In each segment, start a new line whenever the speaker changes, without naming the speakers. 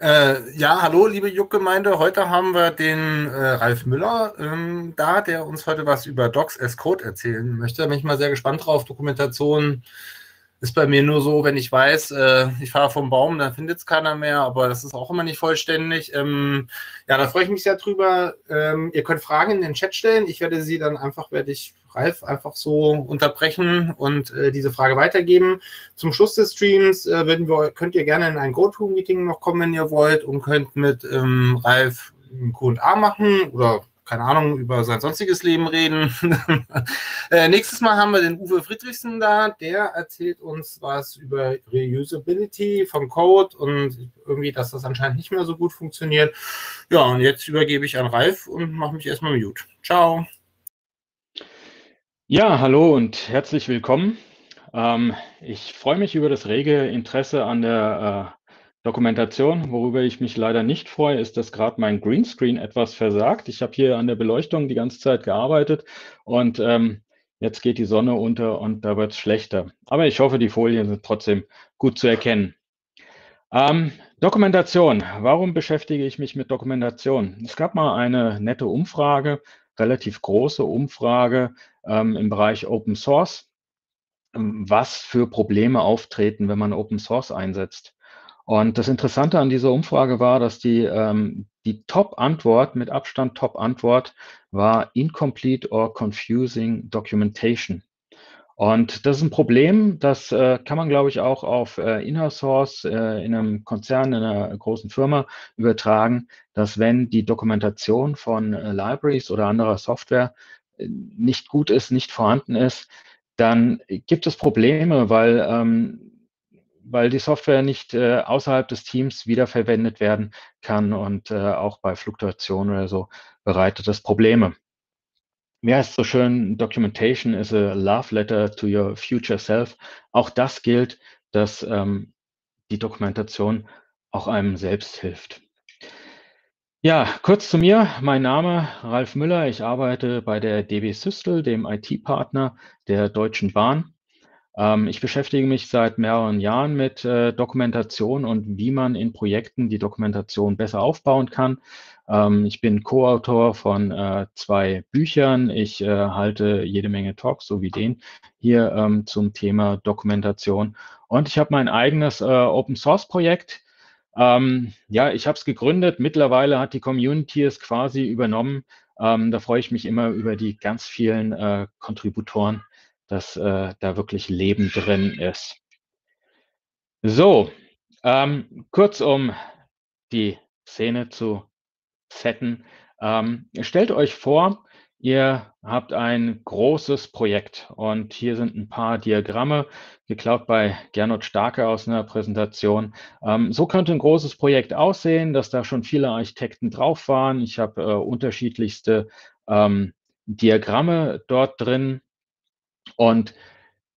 Äh, ja, hallo, liebe Juck-Gemeinde. Heute haben wir den äh, Ralf Müller ähm, da, der uns heute was über Docs as Code erzählen möchte. Da bin ich mal sehr gespannt drauf. Dokumentation ist bei mir nur so, wenn ich weiß, äh, ich fahre vom Baum, dann findet es keiner mehr, aber das ist auch immer nicht vollständig. Ähm, ja, da freue ich mich sehr drüber. Ähm, ihr könnt Fragen in den Chat stellen. Ich werde sie dann einfach, werde ich Ralf einfach so unterbrechen und äh, diese Frage weitergeben. Zum Schluss des Streams äh, wir, könnt ihr gerne in ein GoTo-Meeting noch kommen, wenn ihr wollt, und könnt mit ähm, Ralf Q&A machen oder keine Ahnung, über sein sonstiges Leben reden. äh, nächstes Mal haben wir den Uwe Friedrichsen da, der erzählt uns was über Reusability vom Code und irgendwie, dass das anscheinend nicht mehr so gut funktioniert. Ja, und jetzt übergebe ich an Ralf und mache mich erstmal mute. Ciao.
Ja, hallo und herzlich willkommen. Ähm, ich freue mich über das rege Interesse an der äh, Dokumentation. Worüber ich mich leider nicht freue, ist, dass gerade mein Greenscreen etwas versagt. Ich habe hier an der Beleuchtung die ganze Zeit gearbeitet und ähm, jetzt geht die Sonne unter und da wird es schlechter. Aber ich hoffe, die Folien sind trotzdem gut zu erkennen. Ähm, Dokumentation. Warum beschäftige ich mich mit Dokumentation? Es gab mal eine nette Umfrage, relativ große Umfrage ähm, im Bereich Open Source, ähm, was für Probleme auftreten, wenn man Open Source einsetzt. Und das Interessante an dieser Umfrage war, dass die, ähm, die Top-Antwort, mit Abstand Top-Antwort, war Incomplete or Confusing Documentation. Und das ist ein Problem, das äh, kann man, glaube ich, auch auf äh, Inhouse-Source äh, in einem Konzern, in einer großen Firma übertragen, dass wenn die Dokumentation von äh, Libraries oder anderer Software nicht gut ist, nicht vorhanden ist, dann gibt es Probleme, weil, ähm, weil die Software nicht äh, außerhalb des Teams wiederverwendet werden kann und äh, auch bei Fluktuationen oder so bereitet das Probleme. Wie heißt so schön, Documentation is a love letter to your future self. Auch das gilt, dass ähm, die Dokumentation auch einem selbst hilft. Ja, kurz zu mir. Mein Name Ralf Müller. Ich arbeite bei der DB Systel, dem IT-Partner der Deutschen Bahn. Ähm, ich beschäftige mich seit mehreren Jahren mit äh, Dokumentation und wie man in Projekten die Dokumentation besser aufbauen kann. Ähm, ich bin Co-Autor von äh, zwei Büchern. Ich äh, halte jede Menge Talks, so wie den hier ähm, zum Thema Dokumentation. Und ich habe mein eigenes äh, Open Source Projekt. Ähm, ja, ich habe es gegründet. Mittlerweile hat die Community es quasi übernommen. Ähm, da freue ich mich immer über die ganz vielen äh, Kontributoren, dass äh, da wirklich Leben drin ist. So, ähm, kurz um die Szene zu setten. Ähm, stellt euch vor, ihr habt ein großes Projekt und hier sind ein paar Diagramme, geklaut bei Gernot Starke aus einer Präsentation. Ähm, so könnte ein großes Projekt aussehen, dass da schon viele Architekten drauf waren. Ich habe äh, unterschiedlichste ähm, Diagramme dort drin und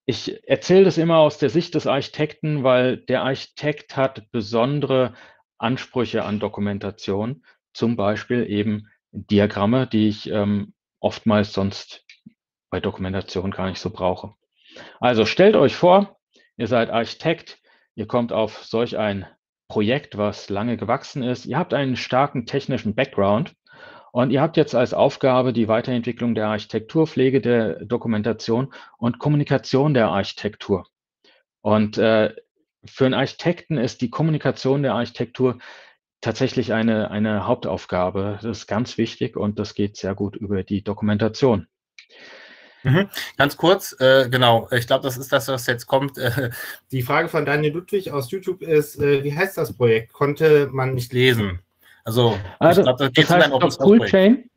ich erzähle das immer aus der Sicht des Architekten, weil der Architekt hat besondere Ansprüche an Dokumentation zum Beispiel eben Diagramme, die ich ähm, oftmals sonst bei Dokumentation gar nicht so brauche. Also stellt euch vor, ihr seid Architekt, ihr kommt auf solch ein Projekt, was lange gewachsen ist, ihr habt einen starken technischen Background und ihr habt jetzt als Aufgabe die Weiterentwicklung der Architekturpflege, der Dokumentation und Kommunikation der Architektur. Und äh, für einen Architekten ist die Kommunikation der Architektur tatsächlich eine, eine Hauptaufgabe. Das ist ganz wichtig und das geht sehr gut über die Dokumentation.
Mhm. Ganz kurz, äh, genau, ich glaube, das ist das, was jetzt kommt. Äh, die Frage von Daniel Ludwig aus YouTube ist, äh, wie heißt das Projekt? Konnte man nicht lesen?
Also, also ich glaube, das, das heißt Doc Toolchain.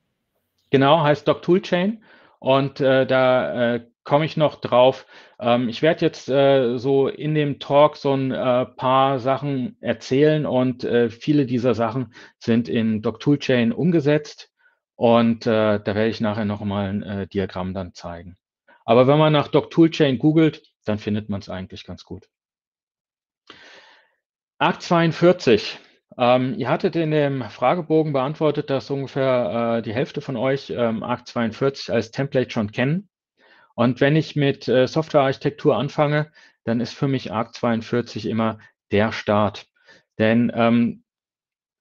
Genau, heißt Doc Toolchain. Und äh, da äh, komme ich noch drauf. Ähm, ich werde jetzt äh, so in dem Talk so ein äh, paar Sachen erzählen und äh, viele dieser Sachen sind in DocToolchain umgesetzt und äh, da werde ich nachher noch mal ein äh, Diagramm dann zeigen. Aber wenn man nach DocToolchain googelt, dann findet man es eigentlich ganz gut. Arc 42. Ähm, ihr hattet in dem Fragebogen beantwortet, dass ungefähr äh, die Hälfte von euch ähm, Arc 42 als Template schon kennen. Und wenn ich mit äh, Softwarearchitektur anfange, dann ist für mich ARC 42 immer der Start. Denn ähm,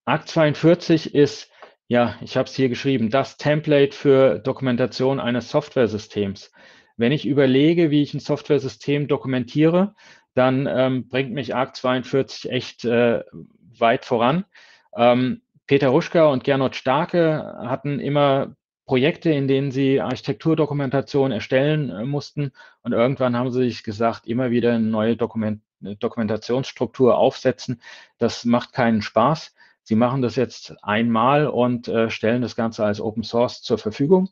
ARC 42 ist, ja, ich habe es hier geschrieben, das Template für Dokumentation eines Softwaresystems. Wenn ich überlege, wie ich ein Softwaresystem dokumentiere, dann ähm, bringt mich ARC 42 echt äh, weit voran. Ähm, Peter Ruschka und Gernot Starke hatten immer Projekte, in denen sie Architekturdokumentation erstellen äh, mussten. Und irgendwann haben sie sich gesagt, immer wieder eine neue Dokument Dokumentationsstruktur aufsetzen. Das macht keinen Spaß. Sie machen das jetzt einmal und äh, stellen das Ganze als Open Source zur Verfügung.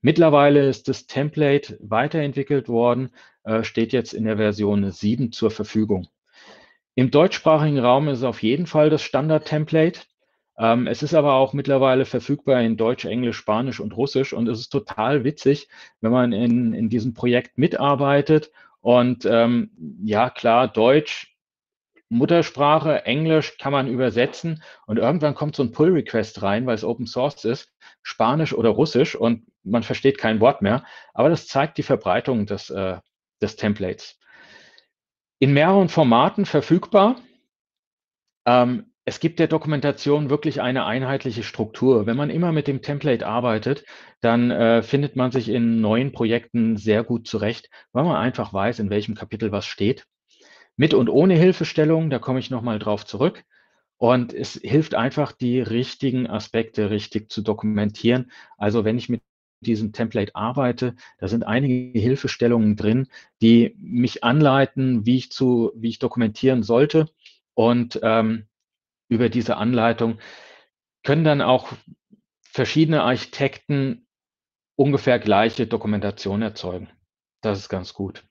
Mittlerweile ist das Template weiterentwickelt worden, äh, steht jetzt in der Version 7 zur Verfügung. Im deutschsprachigen Raum ist es auf jeden Fall das Standard-Template. Ähm, es ist aber auch mittlerweile verfügbar in Deutsch, Englisch, Spanisch und Russisch. Und es ist total witzig, wenn man in, in diesem Projekt mitarbeitet. Und ähm, ja, klar, Deutsch, Muttersprache, Englisch kann man übersetzen. Und irgendwann kommt so ein Pull-Request rein, weil es Open Source ist, Spanisch oder Russisch. Und man versteht kein Wort mehr. Aber das zeigt die Verbreitung des, äh, des Templates. In mehreren Formaten verfügbar. Ähm, es gibt der Dokumentation wirklich eine einheitliche Struktur. Wenn man immer mit dem Template arbeitet, dann äh, findet man sich in neuen Projekten sehr gut zurecht, weil man einfach weiß, in welchem Kapitel was steht. Mit und ohne Hilfestellung, da komme ich nochmal drauf zurück. Und es hilft einfach, die richtigen Aspekte richtig zu dokumentieren. Also wenn ich mit diesem Template arbeite, da sind einige Hilfestellungen drin, die mich anleiten, wie ich zu, wie ich dokumentieren sollte. Und ähm, über diese Anleitung können dann auch verschiedene Architekten ungefähr gleiche Dokumentation erzeugen. Das ist ganz gut.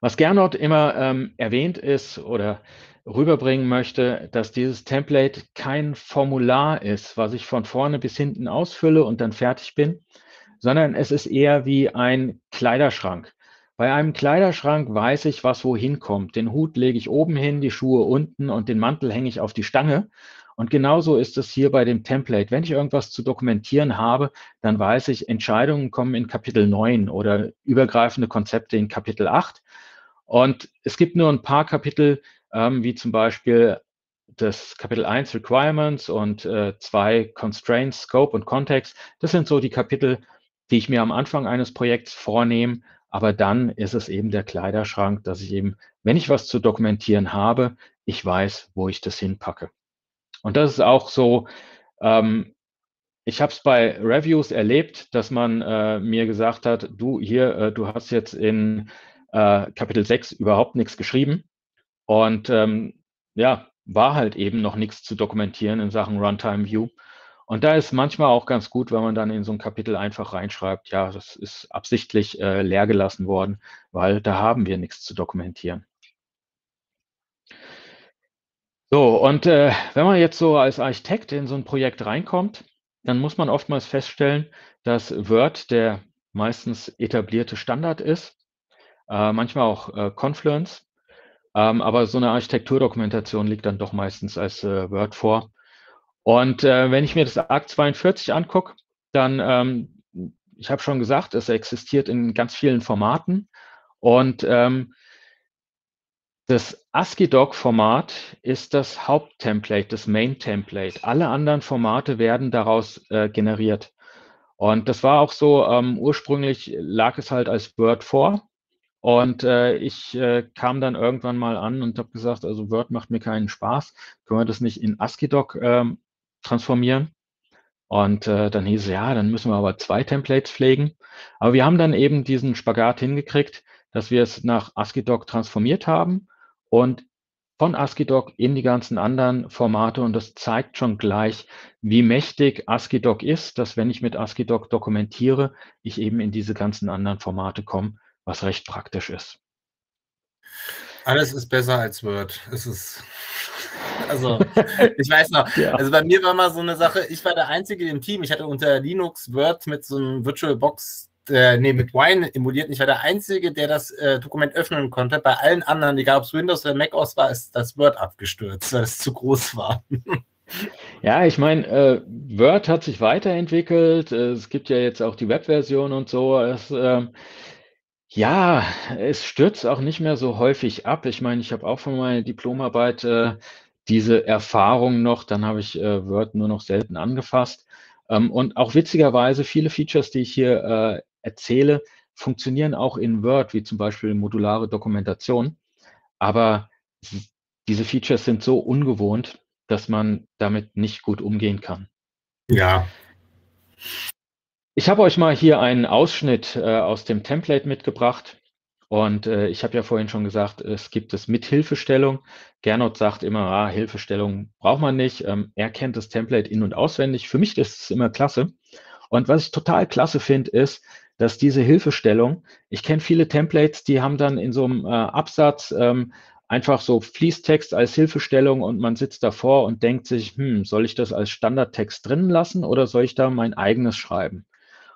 Was Gernot immer ähm, erwähnt ist oder rüberbringen möchte, dass dieses Template kein Formular ist, was ich von vorne bis hinten ausfülle und dann fertig bin, sondern es ist eher wie ein Kleiderschrank. Bei einem Kleiderschrank weiß ich, was wohin kommt. Den Hut lege ich oben hin, die Schuhe unten und den Mantel hänge ich auf die Stange. Und genauso ist es hier bei dem Template. Wenn ich irgendwas zu dokumentieren habe, dann weiß ich, Entscheidungen kommen in Kapitel 9 oder übergreifende Konzepte in Kapitel 8. Und es gibt nur ein paar Kapitel, ähm, wie zum Beispiel das Kapitel 1 Requirements und äh, 2 Constraints, Scope und Context. Das sind so die Kapitel, die ich mir am Anfang eines Projekts vornehme aber dann ist es eben der Kleiderschrank, dass ich eben, wenn ich was zu dokumentieren habe, ich weiß, wo ich das hinpacke. Und das ist auch so, ähm, ich habe es bei Reviews erlebt, dass man äh, mir gesagt hat, du hier, äh, du hast jetzt in äh, Kapitel 6 überhaupt nichts geschrieben. Und ähm, ja, war halt eben noch nichts zu dokumentieren in Sachen Runtime View. Und da ist manchmal auch ganz gut, wenn man dann in so ein Kapitel einfach reinschreibt, ja, das ist absichtlich äh, leer gelassen worden, weil da haben wir nichts zu dokumentieren. So, und äh, wenn man jetzt so als Architekt in so ein Projekt reinkommt, dann muss man oftmals feststellen, dass Word der meistens etablierte Standard ist, äh, manchmal auch äh, Confluence, ähm, aber so eine Architekturdokumentation liegt dann doch meistens als äh, Word vor. Und äh, wenn ich mir das ARC 42 angucke, dann, ähm, ich habe schon gesagt, es existiert in ganz vielen Formaten. Und ähm, das ASCII-Doc-Format ist das Haupttemplate, das Main-Template. Alle anderen Formate werden daraus äh, generiert. Und das war auch so, ähm, ursprünglich lag es halt als Word vor. Und äh, ich äh, kam dann irgendwann mal an und habe gesagt, also Word macht mir keinen Spaß. Können wir das nicht in ASCII-Doc ähm, transformieren. Und äh, dann hieß es, ja, dann müssen wir aber zwei Templates pflegen. Aber wir haben dann eben diesen Spagat hingekriegt, dass wir es nach ASCII-Doc transformiert haben und von ASCII-Doc in die ganzen anderen Formate. Und das zeigt schon gleich, wie mächtig ASCII-Doc ist, dass wenn ich mit ASCII-Doc dokumentiere, ich eben in diese ganzen anderen Formate komme, was recht praktisch ist.
Alles ist besser als Word. Es ist. Also, ich weiß noch, ja. also bei mir war mal so eine Sache, ich war der Einzige im Team, ich hatte unter Linux Word mit so einem VirtualBox, äh, nee, mit Wine emuliert ich war der Einzige, der das äh, Dokument öffnen konnte. Bei allen anderen, egal ob es Windows oder Mac OS war, ist das Word abgestürzt, weil es zu groß war.
Ja, ich meine, äh, Word hat sich weiterentwickelt. Es gibt ja jetzt auch die Webversion und so. Es, äh, ja, es stürzt auch nicht mehr so häufig ab. Ich meine, ich habe auch von meiner Diplomarbeit äh, diese Erfahrung noch. Dann habe ich äh, Word nur noch selten angefasst. Ähm, und auch witzigerweise, viele Features, die ich hier äh, erzähle, funktionieren auch in Word, wie zum Beispiel modulare Dokumentation. Aber diese Features sind so ungewohnt, dass man damit nicht gut umgehen kann.
Ja.
Ich habe euch mal hier einen Ausschnitt äh, aus dem Template mitgebracht. Und äh, ich habe ja vorhin schon gesagt, es gibt es mit Hilfestellung. Gernot sagt immer, ah, Hilfestellung braucht man nicht. Ähm, er kennt das Template in- und auswendig. Für mich ist es immer klasse. Und was ich total klasse finde, ist, dass diese Hilfestellung, ich kenne viele Templates, die haben dann in so einem äh, Absatz ähm, einfach so Fließtext als Hilfestellung und man sitzt davor und denkt sich, hm, soll ich das als Standardtext drin lassen oder soll ich da mein eigenes schreiben?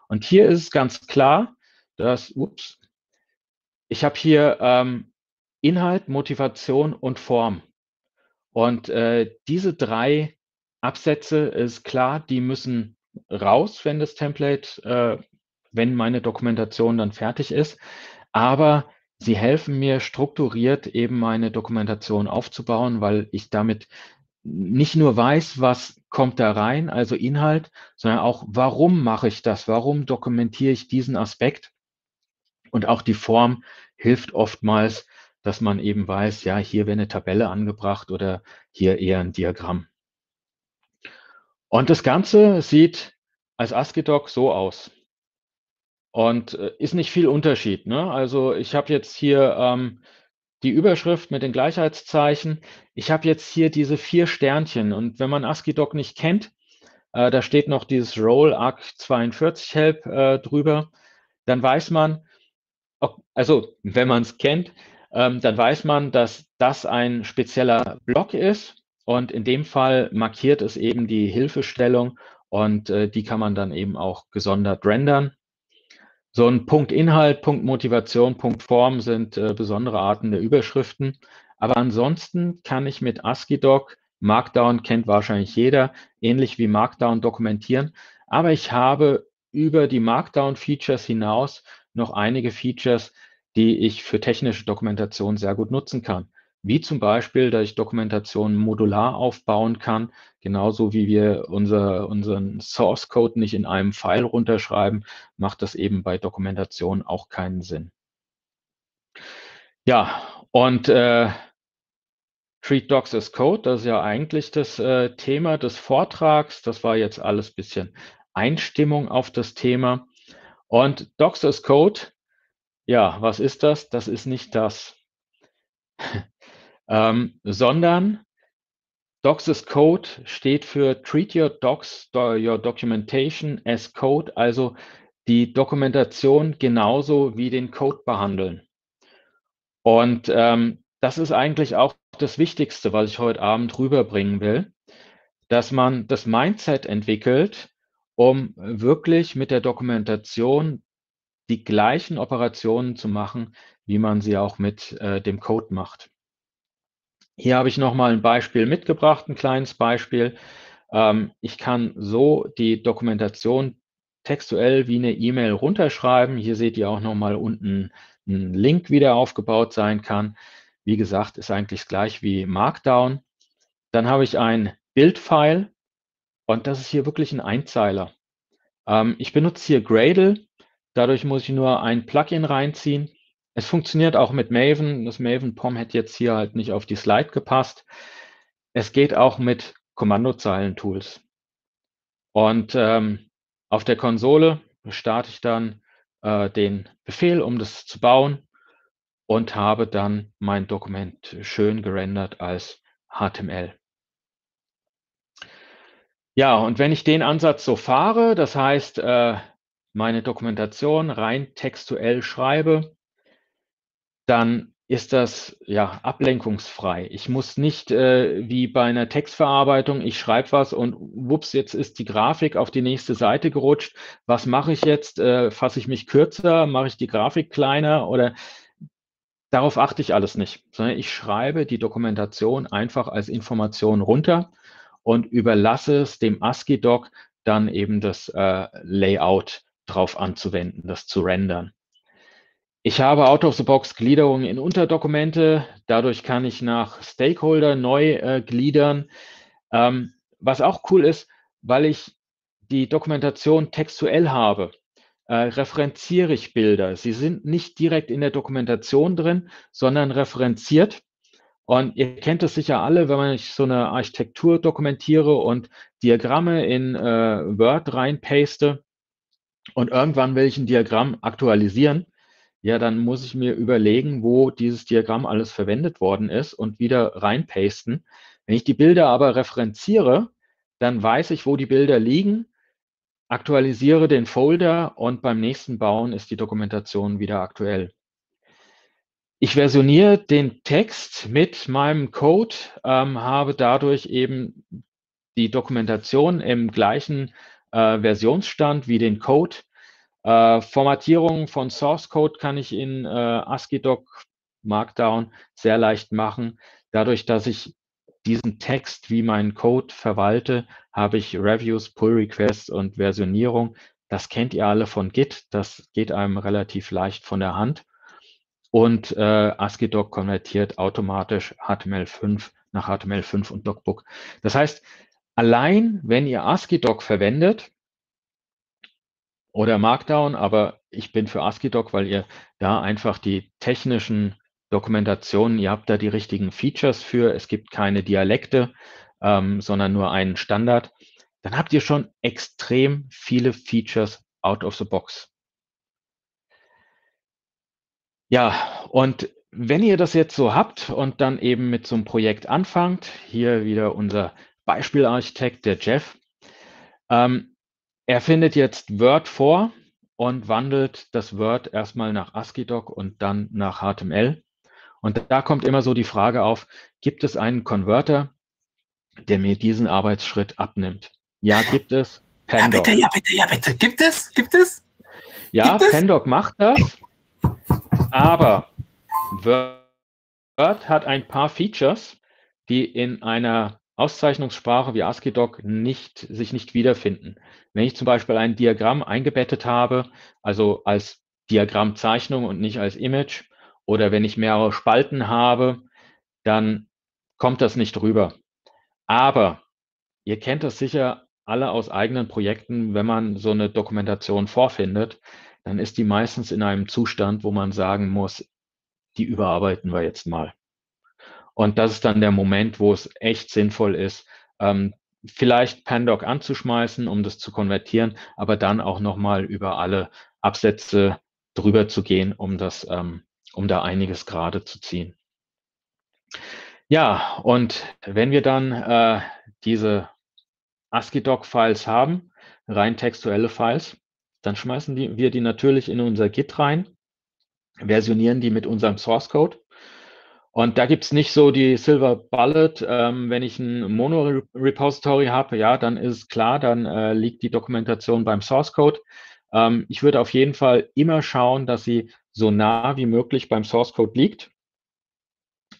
Und hier ist es ganz klar, dass, ups, ich habe hier ähm, Inhalt, Motivation und Form. Und äh, diese drei Absätze ist klar, die müssen raus, wenn das Template, äh, wenn meine Dokumentation dann fertig ist. Aber Sie helfen mir strukturiert eben meine Dokumentation aufzubauen, weil ich damit nicht nur weiß, was kommt da rein, also Inhalt, sondern auch, warum mache ich das? Warum dokumentiere ich diesen Aspekt? Und auch die Form hilft oftmals, dass man eben weiß, ja, hier wäre eine Tabelle angebracht oder hier eher ein Diagramm. Und das Ganze sieht als ASCII-Doc so aus. Und äh, ist nicht viel Unterschied. Ne? Also ich habe jetzt hier ähm, die Überschrift mit den Gleichheitszeichen. Ich habe jetzt hier diese vier Sternchen. Und wenn man ASCII-Doc nicht kennt, äh, da steht noch dieses Roll Arc 42 Help äh, drüber, dann weiß man, also wenn man es kennt, ähm, dann weiß man, dass das ein spezieller Block ist. Und in dem Fall markiert es eben die Hilfestellung und äh, die kann man dann eben auch gesondert rendern. So ein Punkt Inhalt, Punkt Motivation, Punkt Form sind äh, besondere Arten der Überschriften. Aber ansonsten kann ich mit ASCII-Doc, Markdown kennt wahrscheinlich jeder, ähnlich wie Markdown dokumentieren. Aber ich habe über die Markdown-Features hinaus noch einige Features, die ich für technische Dokumentation sehr gut nutzen kann wie zum Beispiel, dass ich Dokumentation modular aufbauen kann, genauso wie wir unser, unseren Source Code nicht in einem File runterschreiben, macht das eben bei Dokumentation auch keinen Sinn. Ja, und äh, Treat Docs as Code, das ist ja eigentlich das äh, Thema des Vortrags. Das war jetzt alles bisschen Einstimmung auf das Thema. Und Docs as Code, ja, was ist das? Das ist nicht das ähm, sondern Docs as Code steht für Treat Your Docs, Your Documentation as Code, also die Dokumentation genauso wie den Code behandeln. Und ähm, das ist eigentlich auch das Wichtigste, was ich heute Abend rüberbringen will, dass man das Mindset entwickelt, um wirklich mit der Dokumentation die gleichen Operationen zu machen, wie man sie auch mit äh, dem Code macht. Hier habe ich nochmal ein Beispiel mitgebracht, ein kleines Beispiel. Ähm, ich kann so die Dokumentation textuell wie eine E-Mail runterschreiben. Hier seht ihr auch nochmal unten einen Link, wie der aufgebaut sein kann. Wie gesagt, ist eigentlich gleich wie Markdown. Dann habe ich ein Bildfile und das ist hier wirklich ein Einzeiler. Ähm, ich benutze hier Gradle. Dadurch muss ich nur ein Plugin reinziehen. Es funktioniert auch mit Maven. Das Maven POM hätte jetzt hier halt nicht auf die Slide gepasst. Es geht auch mit Kommandozeilen-Tools. Und ähm, auf der Konsole starte ich dann äh, den Befehl, um das zu bauen und habe dann mein Dokument schön gerendert als HTML. Ja, und wenn ich den Ansatz so fahre, das heißt, äh, meine Dokumentation rein textuell schreibe, dann ist das ja ablenkungsfrei. Ich muss nicht äh, wie bei einer Textverarbeitung, ich schreibe was und wups, jetzt ist die Grafik auf die nächste Seite gerutscht. Was mache ich jetzt? Äh, Fasse ich mich kürzer? Mache ich die Grafik kleiner? Oder darauf achte ich alles nicht, sondern ich schreibe die Dokumentation einfach als Information runter und überlasse es dem ASCII-Doc dann eben das äh, Layout drauf anzuwenden, das zu rendern. Ich habe Out-of-the-Box-Gliederungen in Unterdokumente. Dadurch kann ich nach Stakeholder neu äh, gliedern. Ähm, was auch cool ist, weil ich die Dokumentation textuell habe, äh, referenziere ich Bilder. Sie sind nicht direkt in der Dokumentation drin, sondern referenziert. Und ihr kennt es sicher alle, wenn man so eine Architektur dokumentiere und Diagramme in äh, Word reinpaste und irgendwann will ich ein Diagramm aktualisieren, ja, dann muss ich mir überlegen, wo dieses Diagramm alles verwendet worden ist und wieder reinpasten. Wenn ich die Bilder aber referenziere, dann weiß ich, wo die Bilder liegen, aktualisiere den Folder und beim nächsten Bauen ist die Dokumentation wieder aktuell. Ich versioniere den Text mit meinem Code, ähm, habe dadurch eben die Dokumentation im gleichen äh, Versionsstand wie den Code. Äh, Formatierung von Source Code kann ich in äh, ASCII-Doc Markdown sehr leicht machen. Dadurch, dass ich diesen Text wie meinen Code verwalte, habe ich Reviews, Pull Requests und Versionierung. Das kennt ihr alle von Git. Das geht einem relativ leicht von der Hand. Und äh, ASCII-Doc konvertiert automatisch HTML5 nach HTML5 und DocBook. Das heißt, allein wenn ihr ASCII-Doc verwendet oder Markdown, aber ich bin für ASCII-Doc, weil ihr da einfach die technischen Dokumentationen, ihr habt da die richtigen Features für, es gibt keine Dialekte, ähm, sondern nur einen Standard, dann habt ihr schon extrem viele Features out of the box. Ja, und wenn ihr das jetzt so habt und dann eben mit so einem Projekt anfangt, hier wieder unser Beispielarchitekt, der Jeff, ähm, er findet jetzt Word vor und wandelt das Word erstmal nach ASCII-Doc und dann nach HTML. Und da kommt immer so die Frage auf, gibt es einen Konverter, der mir diesen Arbeitsschritt abnimmt? Ja, gibt es.
Pandoc. Ja, bitte, ja, bitte, ja, bitte. Gibt es? Gibt es?
Ja, gibt Pandoc macht das, aber Word hat ein paar Features, die in einer Auszeichnungssprache wie ASCII-Doc nicht, sich nicht wiederfinden. Wenn ich zum Beispiel ein Diagramm eingebettet habe, also als Diagrammzeichnung und nicht als Image, oder wenn ich mehrere Spalten habe, dann kommt das nicht rüber. Aber ihr kennt das sicher alle aus eigenen Projekten, wenn man so eine Dokumentation vorfindet, dann ist die meistens in einem Zustand, wo man sagen muss, die überarbeiten wir jetzt mal. Und das ist dann der Moment, wo es echt sinnvoll ist, ähm, vielleicht Pandoc anzuschmeißen, um das zu konvertieren, aber dann auch nochmal über alle Absätze drüber zu gehen, um das ähm, um da einiges gerade zu ziehen. Ja, und wenn wir dann äh, diese ASCII-Doc-Files haben, rein textuelle Files, dann schmeißen die, wir die natürlich in unser Git rein, versionieren die mit unserem Source Code. Und da gibt es nicht so die Silver Bullet, ähm, wenn ich ein Mono-Repository habe, ja, dann ist klar, dann äh, liegt die Dokumentation beim Source Code. Ähm, ich würde auf jeden Fall immer schauen, dass sie so nah wie möglich beim Source Code liegt.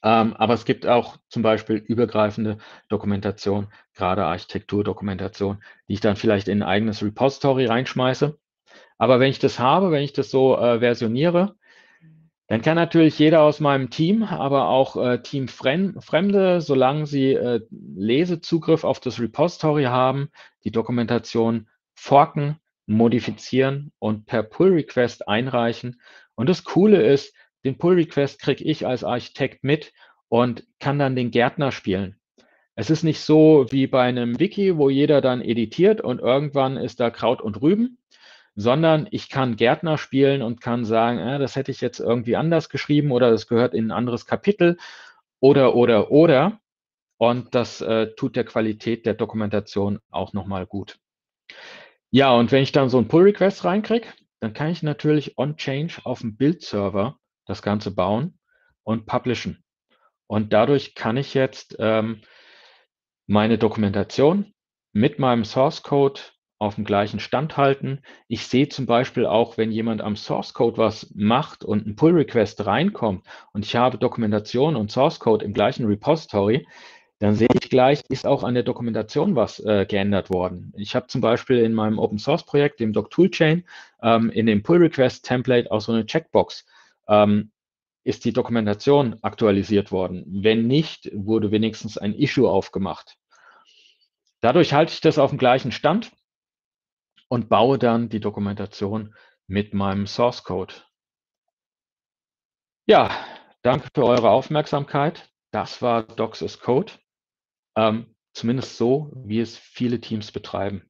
Ähm, aber es gibt auch zum Beispiel übergreifende Dokumentation, gerade Architekturdokumentation, die ich dann vielleicht in ein eigenes Repository reinschmeiße. Aber wenn ich das habe, wenn ich das so äh, versioniere, dann kann natürlich jeder aus meinem Team, aber auch äh, Teamfremde, solange sie äh, Lesezugriff auf das Repository haben, die Dokumentation forken, modifizieren und per Pull Request einreichen und das Coole ist, den Pull Request kriege ich als Architekt mit und kann dann den Gärtner spielen. Es ist nicht so wie bei einem Wiki, wo jeder dann editiert und irgendwann ist da Kraut und Rüben, sondern ich kann Gärtner spielen und kann sagen, äh, das hätte ich jetzt irgendwie anders geschrieben oder das gehört in ein anderes Kapitel oder, oder, oder. Und das äh, tut der Qualität der Dokumentation auch nochmal gut. Ja, und wenn ich dann so einen Pull-Request reinkriege, dann kann ich natürlich on-change auf dem Bildserver das Ganze bauen und publishen. Und dadurch kann ich jetzt ähm, meine Dokumentation mit meinem Source Code auf dem gleichen Stand halten. Ich sehe zum Beispiel auch, wenn jemand am Source Code was macht und ein Pull Request reinkommt und ich habe Dokumentation und Source Code im gleichen Repository, dann sehe ich gleich, ist auch an der Dokumentation was äh, geändert worden. Ich habe zum Beispiel in meinem Open Source Projekt, dem Doc Toolchain, ähm, in dem Pull Request Template auch so eine Checkbox. Ähm, ist die Dokumentation aktualisiert worden? Wenn nicht, wurde wenigstens ein Issue aufgemacht. Dadurch halte ich das auf dem gleichen Stand und baue dann die Dokumentation mit meinem Source Code. Ja, danke für eure Aufmerksamkeit. Das war Docs as Code. Ähm, zumindest so, wie es viele Teams betreiben.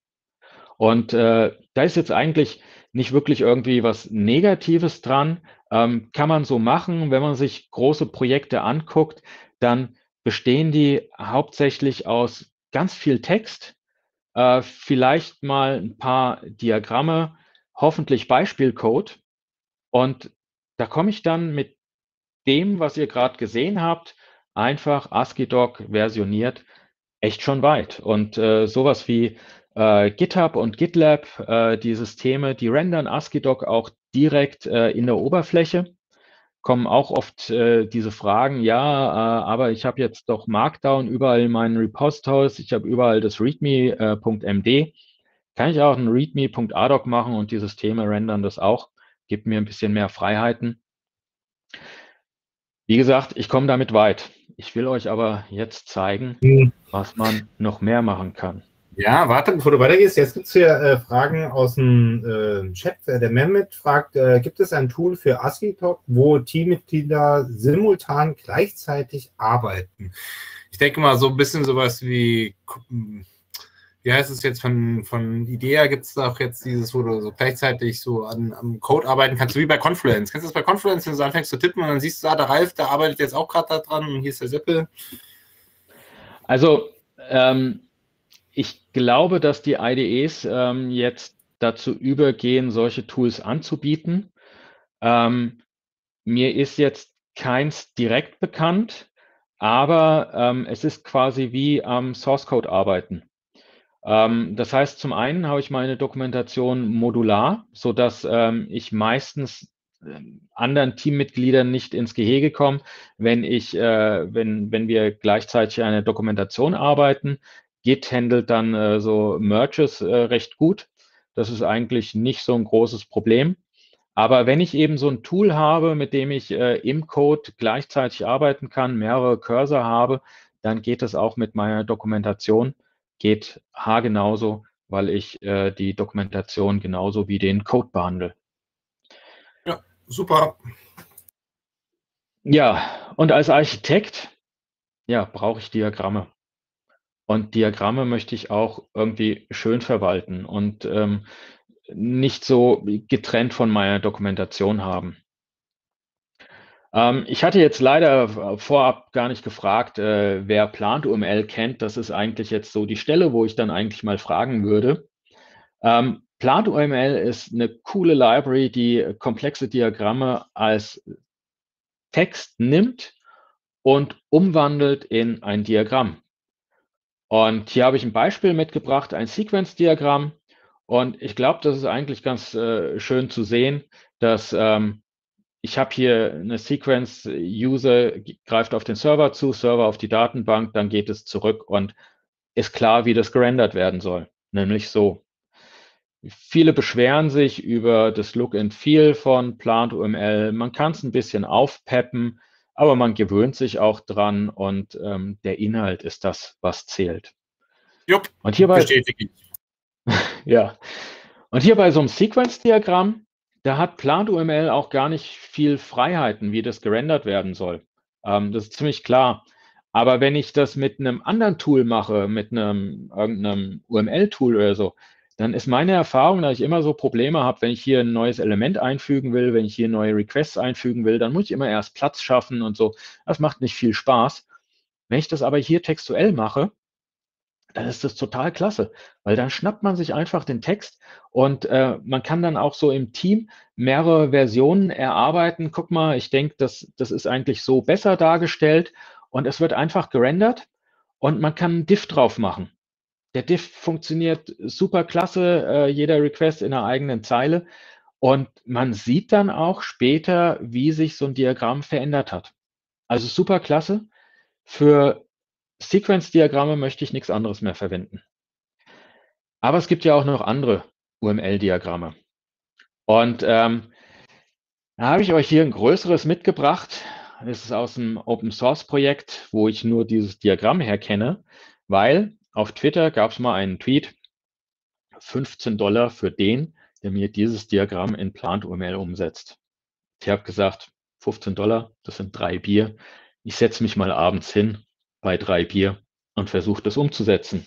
Und äh, da ist jetzt eigentlich nicht wirklich irgendwie was Negatives dran. Ähm, kann man so machen, wenn man sich große Projekte anguckt, dann bestehen die hauptsächlich aus ganz viel Text, äh, vielleicht mal ein paar Diagramme, hoffentlich Beispielcode. Und da komme ich dann mit dem, was ihr gerade gesehen habt, einfach ASCII-Doc versioniert, echt schon weit. Und äh, sowas wie äh, GitHub und GitLab, äh, die Systeme, die rendern ASCII-Doc auch direkt äh, in der Oberfläche. Kommen auch oft äh, diese Fragen, ja, äh, aber ich habe jetzt doch Markdown überall in meinen Repositories, ich habe überall das readme.md. Äh, Kann ich auch ein readme.adoc machen und die Systeme rendern das auch? Gibt mir ein bisschen mehr Freiheiten. Wie gesagt, ich komme damit weit. Ich will euch aber jetzt zeigen, was man noch mehr machen kann.
Ja, warte, bevor du weitergehst. Jetzt gibt es hier äh, Fragen aus dem äh, Chat. Der Mehmet fragt, äh, gibt es ein Tool für ASCII-Talk, wo Teammitglieder simultan gleichzeitig arbeiten? Ich denke mal, so ein bisschen sowas wie wie heißt es jetzt von, von Idea, gibt es auch jetzt dieses, wo du so gleichzeitig so an, am Code arbeiten kannst, wie bei Confluence. Kennst du das bei Confluence, wenn du anfängst zu tippen und dann siehst du, ah, der Ralf, der arbeitet jetzt auch gerade daran und hier ist der Seppel.
Also, ähm, ich glaube, dass die IDEs ähm, jetzt dazu übergehen, solche Tools anzubieten. Ähm, mir ist jetzt keins direkt bekannt, aber ähm, es ist quasi wie am Source Code arbeiten. Ähm, das heißt, zum einen habe ich meine Dokumentation modular, so dass ähm, ich meistens äh, anderen Teammitgliedern nicht ins Gehege komme, wenn ich, äh, wenn, wenn wir gleichzeitig eine Dokumentation arbeiten. Git handelt dann äh, so Merges äh, recht gut. Das ist eigentlich nicht so ein großes Problem. Aber wenn ich eben so ein Tool habe, mit dem ich äh, im Code gleichzeitig arbeiten kann, mehrere Cursor habe, dann geht es auch mit meiner Dokumentation geht H genauso, weil ich äh, die Dokumentation genauso wie den Code behandle.
Ja, super.
Ja, und als Architekt, ja, brauche ich Diagramme. Und Diagramme möchte ich auch irgendwie schön verwalten und ähm, nicht so getrennt von meiner Dokumentation haben. Ähm, ich hatte jetzt leider vorab gar nicht gefragt, äh, wer Plant-UML kennt. Das ist eigentlich jetzt so die Stelle, wo ich dann eigentlich mal fragen würde. Ähm, Plant-UML ist eine coole Library, die komplexe Diagramme als Text nimmt und umwandelt in ein Diagramm. Und hier habe ich ein Beispiel mitgebracht, ein Sequence-Diagramm. Und ich glaube, das ist eigentlich ganz äh, schön zu sehen, dass ähm, ich habe hier eine Sequence, User greift auf den Server zu, Server auf die Datenbank, dann geht es zurück und ist klar, wie das gerendert werden soll. Nämlich so. Viele beschweren sich über das Look and Feel von Plant UML. Man kann es ein bisschen aufpeppen, aber man gewöhnt sich auch dran und ähm, der Inhalt ist das, was zählt.
Jupp,
und hierbei, ja. Und hier bei so einem Sequence-Diagramm da hat PlantUML auch gar nicht viel Freiheiten, wie das gerendert werden soll. Ähm, das ist ziemlich klar. Aber wenn ich das mit einem anderen Tool mache, mit einem irgendeinem UML-Tool oder so, dann ist meine Erfahrung, dass ich immer so Probleme habe, wenn ich hier ein neues Element einfügen will, wenn ich hier neue Requests einfügen will, dann muss ich immer erst Platz schaffen und so. Das macht nicht viel Spaß. Wenn ich das aber hier textuell mache, dann ist das total klasse, weil dann schnappt man sich einfach den Text und äh, man kann dann auch so im Team mehrere Versionen erarbeiten. Guck mal, ich denke, das, das ist eigentlich so besser dargestellt und es wird einfach gerendert und man kann einen Diff drauf machen. Der Diff funktioniert super klasse, äh, jeder Request in einer eigenen Zeile und man sieht dann auch später, wie sich so ein Diagramm verändert hat. Also super klasse. Für Sequence-Diagramme möchte ich nichts anderes mehr verwenden. Aber es gibt ja auch noch andere UML-Diagramme. Und ähm, da habe ich euch hier ein größeres mitgebracht. Das ist aus einem Open Source Projekt, wo ich nur dieses Diagramm herkenne, weil auf Twitter gab es mal einen Tweet, 15 Dollar für den, der mir dieses Diagramm in Plant UML umsetzt. Ich habe gesagt, 15 Dollar, das sind drei Bier. Ich setze mich mal abends hin bei drei Bier und versuche das umzusetzen.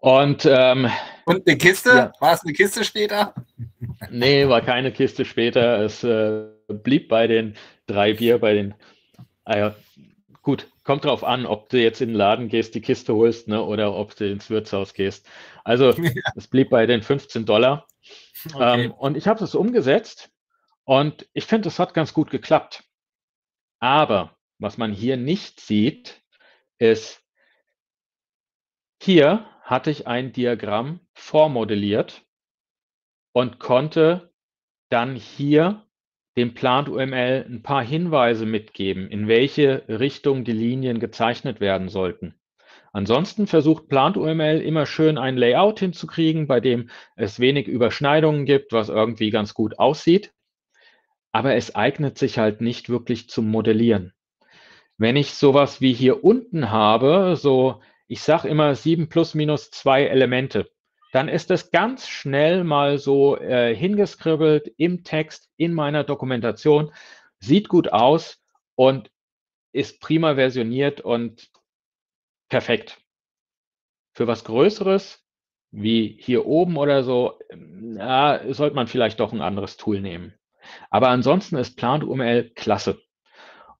Und, ähm, und eine Kiste? Ja. War es eine Kiste später?
Nee, war keine Kiste später. Es äh, blieb bei den drei Bier, bei den. Ah gut, kommt drauf an, ob du jetzt in den Laden gehst, die Kiste holst, ne, oder ob du ins Wirtshaus gehst. Also es blieb bei den 15 Dollar. Okay. Ähm, und ich habe das umgesetzt und ich finde, es hat ganz gut geklappt. Aber was man hier nicht sieht, ist, hier hatte ich ein Diagramm vormodelliert und konnte dann hier dem Plant UML ein paar Hinweise mitgeben, in welche Richtung die Linien gezeichnet werden sollten. Ansonsten versucht Plant UML immer schön ein Layout hinzukriegen, bei dem es wenig Überschneidungen gibt, was irgendwie ganz gut aussieht. Aber es eignet sich halt nicht wirklich zum Modellieren. Wenn ich sowas wie hier unten habe, so ich sage immer sieben plus minus zwei Elemente, dann ist es ganz schnell mal so äh, hingeskribbelt im Text, in meiner Dokumentation, sieht gut aus und ist prima versioniert und perfekt. Für was Größeres, wie hier oben oder so, ja, sollte man vielleicht doch ein anderes Tool nehmen. Aber ansonsten ist Plant UML klasse.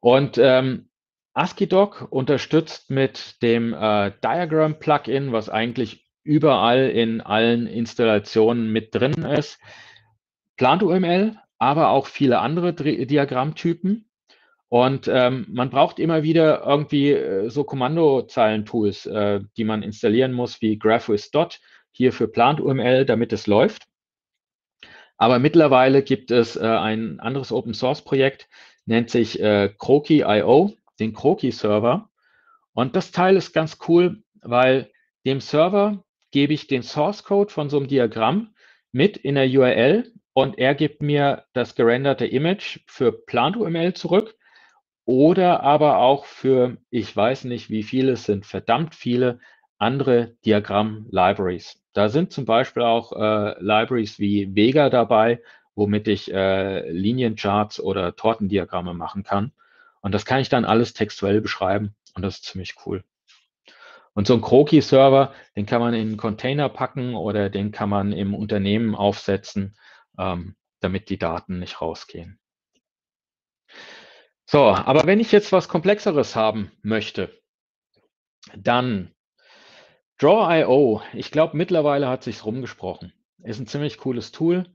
Und ähm, ASCII-Doc unterstützt mit dem äh, Diagram-Plugin, was eigentlich überall in allen Installationen mit drin ist, Plant UML, aber auch viele andere Diagrammtypen. Und ähm, man braucht immer wieder irgendwie äh, so Kommandozeilen-Tools, äh, die man installieren muss, wie GraphWiz.dot, hier für Plant.uml, damit es läuft. Aber mittlerweile gibt es äh, ein anderes Open-Source-Projekt, nennt sich äh, Croki.io, den Croki-Server. Und das Teil ist ganz cool, weil dem Server gebe ich den Source-Code von so einem Diagramm mit in der URL und er gibt mir das gerenderte Image für Plant.uml zurück oder aber auch für, ich weiß nicht wie viele, es sind verdammt viele andere Diagramm-Libraries. Da sind zum Beispiel auch äh, Libraries wie Vega dabei, womit ich äh, Liniencharts oder Tortendiagramme machen kann. Und das kann ich dann alles textuell beschreiben und das ist ziemlich cool. Und so ein Croki-Server, den kann man in einen Container packen oder den kann man im Unternehmen aufsetzen, ähm, damit die Daten nicht rausgehen. So, aber wenn ich jetzt was Komplexeres haben möchte, dann Draw.io, ich glaube, mittlerweile hat sich rumgesprochen. Ist ein ziemlich cooles Tool,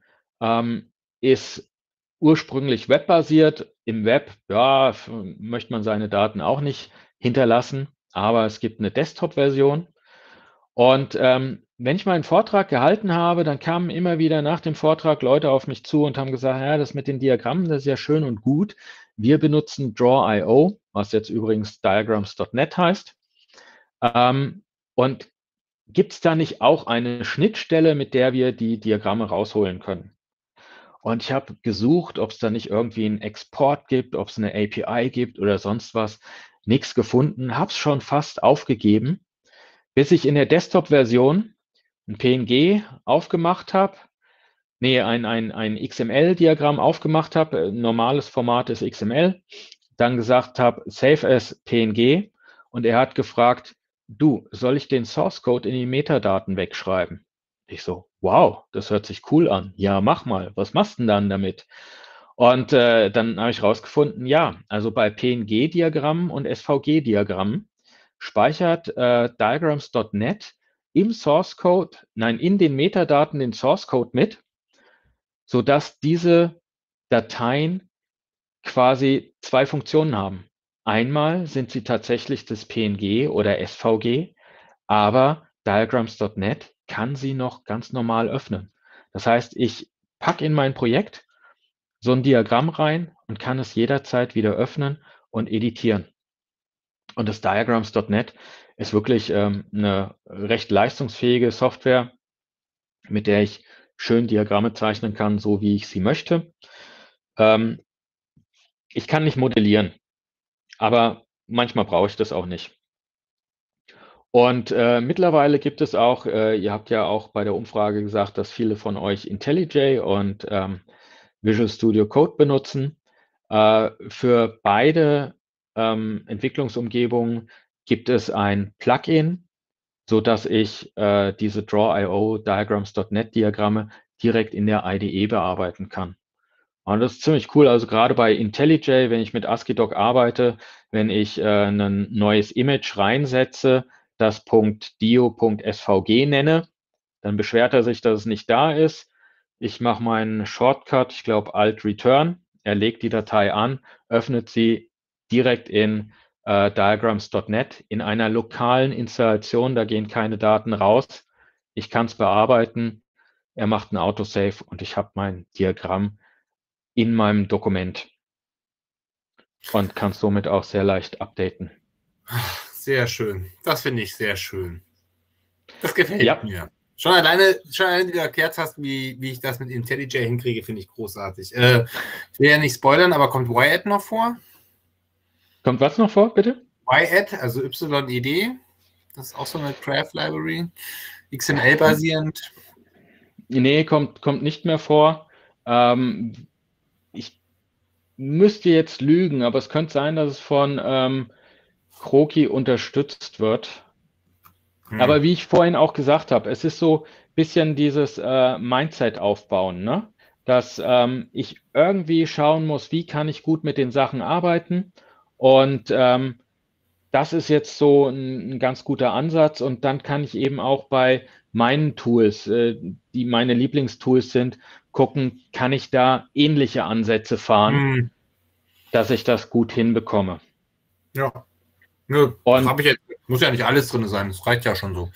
ähm, ist ursprünglich webbasiert. Im Web, ja, möchte man seine Daten auch nicht hinterlassen, aber es gibt eine Desktop-Version. Und ähm, wenn ich meinen Vortrag gehalten habe, dann kamen immer wieder nach dem Vortrag Leute auf mich zu und haben gesagt, ja, das mit den Diagrammen, das ist ja schön und gut. Wir benutzen Draw.io, was jetzt übrigens Diagrams.net heißt. Ähm, und gibt es da nicht auch eine Schnittstelle, mit der wir die Diagramme rausholen können? Und ich habe gesucht, ob es da nicht irgendwie einen Export gibt, ob es eine API gibt oder sonst was. Nichts gefunden, habe es schon fast aufgegeben, bis ich in der Desktop-Version ein PNG aufgemacht habe nee, ein, ein, ein XML-Diagramm aufgemacht habe, normales Format ist XML, dann gesagt habe, save as PNG und er hat gefragt, du, soll ich den Source Code in die Metadaten wegschreiben? Ich so, wow, das hört sich cool an. Ja, mach mal. Was machst du denn dann damit? Und äh, dann habe ich rausgefunden, ja, also bei PNG-Diagrammen und SVG-Diagrammen speichert äh, Diagrams.net im Source Code, nein, in den Metadaten den Source Code mit sodass diese Dateien quasi zwei Funktionen haben. Einmal sind sie tatsächlich das PNG oder SVG, aber Diagrams.net kann sie noch ganz normal öffnen. Das heißt, ich packe in mein Projekt so ein Diagramm rein und kann es jederzeit wieder öffnen und editieren. Und das Diagrams.net ist wirklich ähm, eine recht leistungsfähige Software, mit der ich schön Diagramme zeichnen kann, so wie ich sie möchte. Ähm, ich kann nicht modellieren, aber manchmal brauche ich das auch nicht. Und äh, mittlerweile gibt es auch, äh, ihr habt ja auch bei der Umfrage gesagt, dass viele von euch IntelliJ und ähm, Visual Studio Code benutzen. Äh, für beide ähm, Entwicklungsumgebungen gibt es ein Plugin, so dass ich äh, diese Draw.io Diagrams.net Diagramme direkt in der IDE bearbeiten kann. Und das ist ziemlich cool. Also gerade bei IntelliJ, wenn ich mit ASCII-Doc arbeite, wenn ich äh, ein neues Image reinsetze, das .dio.svg nenne, dann beschwert er sich, dass es nicht da ist. Ich mache meinen Shortcut, ich glaube Alt-Return, er legt die Datei an, öffnet sie direkt in äh, diagrams.net in einer lokalen Installation, da gehen keine Daten raus. Ich kann es bearbeiten, er macht ein Autosave und ich habe mein Diagramm in meinem Dokument und kann es somit auch sehr leicht updaten.
Sehr schön. Das finde ich sehr schön. Das gefällt ja. mir. Schon alleine, schon alleine, wie du erklärt hast, wie, wie ich das mit IntelliJ hinkriege, finde ich großartig. Äh, ich will ja nicht spoilern, aber kommt YAD noch vor?
Kommt was noch vor, bitte?
YAD, also YED. Das ist auch so eine Craft Library. XML-basierend.
Nee, kommt, kommt nicht mehr vor. Ähm, ich müsste jetzt lügen, aber es könnte sein, dass es von ähm, Kroki unterstützt wird. Hm. Aber wie ich vorhin auch gesagt habe, es ist so ein bisschen dieses äh, Mindset aufbauen, ne? dass ähm, ich irgendwie schauen muss, wie kann ich gut mit den Sachen arbeiten. Und ähm, das ist jetzt so ein, ein, ganz guter Ansatz. Und dann kann ich eben auch bei meinen Tools, äh, die meine Lieblingstools sind, gucken, kann ich da ähnliche Ansätze fahren, hm. dass ich das gut hinbekomme.
Ja. Nö, und ich jetzt, muss ja nicht alles drin sein, das reicht ja schon so.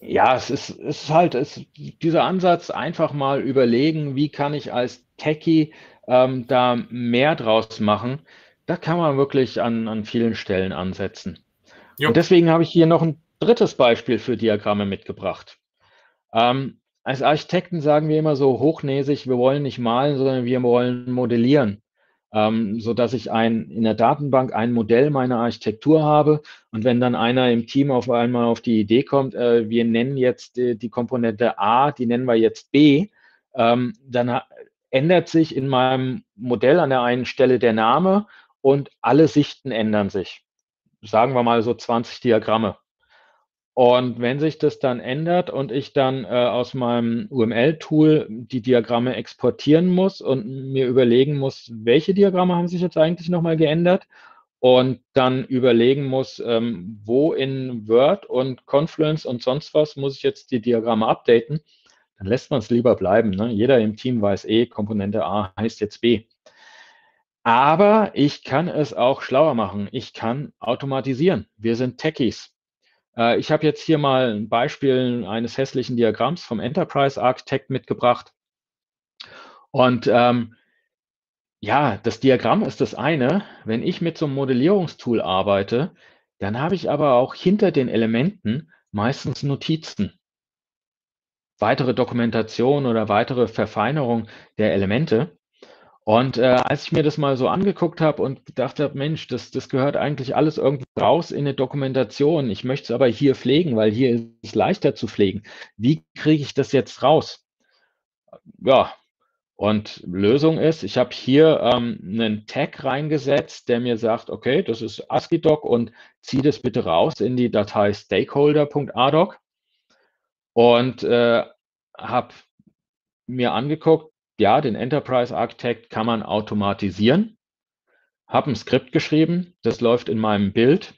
Ja, es ist, es ist halt es, dieser Ansatz, einfach mal überlegen, wie kann ich als Techie ähm, da mehr draus machen. Da kann man wirklich an, an vielen Stellen ansetzen. Jo. Und deswegen habe ich hier noch ein drittes Beispiel für Diagramme mitgebracht. Ähm, als Architekten sagen wir immer so hochnäsig, wir wollen nicht malen, sondern wir wollen modellieren ähm, so dass ich ein, in der Datenbank ein Modell meiner Architektur habe. Und wenn dann einer im Team auf einmal auf die Idee kommt, äh, wir nennen jetzt die, die, Komponente A, die nennen wir jetzt B, ähm, dann ändert sich in meinem Modell an der einen Stelle der Name und alle Sichten ändern sich. Sagen wir mal so 20 Diagramme. Und wenn sich das dann ändert und ich dann äh, aus meinem UML-Tool die Diagramme exportieren muss und mir überlegen muss, welche Diagramme haben sich jetzt eigentlich nochmal geändert und dann überlegen muss, ähm, wo in Word und Confluence und sonst was muss ich jetzt die Diagramme updaten, dann lässt man es lieber bleiben. Ne? Jeder im Team weiß eh, Komponente A heißt jetzt B. Aber ich kann es auch schlauer machen. Ich kann automatisieren. Wir sind Techies. Äh, ich habe jetzt hier mal ein Beispiel eines hässlichen Diagramms vom Enterprise Architect mitgebracht. Und ähm, ja, das Diagramm ist das eine. Wenn ich mit so einem Modellierungstool arbeite, dann habe ich aber auch hinter den Elementen meistens Notizen. Weitere Dokumentation oder weitere Verfeinerung der Elemente. Und äh, als ich mir das mal so angeguckt habe und gedacht habe, Mensch, das, das gehört eigentlich alles irgendwie raus in eine Dokumentation. Ich möchte es aber hier pflegen, weil hier ist es leichter zu pflegen. Wie kriege ich das jetzt raus? Ja, und Lösung ist, ich habe hier ähm, einen Tag reingesetzt, der mir sagt, okay, das ist ASCII-Doc und zieh das bitte raus in die Datei stakeholder.adoc und äh, habe mir angeguckt, ja, den Enterprise Architect kann man automatisieren. Habe ein Skript geschrieben, das läuft in meinem Bild.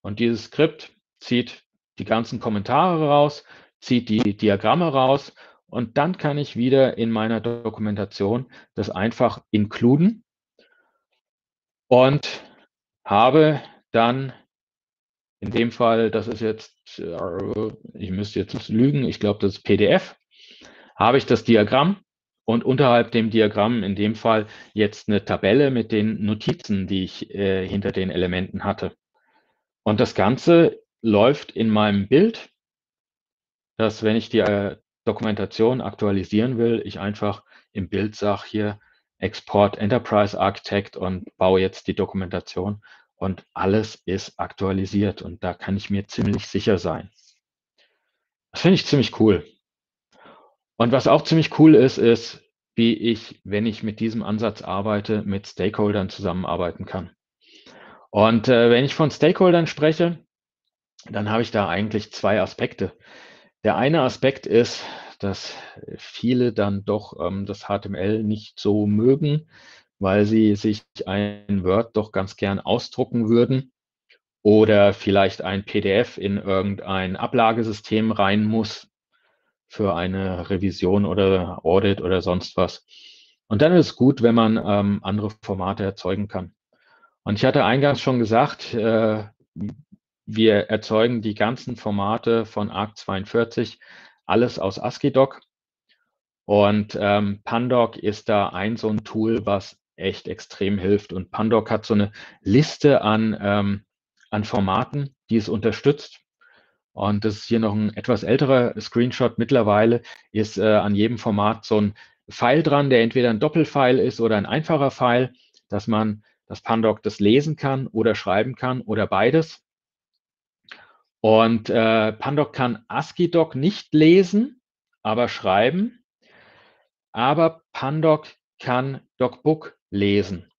Und dieses Skript zieht die ganzen Kommentare raus, zieht die Diagramme raus. Und dann kann ich wieder in meiner Dokumentation das einfach inkluden. Und habe dann in dem Fall, das ist jetzt, äh, ich müsste jetzt lügen, ich glaube, das ist PDF, habe ich das Diagramm und unterhalb dem Diagramm in dem Fall jetzt eine Tabelle mit den Notizen, die ich äh, hinter den Elementen hatte. Und das Ganze läuft in meinem Bild, dass wenn ich die äh, Dokumentation aktualisieren will, ich einfach im Bild sage hier Export Enterprise Architect und baue jetzt die Dokumentation und alles ist aktualisiert und da kann ich mir ziemlich sicher sein. Das finde ich ziemlich cool. Und was auch ziemlich cool ist, ist, wie ich, wenn ich mit diesem Ansatz arbeite, mit Stakeholdern zusammenarbeiten kann. Und äh, wenn ich von Stakeholdern spreche, dann habe ich da eigentlich zwei Aspekte. Der eine Aspekt ist, dass viele dann doch ähm, das HTML nicht so mögen, weil sie sich ein Word doch ganz gern ausdrucken würden oder vielleicht ein PDF in irgendein Ablagesystem rein muss für eine Revision oder Audit oder sonst was. Und dann ist es gut, wenn man ähm, andere Formate erzeugen kann. Und ich hatte eingangs schon gesagt, äh, wir erzeugen die ganzen Formate von ARC42, alles aus ASCII-Doc. Und ähm, Pandoc ist da ein so ein Tool, was echt extrem hilft. Und Pandoc hat so eine Liste an, ähm, an Formaten, die es unterstützt. Und das ist hier noch ein etwas älterer Screenshot. Mittlerweile ist äh, an jedem Format so ein Pfeil dran, der entweder ein Doppelpfeil ist oder ein einfacher Pfeil, dass man das Pandoc das lesen kann oder schreiben kann oder beides. Und äh, Pandoc kann ASCII-Doc nicht lesen, aber schreiben. Aber Pandoc kann DocBook lesen.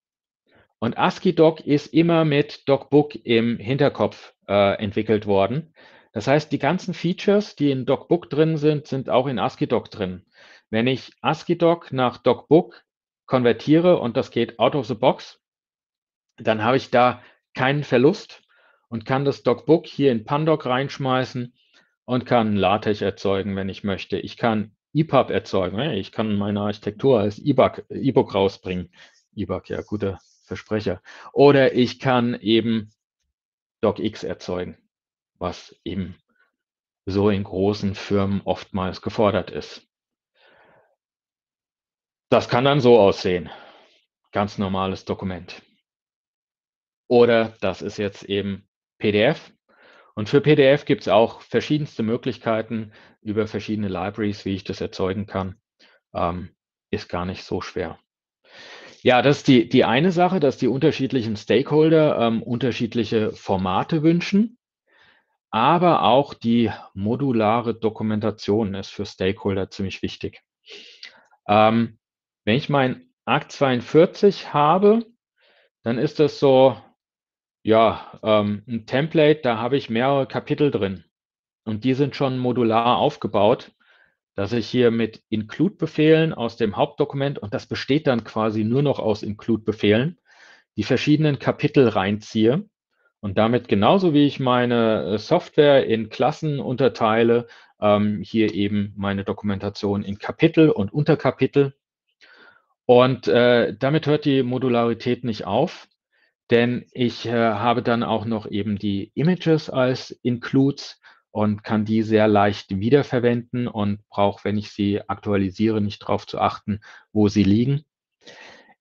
Und ASCII-Doc ist immer mit DocBook im Hinterkopf äh, entwickelt worden. Das heißt, die ganzen Features, die in DocBook drin sind, sind auch in ASCII-Doc drin. Wenn ich ASCII-Doc nach DocBook konvertiere und das geht out of the box, dann habe ich da keinen Verlust und kann das DocBook hier in Pandoc reinschmeißen und kann LaTeX erzeugen, wenn ich möchte. Ich kann EPUB erzeugen. Ich kann meine Architektur als E-Book rausbringen. EBUG, ja, guter Versprecher. Oder ich kann eben DocX erzeugen, was eben so in großen Firmen oftmals gefordert ist. Das kann dann so aussehen. Ganz normales Dokument. Oder das ist jetzt eben PDF. Und für PDF gibt es auch verschiedenste Möglichkeiten über verschiedene Libraries, wie ich das erzeugen kann. Ähm, ist gar nicht so schwer. Ja, das ist die, die eine Sache, dass die unterschiedlichen Stakeholder ähm, unterschiedliche Formate wünschen. Aber auch die modulare Dokumentation ist für Stakeholder ziemlich wichtig. Ähm, wenn ich mein ARC 42 habe, dann ist das so ja, ähm, ein Template, da habe ich mehrere Kapitel drin. Und die sind schon modular aufgebaut, dass ich hier mit Include-Befehlen aus dem Hauptdokument, und das besteht dann quasi nur noch aus Include-Befehlen, die verschiedenen Kapitel reinziehe und damit genauso wie ich meine äh, Software in Klassen unterteile, ähm, hier eben meine Dokumentation in Kapitel und Unterkapitel. Und äh, damit hört die Modularität nicht auf. Denn ich äh, habe dann auch noch eben die Images als Includes und kann die sehr leicht wiederverwenden und brauche, wenn ich sie aktualisiere, nicht darauf zu achten, wo sie liegen.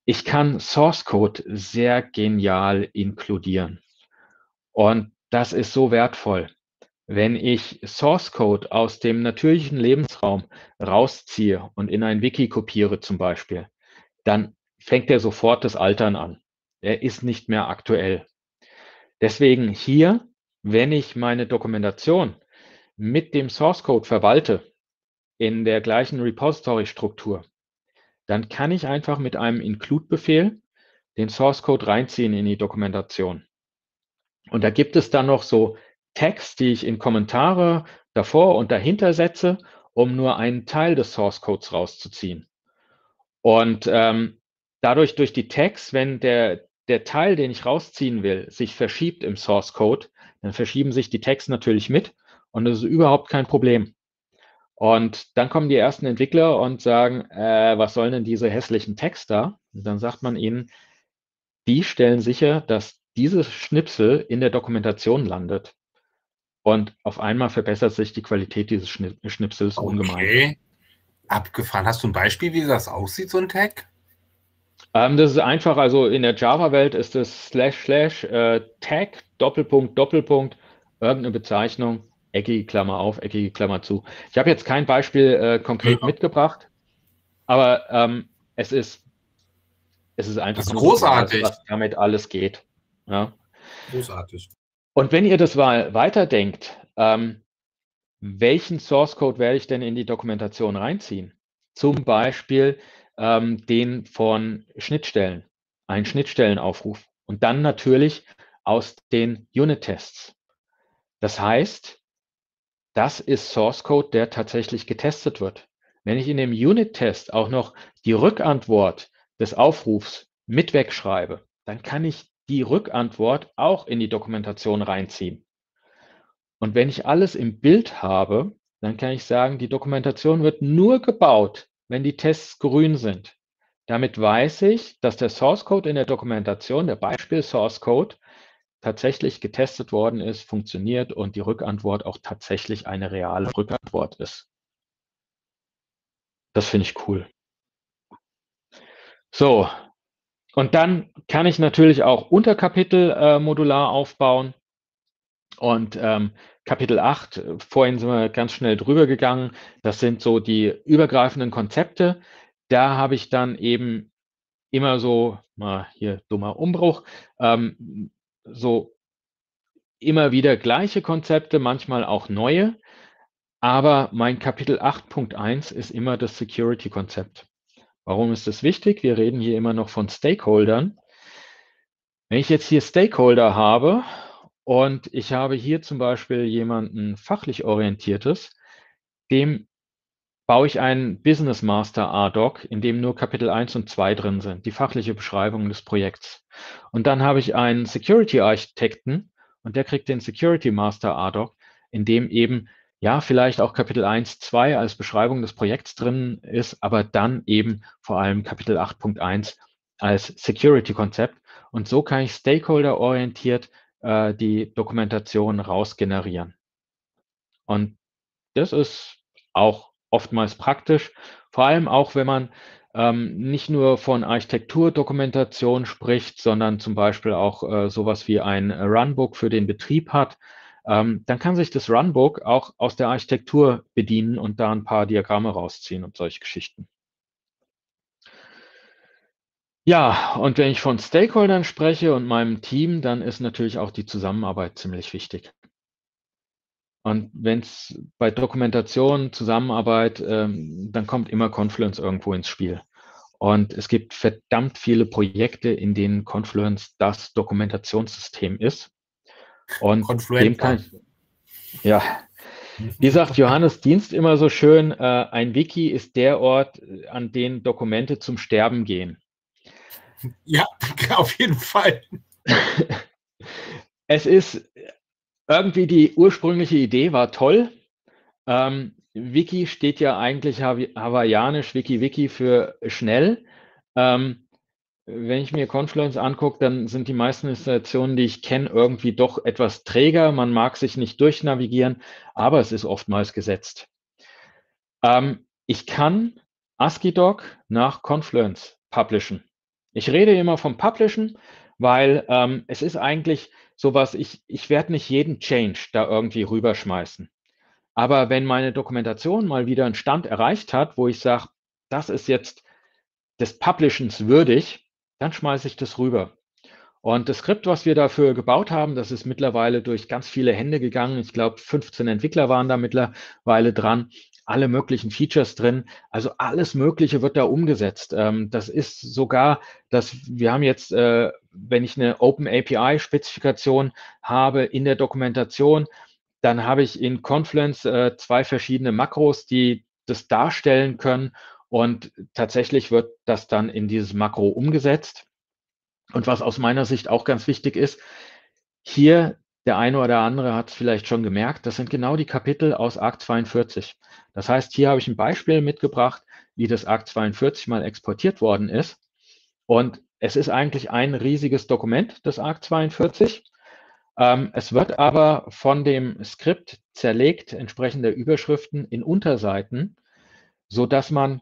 Ich kann Source Code sehr genial inkludieren. Und das ist so wertvoll. Wenn ich Source Code aus dem natürlichen Lebensraum rausziehe und in ein Wiki kopiere zum Beispiel, dann fängt er sofort das Altern an. Er ist nicht mehr aktuell. Deswegen hier, wenn ich meine Dokumentation mit dem Source Code verwalte, in der gleichen Repository-Struktur, dann kann ich einfach mit einem Include-Befehl den Source Code reinziehen in die Dokumentation. Und da gibt es dann noch so Tags, die ich in Kommentare davor und dahinter setze, um nur einen Teil des Source Codes rauszuziehen. Und ähm, dadurch durch die Tags, wenn der, der Teil, den ich rausziehen will, sich verschiebt im Source Code, dann verschieben sich die Tags natürlich mit und das ist überhaupt kein Problem. Und dann kommen die ersten Entwickler und sagen, äh, was sollen denn diese hässlichen Tags da? Und dann sagt man ihnen, die stellen sicher, dass dieses Schnipsel in der Dokumentation landet. Und auf einmal verbessert sich die Qualität dieses Schnipsels okay. ungemein.
Abgefahren. Hast du ein Beispiel, wie das aussieht, so ein Tag?
Ähm, das ist einfach, also in der Java-Welt ist es slash slash äh, Tag, Doppelpunkt, Doppelpunkt, irgendeine Bezeichnung, eckige Klammer auf, eckige Klammer zu. Ich habe jetzt kein Beispiel äh, konkret ja. mitgebracht, aber ähm, es ist es ist einfach
ist großartig,
was damit alles geht. Ja.
Großartig.
Und wenn ihr das mal weiterdenkt, ähm, welchen Source Code werde ich denn in die Dokumentation reinziehen? Zum Beispiel ähm, den von Schnittstellen, einen Schnittstellenaufruf und dann natürlich aus den Unit-Tests. Das heißt, das ist Source Code, der tatsächlich getestet wird. Wenn ich in dem Unit-Test auch noch die Rückantwort des Aufrufs mit wegschreibe, dann kann ich die Rückantwort auch in die Dokumentation reinziehen. Und wenn ich alles im Bild habe, dann kann ich sagen, die Dokumentation wird nur gebaut, wenn die Tests grün sind. Damit weiß ich, dass der Source Code in der Dokumentation, der Beispiel Source Code, tatsächlich getestet worden ist, funktioniert und die Rückantwort auch tatsächlich eine reale Rückantwort ist. Das finde ich cool. So, und dann kann ich natürlich auch Unterkapitel äh, modular aufbauen. Und ähm, Kapitel 8, vorhin sind wir ganz schnell drüber gegangen, das sind so die übergreifenden Konzepte. Da habe ich dann eben immer so, mal hier dummer Umbruch, ähm, so immer wieder gleiche Konzepte, manchmal auch neue. Aber mein Kapitel 8.1 ist immer das Security-Konzept. Warum ist das wichtig? Wir reden hier immer noch von Stakeholdern. Wenn ich jetzt hier Stakeholder habe und ich habe hier zum Beispiel jemanden fachlich orientiertes, dem baue ich einen Business Master ADOC, in dem nur Kapitel 1 und 2 drin sind, die fachliche Beschreibung des Projekts. Und dann habe ich einen Security Architekten und der kriegt den Security Master ADOC, in dem eben ja, vielleicht auch Kapitel 1, 2 als Beschreibung des Projekts drin ist, aber dann eben vor allem Kapitel 8.1 als Security-Konzept. Und so kann ich stakeholder-orientiert äh, die Dokumentation rausgenerieren. Und das ist auch oftmals praktisch, vor allem auch, wenn man ähm, nicht nur von Architekturdokumentation spricht, sondern zum Beispiel auch äh, sowas wie ein Runbook für den Betrieb hat, ähm, dann kann sich das Runbook auch aus der Architektur bedienen und da ein paar Diagramme rausziehen und solche Geschichten. Ja, und wenn ich von Stakeholdern spreche und meinem Team, dann ist natürlich auch die Zusammenarbeit ziemlich wichtig. Und wenn es bei Dokumentation, Zusammenarbeit, ähm, dann kommt immer Confluence irgendwo ins Spiel. Und es gibt verdammt viele Projekte, in denen Confluence das Dokumentationssystem ist. Und dem kann ich, ja, wie sagt Johannes Dienst immer so schön, äh, ein Wiki ist der Ort, an den Dokumente zum Sterben gehen.
Ja, auf jeden Fall.
es ist irgendwie die ursprüngliche Idee war toll. Ähm, Wiki steht ja eigentlich hawaiianisch, Wiki Wiki für schnell. Ähm, wenn ich mir Confluence angucke, dann sind die meisten Installationen, die ich kenne, irgendwie doch etwas träger. Man mag sich nicht durchnavigieren, aber es ist oftmals gesetzt. Ähm, ich kann ASCII-Doc nach Confluence publishen. Ich rede immer vom Publishen, weil ähm, es ist eigentlich sowas, ich, ich werde nicht jeden Change da irgendwie rüberschmeißen. Aber wenn meine Dokumentation mal wieder einen Stand erreicht hat, wo ich sage, das ist jetzt des Publishens würdig, dann schmeiße ich das rüber. Und das Skript, was wir dafür gebaut haben, das ist mittlerweile durch ganz viele Hände gegangen. Ich glaube, 15 Entwickler waren da mittlerweile dran. Alle möglichen Features drin. Also alles Mögliche wird da umgesetzt. Ähm, das ist sogar, dass wir haben jetzt, äh, wenn ich eine Open API Spezifikation habe in der Dokumentation, dann habe ich in Confluence äh, zwei verschiedene Makros, die das darstellen können und tatsächlich wird das dann in dieses Makro umgesetzt. Und was aus meiner Sicht auch ganz wichtig ist, hier der eine oder andere hat es vielleicht schon gemerkt, das sind genau die Kapitel aus ARC 42. Das heißt, hier habe ich ein Beispiel mitgebracht, wie das ARC 42 mal exportiert worden ist. Und es ist eigentlich ein riesiges Dokument, das ARC 42. Ähm, es wird aber von dem Skript zerlegt, entsprechend der Überschriften in Unterseiten, so dass man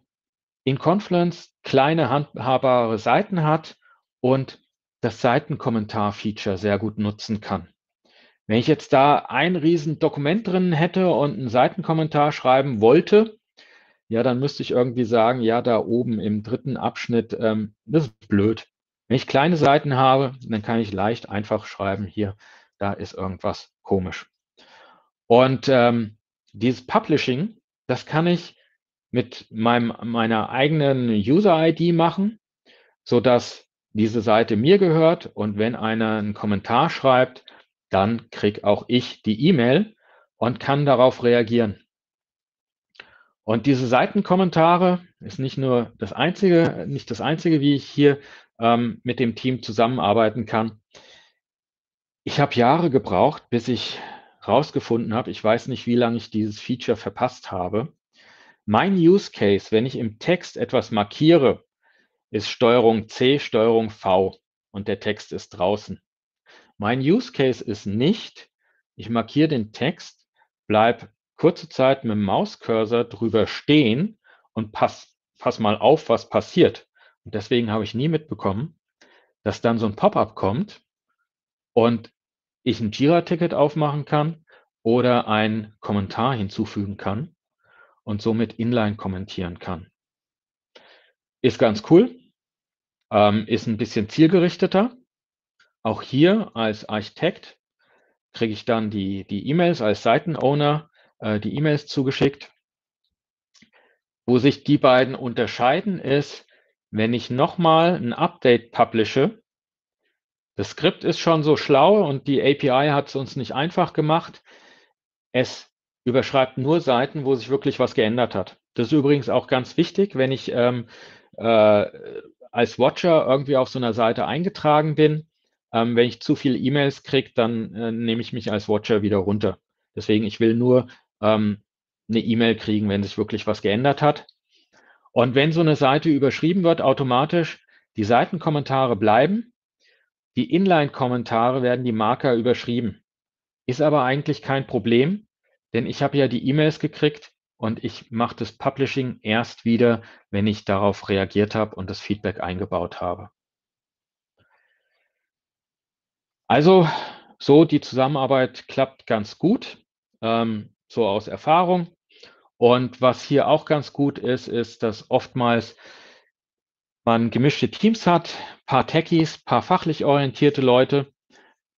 in Confluence kleine handhabbare Seiten hat und das Seitenkommentar-Feature sehr gut nutzen kann. Wenn ich jetzt da ein riesen Dokument drin hätte und einen Seitenkommentar schreiben wollte, ja, dann müsste ich irgendwie sagen, ja, da oben im dritten Abschnitt, ähm, das ist blöd. Wenn ich kleine Seiten habe, dann kann ich leicht einfach schreiben, hier, da ist irgendwas komisch. Und ähm, dieses Publishing, das kann ich mit meinem, meiner eigenen User-ID machen, so dass diese Seite mir gehört und wenn einer einen Kommentar schreibt, dann kriege auch ich die E-Mail und kann darauf reagieren. Und diese Seitenkommentare ist nicht nur das einzige, nicht das einzige, wie ich hier ähm, mit dem Team zusammenarbeiten kann. Ich habe Jahre gebraucht, bis ich rausgefunden habe, ich weiß nicht, wie lange ich dieses Feature verpasst habe. Mein Use Case, wenn ich im Text etwas markiere, ist Steuerung C, Steuerung V und der Text ist draußen. Mein Use Case ist nicht, ich markiere den Text, bleib kurze Zeit mit dem Mauscursor drüber stehen und pass, pass mal auf, was passiert. Und deswegen habe ich nie mitbekommen, dass dann so ein Pop-up kommt und ich ein Jira-Ticket aufmachen kann oder einen Kommentar hinzufügen kann und somit inline kommentieren kann. Ist ganz cool, ähm, ist ein bisschen zielgerichteter. Auch hier als Architekt kriege ich dann die die E-Mails als Seitenowner äh, die E-Mails zugeschickt. Wo sich die beiden unterscheiden ist, wenn ich nochmal ein Update publishe, das Skript ist schon so schlau und die API hat es uns nicht einfach gemacht. Es überschreibt nur Seiten, wo sich wirklich was geändert hat. Das ist übrigens auch ganz wichtig, wenn ich ähm, äh, als Watcher irgendwie auf so einer Seite eingetragen bin. Ähm, wenn ich zu viele E-Mails kriege, dann äh, nehme ich mich als Watcher wieder runter. Deswegen, ich will nur ähm, eine E-Mail kriegen, wenn sich wirklich was geändert hat. Und wenn so eine Seite überschrieben wird, automatisch, die Seitenkommentare bleiben, die Inline-Kommentare werden die Marker überschrieben. Ist aber eigentlich kein Problem, denn ich habe ja die E-Mails gekriegt und ich mache das Publishing erst wieder, wenn ich darauf reagiert habe und das Feedback eingebaut habe. Also so, die Zusammenarbeit klappt ganz gut. Ähm, so aus Erfahrung. Und was hier auch ganz gut ist, ist, dass oftmals man gemischte Teams hat, paar Techies, paar fachlich orientierte Leute.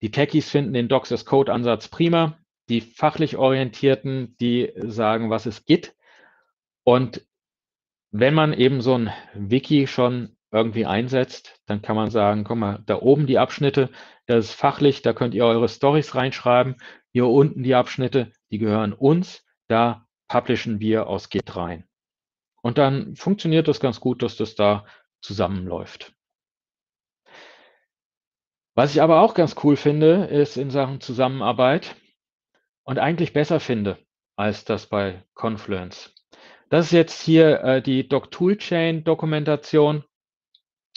Die Techies finden den Docs as Code Ansatz prima. Die fachlich orientierten, die sagen, was es Git. Und wenn man eben so ein Wiki schon irgendwie einsetzt, dann kann man sagen, guck mal, da oben die Abschnitte, das ist fachlich, da könnt ihr eure Stories reinschreiben. Hier unten die Abschnitte, die gehören uns, da publishen wir aus Git rein. Und dann funktioniert das ganz gut, dass das da zusammenläuft. Was ich aber auch ganz cool finde, ist in Sachen Zusammenarbeit und eigentlich besser finde als das bei Confluence. Das ist jetzt hier äh, die Doc-Toolchain-Dokumentation.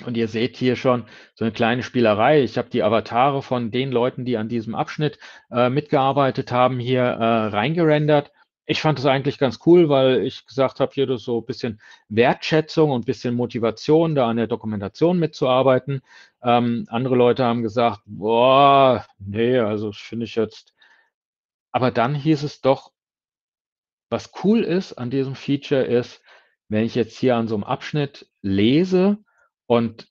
Und ihr seht hier schon so eine kleine Spielerei. Ich habe die Avatare von den Leuten, die an diesem Abschnitt äh, mitgearbeitet haben, hier äh, reingerendert. Ich fand das eigentlich ganz cool, weil ich gesagt habe, hier das so ein bisschen Wertschätzung und ein bisschen Motivation, da an der Dokumentation mitzuarbeiten. Ähm, andere Leute haben gesagt, boah, nee, also finde ich jetzt. Aber dann hieß es doch, was cool ist an diesem Feature ist, wenn ich jetzt hier an so einem Abschnitt lese, und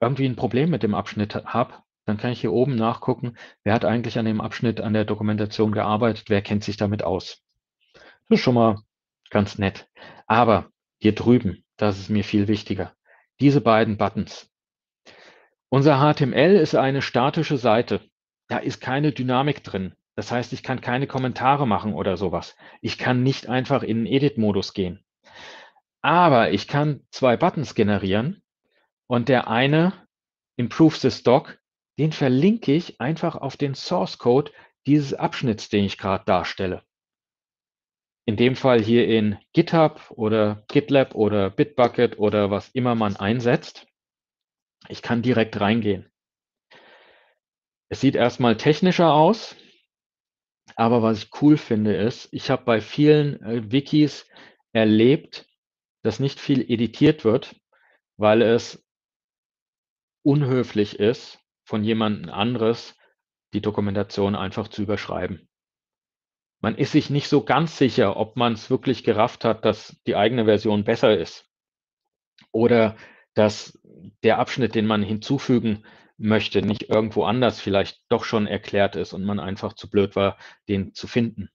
irgendwie ein Problem mit dem Abschnitt habe, dann kann ich hier oben nachgucken, wer hat eigentlich an dem Abschnitt an der Dokumentation gearbeitet, wer kennt sich damit aus. Das ist schon mal ganz nett. Aber hier drüben, das ist mir viel wichtiger, diese beiden Buttons. Unser HTML ist eine statische Seite. Da ist keine Dynamik drin. Das heißt, ich kann keine Kommentare machen oder sowas. Ich kann nicht einfach in den Edit-Modus gehen. Aber ich kann zwei Buttons generieren und der eine, Improve the Stock, den verlinke ich einfach auf den Source Code dieses Abschnitts, den ich gerade darstelle. In dem Fall hier in GitHub oder GitLab oder Bitbucket oder was immer man einsetzt. Ich kann direkt reingehen. Es sieht erstmal technischer aus, aber was ich cool finde ist, ich habe bei vielen äh, Wikis erlebt, dass nicht viel editiert wird, weil es unhöflich ist, von jemand anderes die Dokumentation einfach zu überschreiben. Man ist sich nicht so ganz sicher, ob man es wirklich gerafft hat, dass die eigene Version besser ist oder dass der Abschnitt, den man hinzufügen möchte, nicht irgendwo anders vielleicht doch schon erklärt ist und man einfach zu blöd war, den zu finden.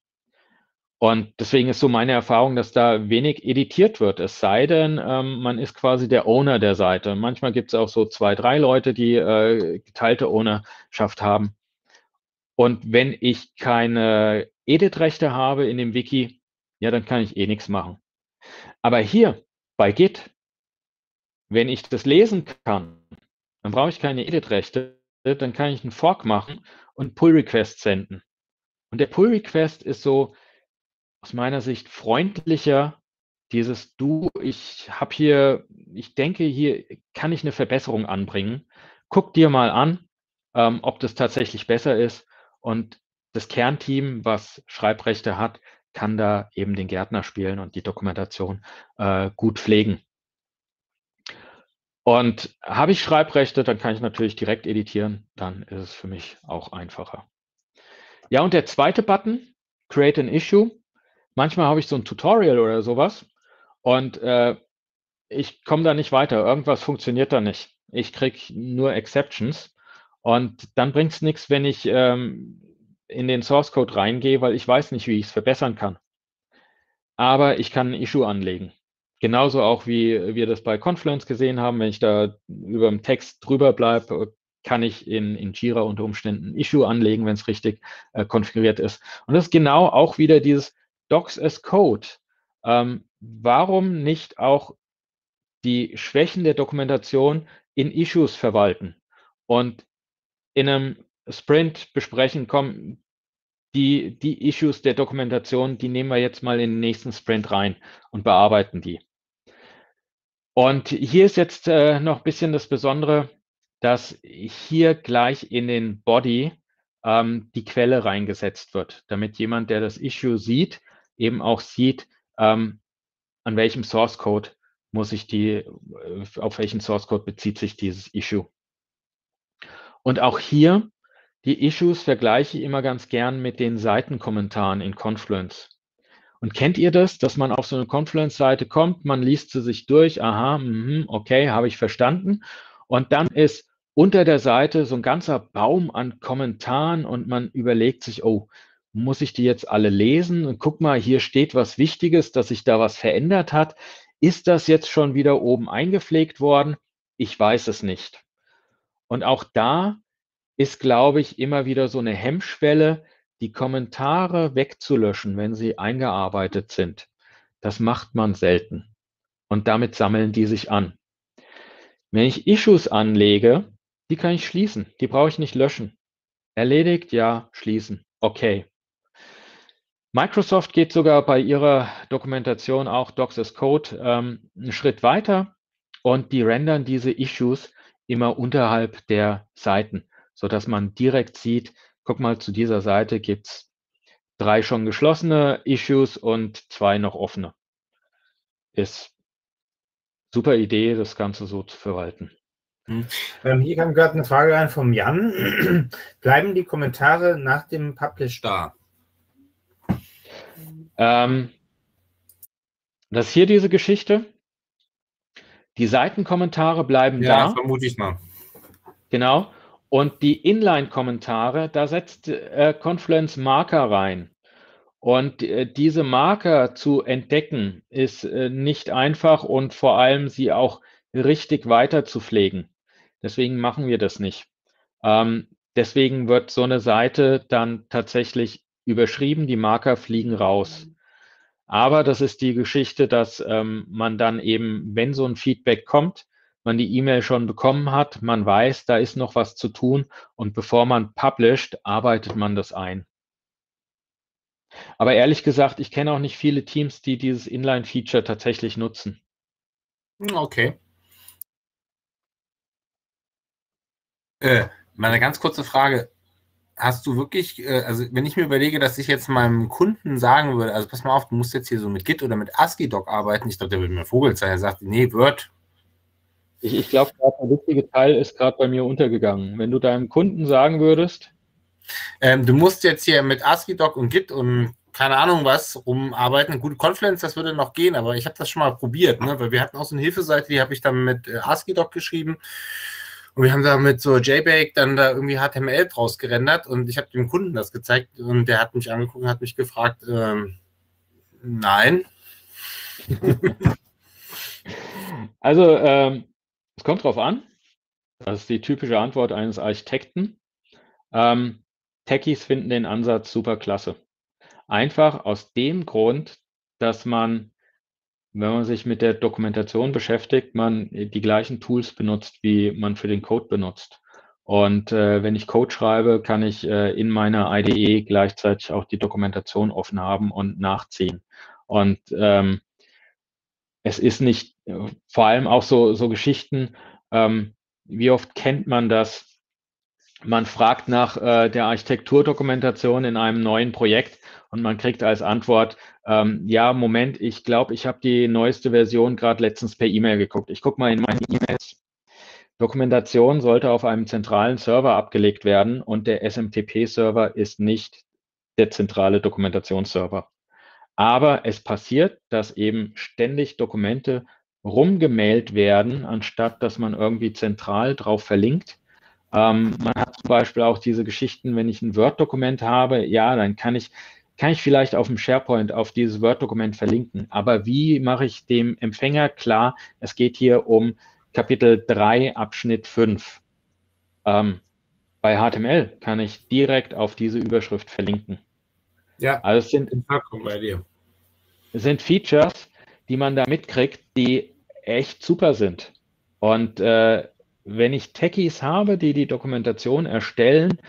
Und deswegen ist so meine Erfahrung, dass da wenig editiert wird. Es sei denn, ähm, man ist quasi der Owner der Seite. Manchmal gibt es auch so zwei, drei Leute, die äh, geteilte Ownerschaft haben. Und wenn ich keine Edit-Rechte habe in dem Wiki, ja, dann kann ich eh nichts machen. Aber hier bei Git, wenn ich das lesen kann, dann brauche ich keine Edit-Rechte, dann kann ich einen Fork machen und Pull-Request senden. Und der Pull-Request ist so aus meiner Sicht freundlicher, dieses Du, ich habe hier, ich denke, hier kann ich eine Verbesserung anbringen. Guck dir mal an, ähm, ob das tatsächlich besser ist. Und das Kernteam, was Schreibrechte hat, kann da eben den Gärtner spielen und die Dokumentation äh, gut pflegen. Und habe ich Schreibrechte, dann kann ich natürlich direkt editieren, dann ist es für mich auch einfacher. Ja, und der zweite Button, Create an Issue. Manchmal habe ich so ein Tutorial oder sowas und äh, ich komme da nicht weiter. Irgendwas funktioniert da nicht. Ich kriege nur Exceptions und dann bringt es nichts, wenn ich ähm, in den Source Code reingehe, weil ich weiß nicht, wie ich es verbessern kann. Aber ich kann ein Issue anlegen. Genauso auch wie wir das bei Confluence gesehen haben, wenn ich da über dem Text drüber bleibe, kann ich in, in Jira unter Umständen ein Issue anlegen, wenn es richtig äh, konfiguriert ist. Und das ist genau auch wieder dieses Docs as Code. Ähm, warum nicht auch die Schwächen der Dokumentation in Issues verwalten und in einem Sprint besprechen, komm, die, die Issues der Dokumentation, die nehmen wir jetzt mal in den nächsten Sprint rein und bearbeiten die. Und hier ist jetzt äh, noch ein bisschen das Besondere, dass hier gleich in den Body ähm, die Quelle reingesetzt wird, damit jemand, der das Issue sieht, eben auch sieht, ähm, an welchem Source Code muss ich die, äh, auf welchen Source Code bezieht sich dieses Issue. Und auch hier die Issues vergleiche ich immer ganz gern mit den Seitenkommentaren in Confluence. Und kennt ihr das, dass man auf so eine Confluence-Seite kommt, man liest sie sich durch, aha, mh, okay, habe ich verstanden. Und dann ist unter der Seite so ein ganzer Baum an Kommentaren und man überlegt sich, oh, muss ich die jetzt alle lesen? Und guck mal, hier steht was Wichtiges, dass sich da was verändert hat. Ist das jetzt schon wieder oben eingepflegt worden? Ich weiß es nicht. Und auch da ist, glaube ich, immer wieder so eine Hemmschwelle, die Kommentare wegzulöschen, wenn sie eingearbeitet sind. Das macht man selten. Und damit sammeln die sich an. Wenn ich Issues anlege, die kann ich schließen. Die brauche ich nicht löschen. Erledigt, ja, schließen. Okay. Microsoft geht sogar bei ihrer Dokumentation auch Docs as Code ähm, einen Schritt weiter und die rendern diese Issues immer unterhalb der Seiten, sodass man direkt sieht, guck mal, zu dieser Seite gibt es drei schon geschlossene Issues und zwei noch offene. Ist super Idee, das Ganze so zu verwalten.
Hm. Ähm, hier kam gerade eine Frage rein vom Jan. Bleiben die Kommentare nach dem Publish da?
Ähm, das ist hier diese Geschichte. Die Seitenkommentare bleiben ja, da. Ja,
vermute ich mal.
Genau. Und die Inline-Kommentare, da setzt äh, Confluence Marker rein. Und äh, diese Marker zu entdecken, ist äh, nicht einfach und vor allem sie auch richtig weiter zu pflegen. Deswegen machen wir das nicht. Ähm, deswegen wird so eine Seite dann tatsächlich überschrieben, die Marker fliegen raus. Aber das ist die Geschichte, dass ähm, man dann eben, wenn so ein Feedback kommt, man die E-Mail schon bekommen hat, man weiß, da ist noch was zu tun und bevor man published, arbeitet man das ein. Aber ehrlich gesagt, ich kenne auch nicht viele Teams, die dieses Inline-Feature tatsächlich nutzen.
Okay. Äh, meine ganz kurze Frage. hast du wirklich, äh, also wenn ich mir überlege, dass ich jetzt meinem Kunden sagen würde, also pass mal auf, du musst jetzt hier so mit Git oder mit ASCII-Doc arbeiten, ich glaube, der würde mir Vogel sein. Er sagt, nee, Word.
Ich, ich glaube, der wichtige Teil ist gerade bei mir untergegangen. Wenn du deinem Kunden sagen würdest,
ähm, du musst jetzt hier mit ASCII-Doc und Git und keine Ahnung was rumarbeiten. Gut, Confluence, das würde noch gehen, aber ich habe das schon mal probiert, ne? weil wir hatten auch so eine Hilfeseite, die habe ich dann mit äh, ASCII-Doc geschrieben und wir haben da mit so JBake dann da irgendwie HTML draus gerendert und ich habe dem Kunden das gezeigt und der hat mich angeguckt und hat mich gefragt, ähm, nein.
also, ähm, es kommt drauf an. Das ist die typische Antwort eines Architekten. Ähm, Techies finden den Ansatz super klasse. Einfach aus dem Grund, dass man, wenn man sich mit der Dokumentation beschäftigt, man die gleichen Tools benutzt, wie man für den Code benutzt. Und äh, wenn ich Code schreibe, kann ich äh, in meiner IDE gleichzeitig auch die Dokumentation offen haben und nachziehen. Und ähm, es ist nicht, vor allem auch so, so Geschichten, ähm, wie oft kennt man das? Man fragt nach äh, der Architekturdokumentation in einem neuen Projekt und man kriegt als Antwort, ähm, ja, Moment, ich glaube, ich habe die neueste Version gerade letztens per E-Mail geguckt. Ich gucke mal in meine E-Mails. Dokumentation sollte auf einem zentralen Server abgelegt werden und der SMTP-Server ist nicht der zentrale Dokumentationsserver. Aber es passiert, dass eben ständig Dokumente rumgemailt werden, anstatt dass man irgendwie zentral drauf verlinkt. Ähm, man hat zum Beispiel auch diese Geschichten, wenn ich ein Word-Dokument habe, ja, dann kann ich kann ich vielleicht auf dem SharePoint auf dieses Word-Dokument verlinken. Aber wie mache ich dem Empfänger klar, es geht hier um Kapitel 3, Abschnitt 5. Ähm, bei HTML kann ich direkt auf diese Überschrift verlinken.
Ja,
also es sind,
bei dir.
es sind Features, die man da mitkriegt, die echt super sind. Und äh, wenn ich Techies habe, die die Dokumentation erstellen,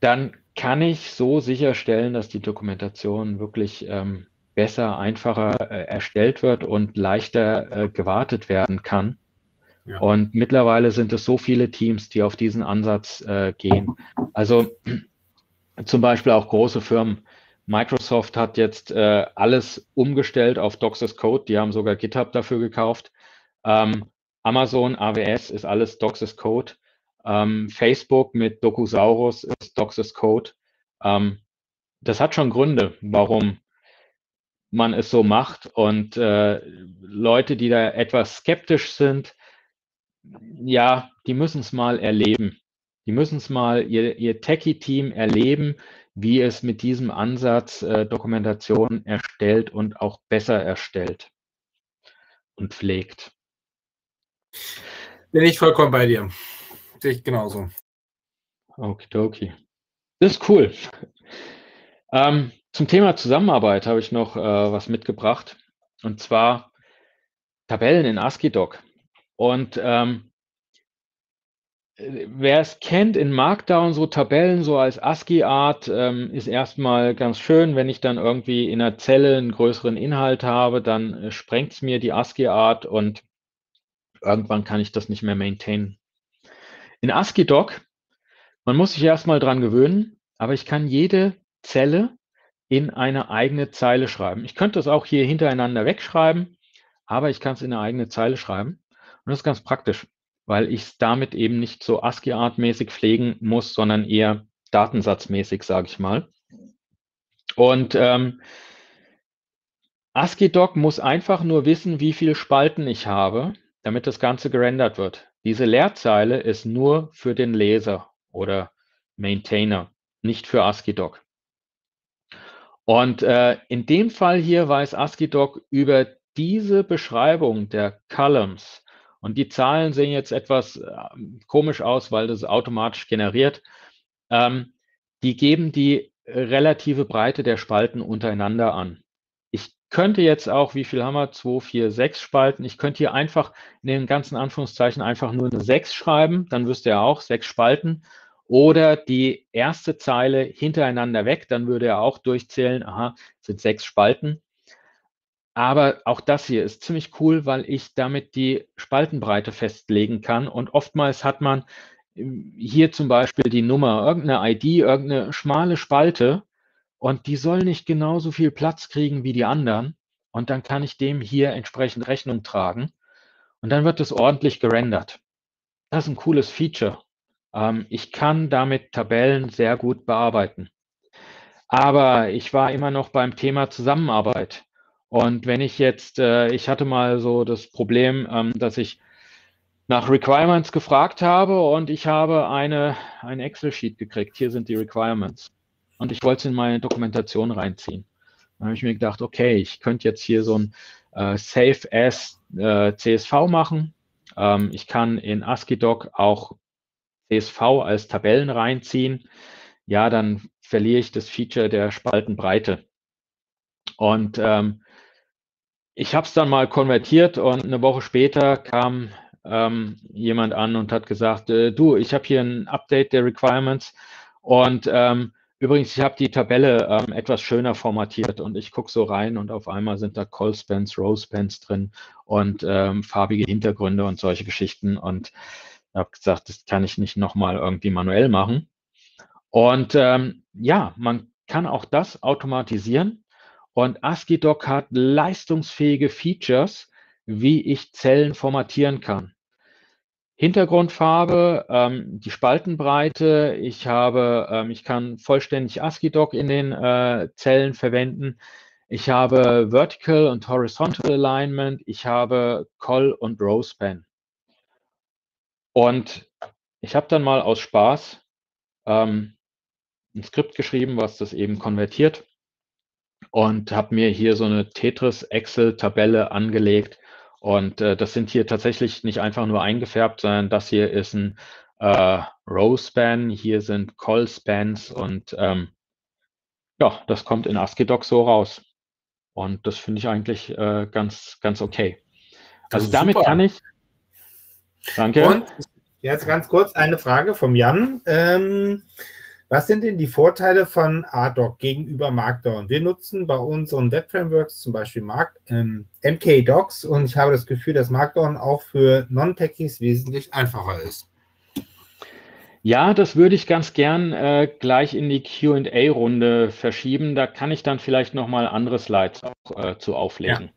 dann kann ich so sicherstellen, dass die Dokumentation wirklich ähm, besser, einfacher äh, erstellt wird und leichter äh, gewartet werden kann. Ja. Und mittlerweile sind es so viele Teams, die auf diesen Ansatz äh, gehen. Also zum Beispiel auch große Firmen. Microsoft hat jetzt äh, alles umgestellt auf Docs Code. Die haben sogar GitHub dafür gekauft. Ähm, Amazon, AWS ist alles Docs Code. Ähm, Facebook mit Docusaurus ist Docs Code. Ähm, das hat schon Gründe, warum man es so macht. Und äh, Leute, die da etwas skeptisch sind, ja, die müssen es mal erleben. Die müssen es mal, ihr, ihr Techie-Team erleben, wie es mit diesem Ansatz äh, Dokumentation erstellt und auch besser erstellt und pflegt.
Bin ich vollkommen bei dir. Sehe ich genauso.
Okidoki. Das ist cool. Ähm, zum Thema Zusammenarbeit habe ich noch äh, was mitgebracht. Und zwar Tabellen in ASCII-Doc. Und ähm, wer es kennt, in Markdown so Tabellen so als ASCII-Art ähm, ist erstmal ganz schön. Wenn ich dann irgendwie in einer Zelle einen größeren Inhalt habe, dann äh, sprengt es mir die ASCII-Art und irgendwann kann ich das nicht mehr maintainen. In ASCII-Doc, man muss sich erstmal dran gewöhnen, aber ich kann jede Zelle in eine eigene Zeile schreiben. Ich könnte es auch hier hintereinander wegschreiben, aber ich kann es in eine eigene Zeile schreiben. Und das ist ganz praktisch, weil ich es damit eben nicht so ASCII-Art-mäßig pflegen muss, sondern eher datensatzmäßig, sage ich mal. Und ähm, ASCII-Doc muss einfach nur wissen, wie viele Spalten ich habe, damit das Ganze gerendert wird. Diese Leerzeile ist nur für den Leser oder Maintainer, nicht für ASCII-Doc. Und äh, in dem Fall hier weiß ASCII-Doc über diese Beschreibung der Columns und die Zahlen sehen jetzt etwas äh, komisch aus, weil das automatisch generiert. Ähm, die geben die relative Breite der Spalten untereinander an könnte jetzt auch, wie viel haben wir? 2, 4, 6 Spalten. Ich könnte hier einfach in den ganzen Anführungszeichen einfach nur eine 6 schreiben, dann wüsste er auch 6 Spalten. Oder die erste Zeile hintereinander weg, dann würde er auch durchzählen, aha, sind 6 Spalten. Aber auch das hier ist ziemlich cool, weil ich damit die Spaltenbreite festlegen kann. Und oftmals hat man hier zum Beispiel die Nummer, irgendeine ID, irgendeine schmale Spalte und die soll nicht genauso viel Platz kriegen wie die anderen und dann kann ich dem hier entsprechend Rechnung tragen und dann wird es ordentlich gerendert. Das ist ein cooles Feature. Ähm, ich kann damit Tabellen sehr gut bearbeiten. Aber ich war immer noch beim Thema Zusammenarbeit. Und wenn ich jetzt, äh, ich hatte mal so das Problem, ähm, dass ich nach Requirements gefragt habe und ich habe eine, ein Excel-Sheet gekriegt. Hier sind die Requirements. Und ich wollte es in meine Dokumentation reinziehen. Dann habe ich mir gedacht, okay, ich könnte jetzt hier so ein äh, Save as äh, CSV machen. Ähm, ich kann in ASCII-Doc auch CSV als Tabellen reinziehen. Ja, dann verliere ich das Feature der Spaltenbreite. Und ähm, ich habe es dann mal konvertiert und eine Woche später kam ähm, jemand an und hat gesagt, äh, du, ich habe hier ein Update der Requirements und ähm, übrigens, ich habe die Tabelle ähm, etwas schöner formatiert und ich gucke so rein und auf einmal sind da Call-Spans, Row-Spans drin und ähm, farbige Hintergründe und solche Geschichten und habe gesagt, das kann ich nicht nochmal irgendwie manuell machen. Und ähm, ja, man kann auch das automatisieren und ASCII-Doc hat leistungsfähige Features, wie ich Zellen formatieren kann. Hintergrundfarbe, ähm, die Spaltenbreite, ich habe, ähm, ich kann vollständig ASCII-Doc in den äh, Zellen verwenden. Ich habe Vertical und Horizontal Alignment, ich habe Col und Row Span. Und ich habe dann mal aus Spaß ähm, ein Skript geschrieben, was das eben konvertiert und habe mir hier so eine Tetris-Excel-Tabelle angelegt, und äh, das sind hier tatsächlich nicht einfach nur eingefärbt, sondern das hier ist ein äh, Row-Span, hier sind Call-Spans und ähm, ja, das kommt in ASCII-Doc so raus. Und das finde ich eigentlich äh, ganz, ganz okay. Also damit super. kann ich.
Danke. Und jetzt ganz kurz eine Frage vom Jan. Ähm, was sind denn die Vorteile von RDoc gegenüber Markdown? Wir nutzen bei unseren Web-Frameworks zum Beispiel Mark, ähm, MK-Docs und ich habe das Gefühl, dass Markdown auch für Non-Techies wesentlich einfacher ist.
Ja, das würde ich ganz gern äh, gleich in die QA-Runde verschieben. Da kann ich dann vielleicht nochmal andere Slides auch, äh, zu auflegen. Ja.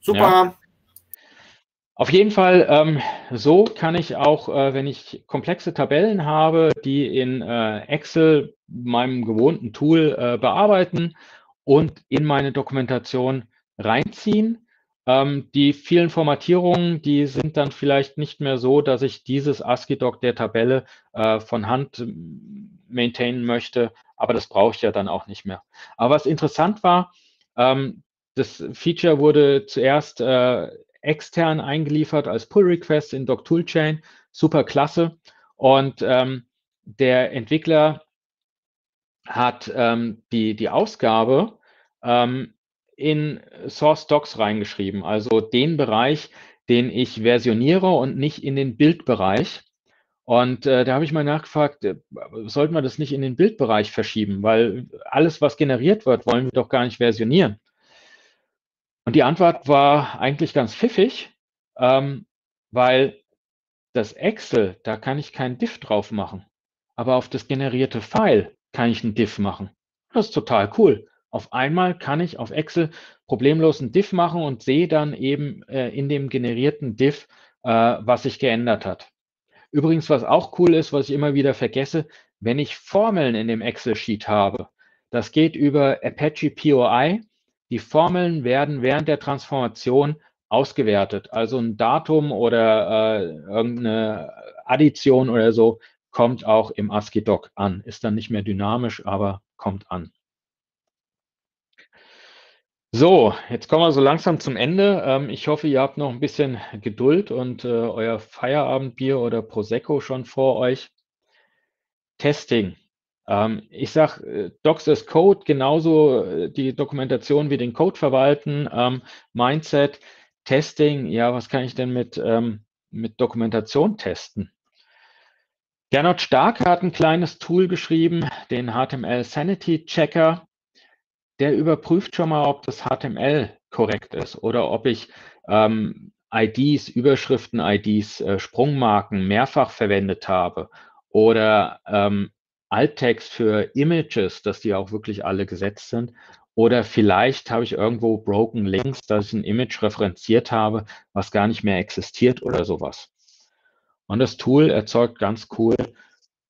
Super. Ja.
Auf jeden Fall, ähm, so kann ich auch, äh, wenn ich komplexe Tabellen habe, die in äh, Excel, meinem gewohnten Tool, äh, bearbeiten und in meine Dokumentation reinziehen. Ähm, die vielen Formatierungen, die sind dann vielleicht nicht mehr so, dass ich dieses ASCII-Doc der Tabelle äh, von Hand maintainen möchte, aber das brauche ich ja dann auch nicht mehr. Aber was interessant war, ähm, das Feature wurde zuerst äh, extern eingeliefert als Pull-Request in Doc Toolchain. Super klasse. Und ähm, der Entwickler hat ähm, die, die Ausgabe ähm, in Source Docs reingeschrieben, also den Bereich, den ich versioniere und nicht in den Bildbereich. Und äh, da habe ich mal nachgefragt, äh, sollten wir das nicht in den Bildbereich verschieben, weil alles, was generiert wird, wollen wir doch gar nicht versionieren. Und die Antwort war eigentlich ganz pfiffig, ähm, weil das Excel, da kann ich kein Diff drauf machen. Aber auf das generierte File kann ich ein Diff machen. Das ist total cool. Auf einmal kann ich auf Excel problemlos ein Diff machen und sehe dann eben äh, in dem generierten Diff, äh, was sich geändert hat. Übrigens, was auch cool ist, was ich immer wieder vergesse, wenn ich Formeln in dem Excel-Sheet habe, das geht über Apache POI die Formeln werden während der Transformation ausgewertet. Also ein Datum oder äh, irgendeine Addition oder so kommt auch im ASCII-Doc an. Ist dann nicht mehr dynamisch, aber kommt an. So, jetzt kommen wir so langsam zum Ende. Ähm, ich hoffe, ihr habt noch ein bisschen Geduld und äh, euer Feierabendbier oder Prosecco schon vor euch. Testing. Ähm, ich sage, äh, Docs as Code, genauso äh, die Dokumentation wie den Code verwalten, ähm, Mindset, Testing, ja, was kann ich denn mit, ähm, mit Dokumentation testen? Gernot Stark hat ein kleines Tool geschrieben, den HTML Sanity Checker. Der überprüft schon mal, ob das HTML korrekt ist oder ob ich ähm, IDs, Überschriften-IDs, äh, Sprungmarken mehrfach verwendet habe oder ähm, Alttext für Images, dass die auch wirklich alle gesetzt sind. Oder vielleicht habe ich irgendwo Broken Links, dass ich ein Image referenziert habe, was gar nicht mehr existiert oder sowas. Und das Tool erzeugt ganz cool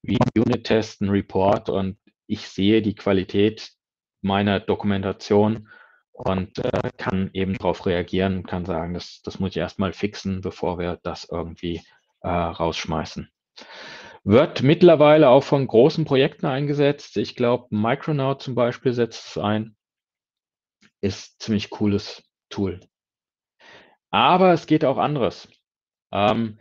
wie Unit-Test, ein Report und ich sehe die Qualität meiner Dokumentation und äh, kann eben darauf reagieren, kann sagen, das, das muss ich erstmal fixen, bevor wir das irgendwie äh, rausschmeißen. Wird mittlerweile auch von großen Projekten eingesetzt. Ich glaube, Micronaut zum Beispiel setzt es ein. Ist ziemlich cooles Tool. Aber es geht auch anderes. Ähm,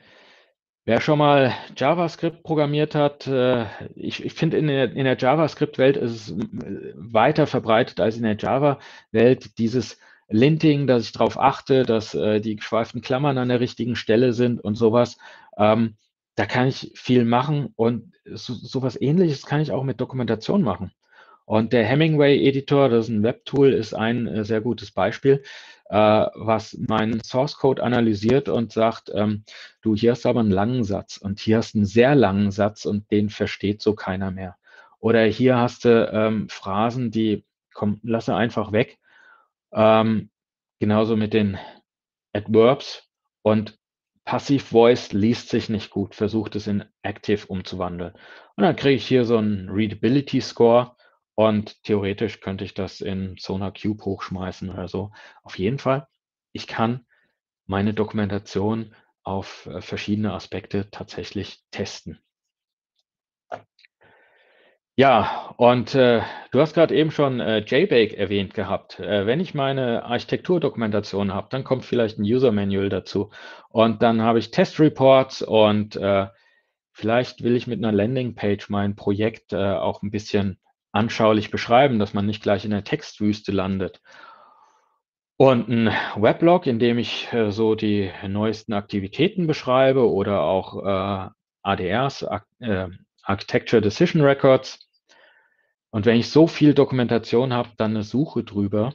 Wer schon mal JavaScript programmiert hat, äh, ich, ich finde, in der, in der JavaScript-Welt ist es äh, weiter verbreitet als in der Java-Welt dieses Linting, dass ich darauf achte, dass äh, die geschweiften Klammern an der richtigen Stelle sind und sowas. Ähm, da kann ich viel machen und so, sowas ähnliches kann ich auch mit Dokumentation machen. Und der Hemingway-Editor, das ist ein Webtool, ist ein äh, sehr gutes Beispiel, äh, was meinen Source Code analysiert und sagt, ähm, du, hier hast aber einen langen Satz und hier hast einen sehr langen Satz und den versteht so keiner mehr. Oder hier hast du ähm, Phrasen, die, komm, lasse einfach weg. Ähm, genauso mit den Adverbs und Passive Voice liest sich nicht gut, versucht es in Active umzuwandeln. Und dann kriege ich hier so einen Readability Score und theoretisch könnte ich das in Sonar Cube hochschmeißen oder so. Auf jeden Fall, ich kann meine Dokumentation auf äh, verschiedene Aspekte tatsächlich testen. Ja, und äh, du hast gerade eben schon äh, JBake erwähnt gehabt. Äh, wenn ich meine Architekturdokumentation habe, dann kommt vielleicht ein User Manual dazu. Und dann habe ich Test Reports und äh, vielleicht will ich mit einer Landingpage mein Projekt äh, auch ein bisschen anschaulich beschreiben, dass man nicht gleich in der Textwüste landet. Und ein Weblog, in dem ich äh, so die neuesten Aktivitäten beschreibe oder auch äh, ADRs, Ar äh, Architecture Decision Records. Und wenn ich so viel Dokumentation habe, dann eine Suche drüber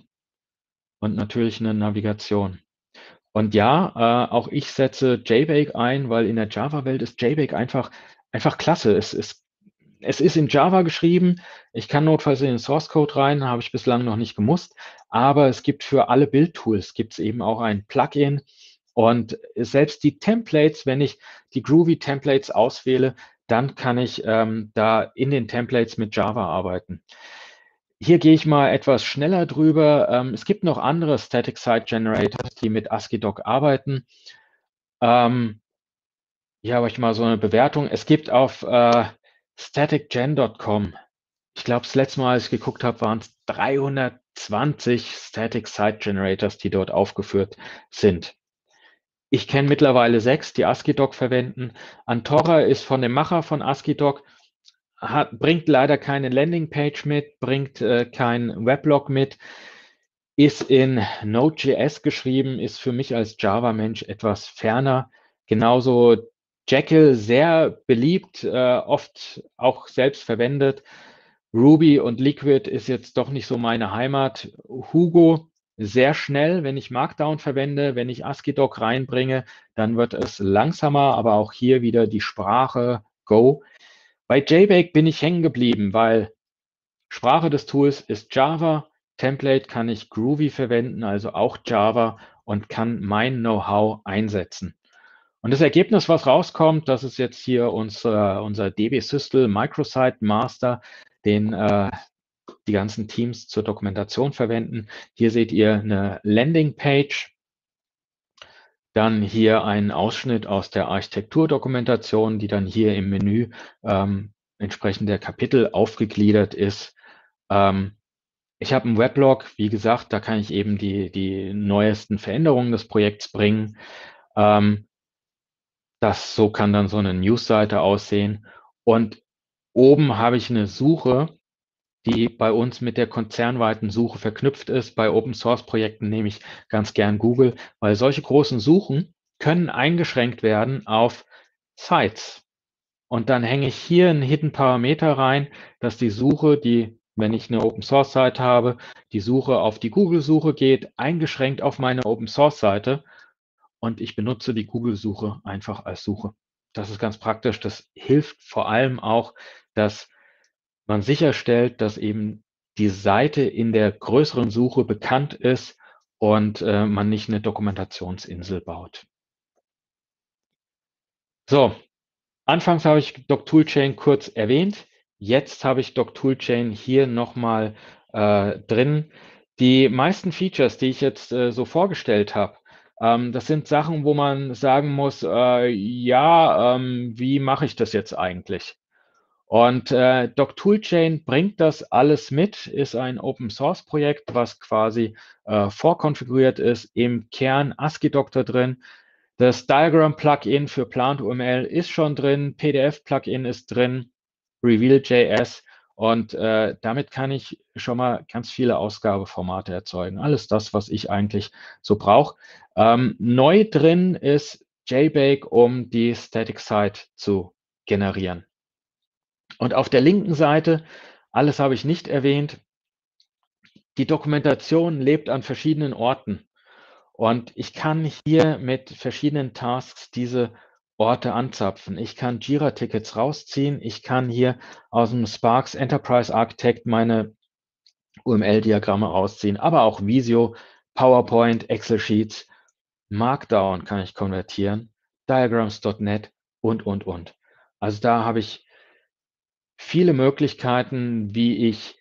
und natürlich eine Navigation. Und ja, äh, auch ich setze JBake ein, weil in der Java-Welt ist JBake einfach, einfach klasse. Es, es es ist in Java geschrieben. Ich kann notfalls in den Source Code rein, habe ich bislang noch nicht gemusst. Aber es gibt für alle Build-Tools gibt es eben auch ein Plugin. Und selbst die Templates, wenn ich die Groovy Templates auswähle, dann kann ich ähm, da in den Templates mit Java arbeiten. Hier gehe ich mal etwas schneller drüber. Ähm, es gibt noch andere Static Site Generators, die mit ASCII-Doc arbeiten. Ähm, hier habe ich mal so eine Bewertung. Es gibt auf äh, staticgen.com. Ich glaube, das letzte Mal, als ich geguckt habe, waren es 320 Static Site Generators, die dort aufgeführt sind. Ich kenne mittlerweile sechs, die ASCII-Doc verwenden. Antora ist von dem Macher von ASCII-Doc, bringt leider keine Landingpage mit, bringt äh, kein Weblog mit, ist in Node.js geschrieben, ist für mich als Java-Mensch etwas ferner. Genauso Jekyll sehr beliebt, äh, oft auch selbst verwendet. Ruby und Liquid ist jetzt doch nicht so meine Heimat. Hugo sehr schnell, wenn ich Markdown verwende, wenn ich ASCII-Doc reinbringe, dann wird es langsamer, aber auch hier wieder die Sprache Go. Bei JBake bin ich hängen geblieben, weil Sprache des Tools ist Java, Template kann ich Groovy verwenden, also auch Java und kann mein Know-how einsetzen. Und das Ergebnis, was rauskommt, das ist jetzt hier unser, unser DB Systel Microsite Master, den äh, die ganzen Teams zur Dokumentation verwenden. Hier seht ihr eine Landingpage, dann hier einen Ausschnitt aus der Architekturdokumentation, die dann hier im Menü ähm, entsprechend der Kapitel aufgegliedert ist. Ähm, ich habe einen Weblog, wie gesagt, da kann ich eben die, die neuesten Veränderungen des Projekts bringen. Ähm, das, so kann dann so eine Newsseite aussehen. Und oben habe ich eine Suche, die bei uns mit der konzernweiten Suche verknüpft ist. Bei Open Source Projekten nehme ich ganz gern Google, weil solche großen Suchen können eingeschränkt werden auf Sites. Und dann hänge ich hier einen Hidden Parameter rein, dass die Suche, die, wenn ich eine Open Source Seite habe, die Suche auf die Google-Suche geht, eingeschränkt auf meine Open Source Seite und ich benutze die Google-Suche einfach als Suche. das ist ganz praktisch. Das hilft vor allem auch, dass man sicherstellt, dass eben die Seite in der größeren Suche bekannt ist und äh, man nicht eine Dokumentationsinsel baut. So, anfangs habe ich DocToolchain kurz erwähnt. Jetzt habe ich DocToolchain hier nochmal äh, drin. Die meisten Features, die ich jetzt äh, so vorgestellt habe, ähm, das sind Sachen, wo man sagen muss, äh, ja, ähm, wie mache ich das jetzt eigentlich? Und äh, DocToolchain bringt das alles mit, ist ein Open-Source-Projekt, was quasi äh, vorkonfiguriert ist, im Kern ASCII-Doctor drin. Das Diagram-Plugin für Plant.uml ist schon drin, PDF-Plugin ist drin, Reveal.js und äh, damit kann ich schon mal ganz viele Ausgabeformate erzeugen. Alles das, was ich eigentlich so brauche. Ähm, neu drin ist JBake, um die Static Site zu generieren. Und auf der linken Seite, alles habe ich nicht erwähnt, die Dokumentation lebt an verschiedenen Orten. Und ich kann hier mit verschiedenen Tasks diese Orte anzapfen. Ich kann Jira-Tickets rausziehen. Ich kann hier aus dem Sparks Enterprise Architect meine UML-Diagramme rausziehen, aber auch Visio, PowerPoint, Excel-Sheets, Markdown kann ich konvertieren, Diagrams.net und, und, und. Also da habe ich viele Möglichkeiten, wie ich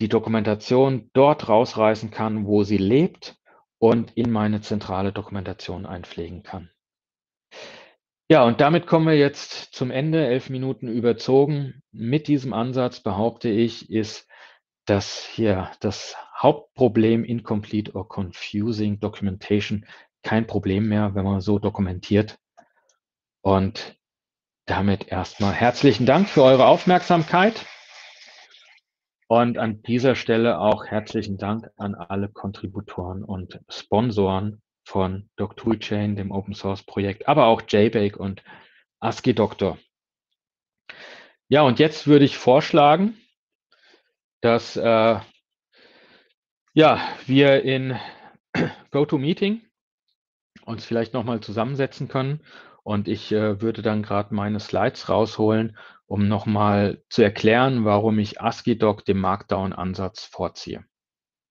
die Dokumentation dort rausreißen kann, wo sie lebt und in meine zentrale Dokumentation einpflegen kann. Ja, und damit kommen wir jetzt zum Ende, elf Minuten überzogen. Mit diesem Ansatz behaupte ich, ist das hier das Hauptproblem Incomplete or Confusing Documentation kein Problem mehr, wenn man so dokumentiert. Und damit erstmal herzlichen Dank für eure Aufmerksamkeit. Und an dieser Stelle auch herzlichen Dank an alle Kontributoren und Sponsoren von DocToolchain, dem Open Source Projekt, aber auch JBake und ASCII Doctor. Ja, und jetzt würde ich vorschlagen, dass äh, ja, wir in GoToMeeting uns vielleicht nochmal zusammensetzen können und ich äh, würde dann gerade meine Slides rausholen, um nochmal zu erklären, warum ich ASCII-Doc dem Markdown-Ansatz vorziehe.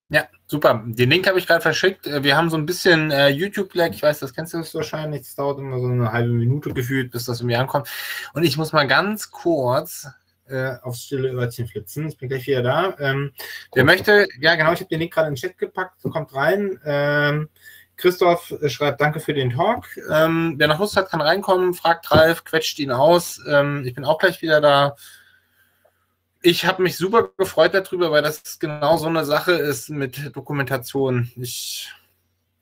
Ja, super. Den Link habe ich gerade verschickt. Äh, wir haben so ein bisschen äh, YouTube-Lag. Ich weiß, das kennst du wahrscheinlich. Es dauert immer so eine halbe Minute gefühlt, bis das irgendwie ankommt. Und ich muss mal ganz kurz äh, aufs stille Örtchen flitzen. Ich bin gleich wieder da. Ähm, wer möchte, ja genau, ich habe den Link gerade in den Chat gepackt. Kommt rein. Ähm, Christoph schreibt Danke für den Talk. Ähm, wer noch Lust hat, kann reinkommen, fragt Ralf, quetscht ihn aus. Ähm, ich bin auch gleich wieder da. Ich habe mich super gefreut darüber, weil das genau so eine Sache ist mit Dokumentation. Ich,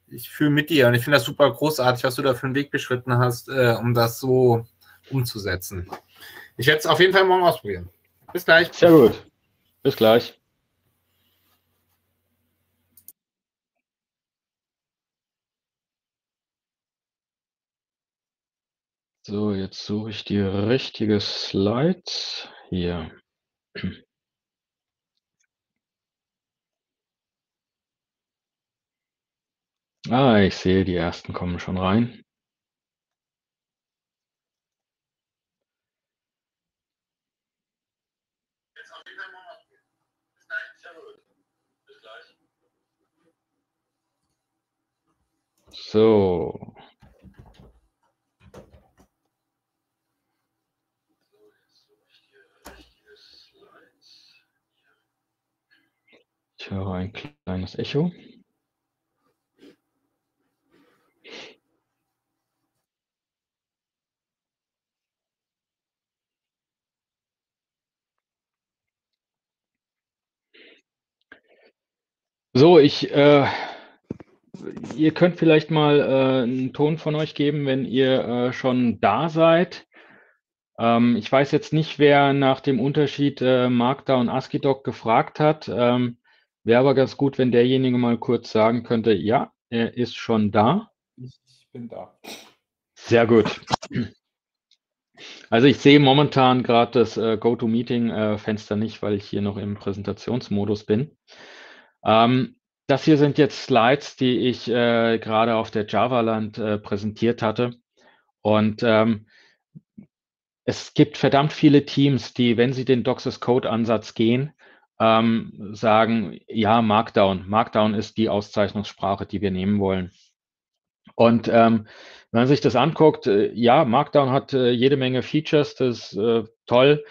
ich fühle mit dir und ich finde das super großartig, was du da für einen Weg beschritten hast, äh, um das so umzusetzen. Ich werde es auf jeden Fall morgen ausprobieren. Bis gleich.
Sehr gut. Bis gleich. So, jetzt suche ich die richtige Slide. Hier. Ah, ich sehe, die ersten kommen schon rein. So. Ich höre ein kleines Echo. So, ich, äh, ihr könnt vielleicht mal äh, einen Ton von euch geben, wenn ihr äh, schon da seid. Ähm, ich weiß jetzt nicht, wer nach dem Unterschied äh, Markdown ASCII-Doc gefragt hat. Ähm, Wäre aber ganz gut, wenn derjenige mal kurz sagen könnte, ja, er ist schon da.
Ich bin da.
Sehr gut. Also ich sehe momentan gerade das äh, GoToMeeting-Fenster äh, nicht, weil ich hier noch im Präsentationsmodus bin. Ähm, das hier sind jetzt Slides, die ich äh, gerade auf der Java-Land äh, präsentiert hatte. Und ähm, es gibt verdammt viele Teams, die, wenn sie den Doxys Code Ansatz gehen, ähm, sagen, ja, Markdown. Markdown ist die Auszeichnungssprache, die wir nehmen wollen. Und ähm, wenn man sich das anguckt, äh, ja, Markdown hat äh, jede Menge Features, das ist äh, toll,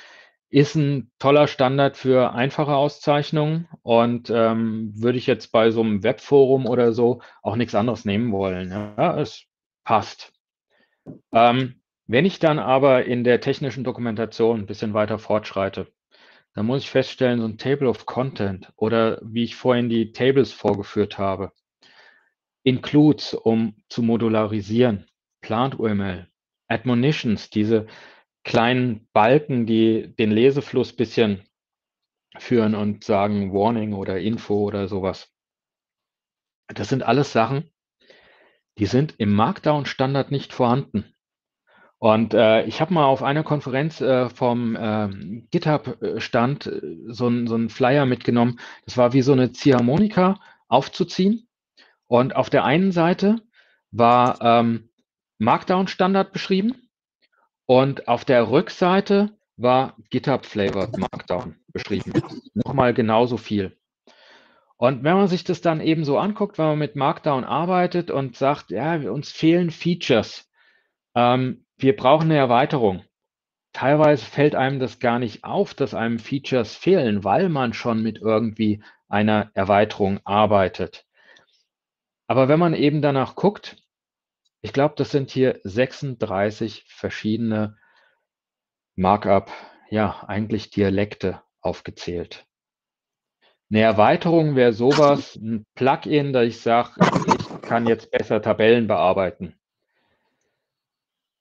ist ein toller Standard für einfache Auszeichnungen und ähm, würde ich jetzt bei so einem Webforum oder so auch nichts anderes nehmen wollen. Ja, es passt. Ähm, wenn ich dann aber in der technischen Dokumentation ein bisschen weiter fortschreite, dann muss ich feststellen, so ein Table of Content oder wie ich vorhin die Tables vorgeführt habe, Includes, um zu modularisieren, Plant UML, Admonitions, diese kleinen Balken, die den Lesefluss ein bisschen führen und sagen Warning oder Info oder sowas. Das sind alles Sachen, die sind im Markdown-Standard nicht vorhanden. Und äh, ich habe mal auf einer Konferenz äh, vom äh, GitHub-Stand äh, so, so einen Flyer mitgenommen. Das war wie so eine Ziehharmonika aufzuziehen. Und auf der einen Seite war ähm, Markdown-Standard beschrieben und auf der Rückseite war GitHub Flavored Markdown beschrieben. Nochmal genauso viel. Und wenn man sich das dann eben so anguckt, wenn man mit Markdown arbeitet und sagt, ja, uns fehlen Features, ähm, wir brauchen eine Erweiterung. Teilweise fällt einem das gar nicht auf, dass einem Features fehlen, weil man schon mit irgendwie einer Erweiterung arbeitet. Aber wenn man eben danach guckt, ich glaube, das sind hier 36 verschiedene Markup, ja, eigentlich Dialekte aufgezählt. Eine Erweiterung wäre sowas, ein Plugin, da ich sage, ich kann jetzt besser Tabellen bearbeiten.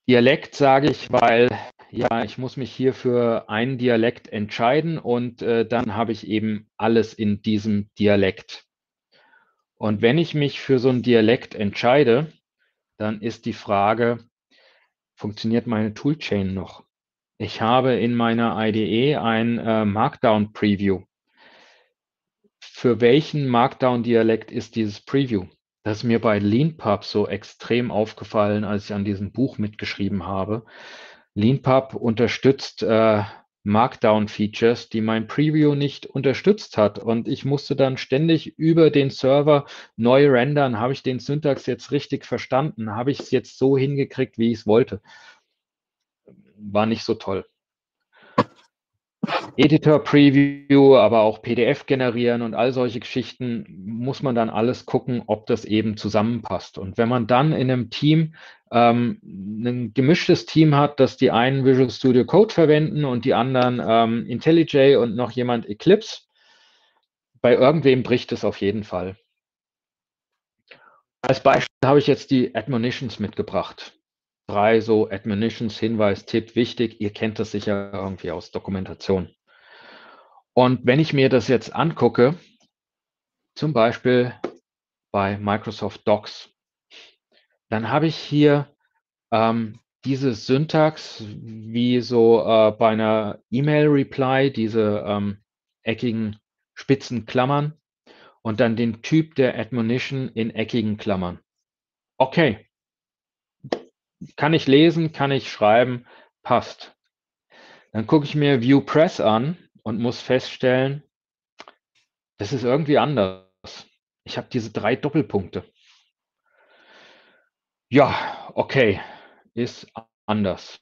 Dialekt sage ich, weil ja, ich muss mich hier für einen Dialekt entscheiden und äh, dann habe ich eben alles in diesem Dialekt. Und wenn ich mich für so einen Dialekt entscheide, dann ist die Frage, funktioniert meine Toolchain noch? Ich habe in meiner IDE ein äh, Markdown Preview. Für welchen Markdown-Dialekt ist dieses Preview? Das ist mir bei Leanpub so extrem aufgefallen, als ich an diesem Buch mitgeschrieben habe. Leanpub unterstützt äh, Markdown-Features, die mein Preview nicht unterstützt hat. Und ich musste dann ständig über den Server neu rendern. Habe ich den Syntax jetzt richtig verstanden? Habe ich es jetzt so hingekriegt, wie ich es wollte? War nicht so toll. Editor-Preview, aber auch PDF generieren und all solche Geschichten, muss man dann alles gucken, ob das eben zusammenpasst. Und wenn man dann in einem Team ähm, ein gemischtes Team hat, dass die einen Visual Studio Code verwenden und die anderen ähm, IntelliJ und noch jemand Eclipse, bei irgendwem bricht es auf jeden Fall. Als Beispiel habe ich jetzt die Admonitions mitgebracht drei so Admonitions, Hinweis, Tipp, wichtig. Ihr kennt das sicher irgendwie aus Dokumentation. Und wenn ich mir das jetzt angucke, zum Beispiel bei Microsoft Docs, dann habe ich hier ähm, diese Syntax wie so äh, bei einer E-Mail-Reply, diese ähm, eckigen spitzen Klammern und dann den Typ der Admonition in eckigen Klammern. Okay, kann ich lesen, kann ich schreiben, passt. Dann gucke ich mir View Press an und muss feststellen, das ist irgendwie anders. Ich habe diese drei Doppelpunkte. Ja, okay, ist anders.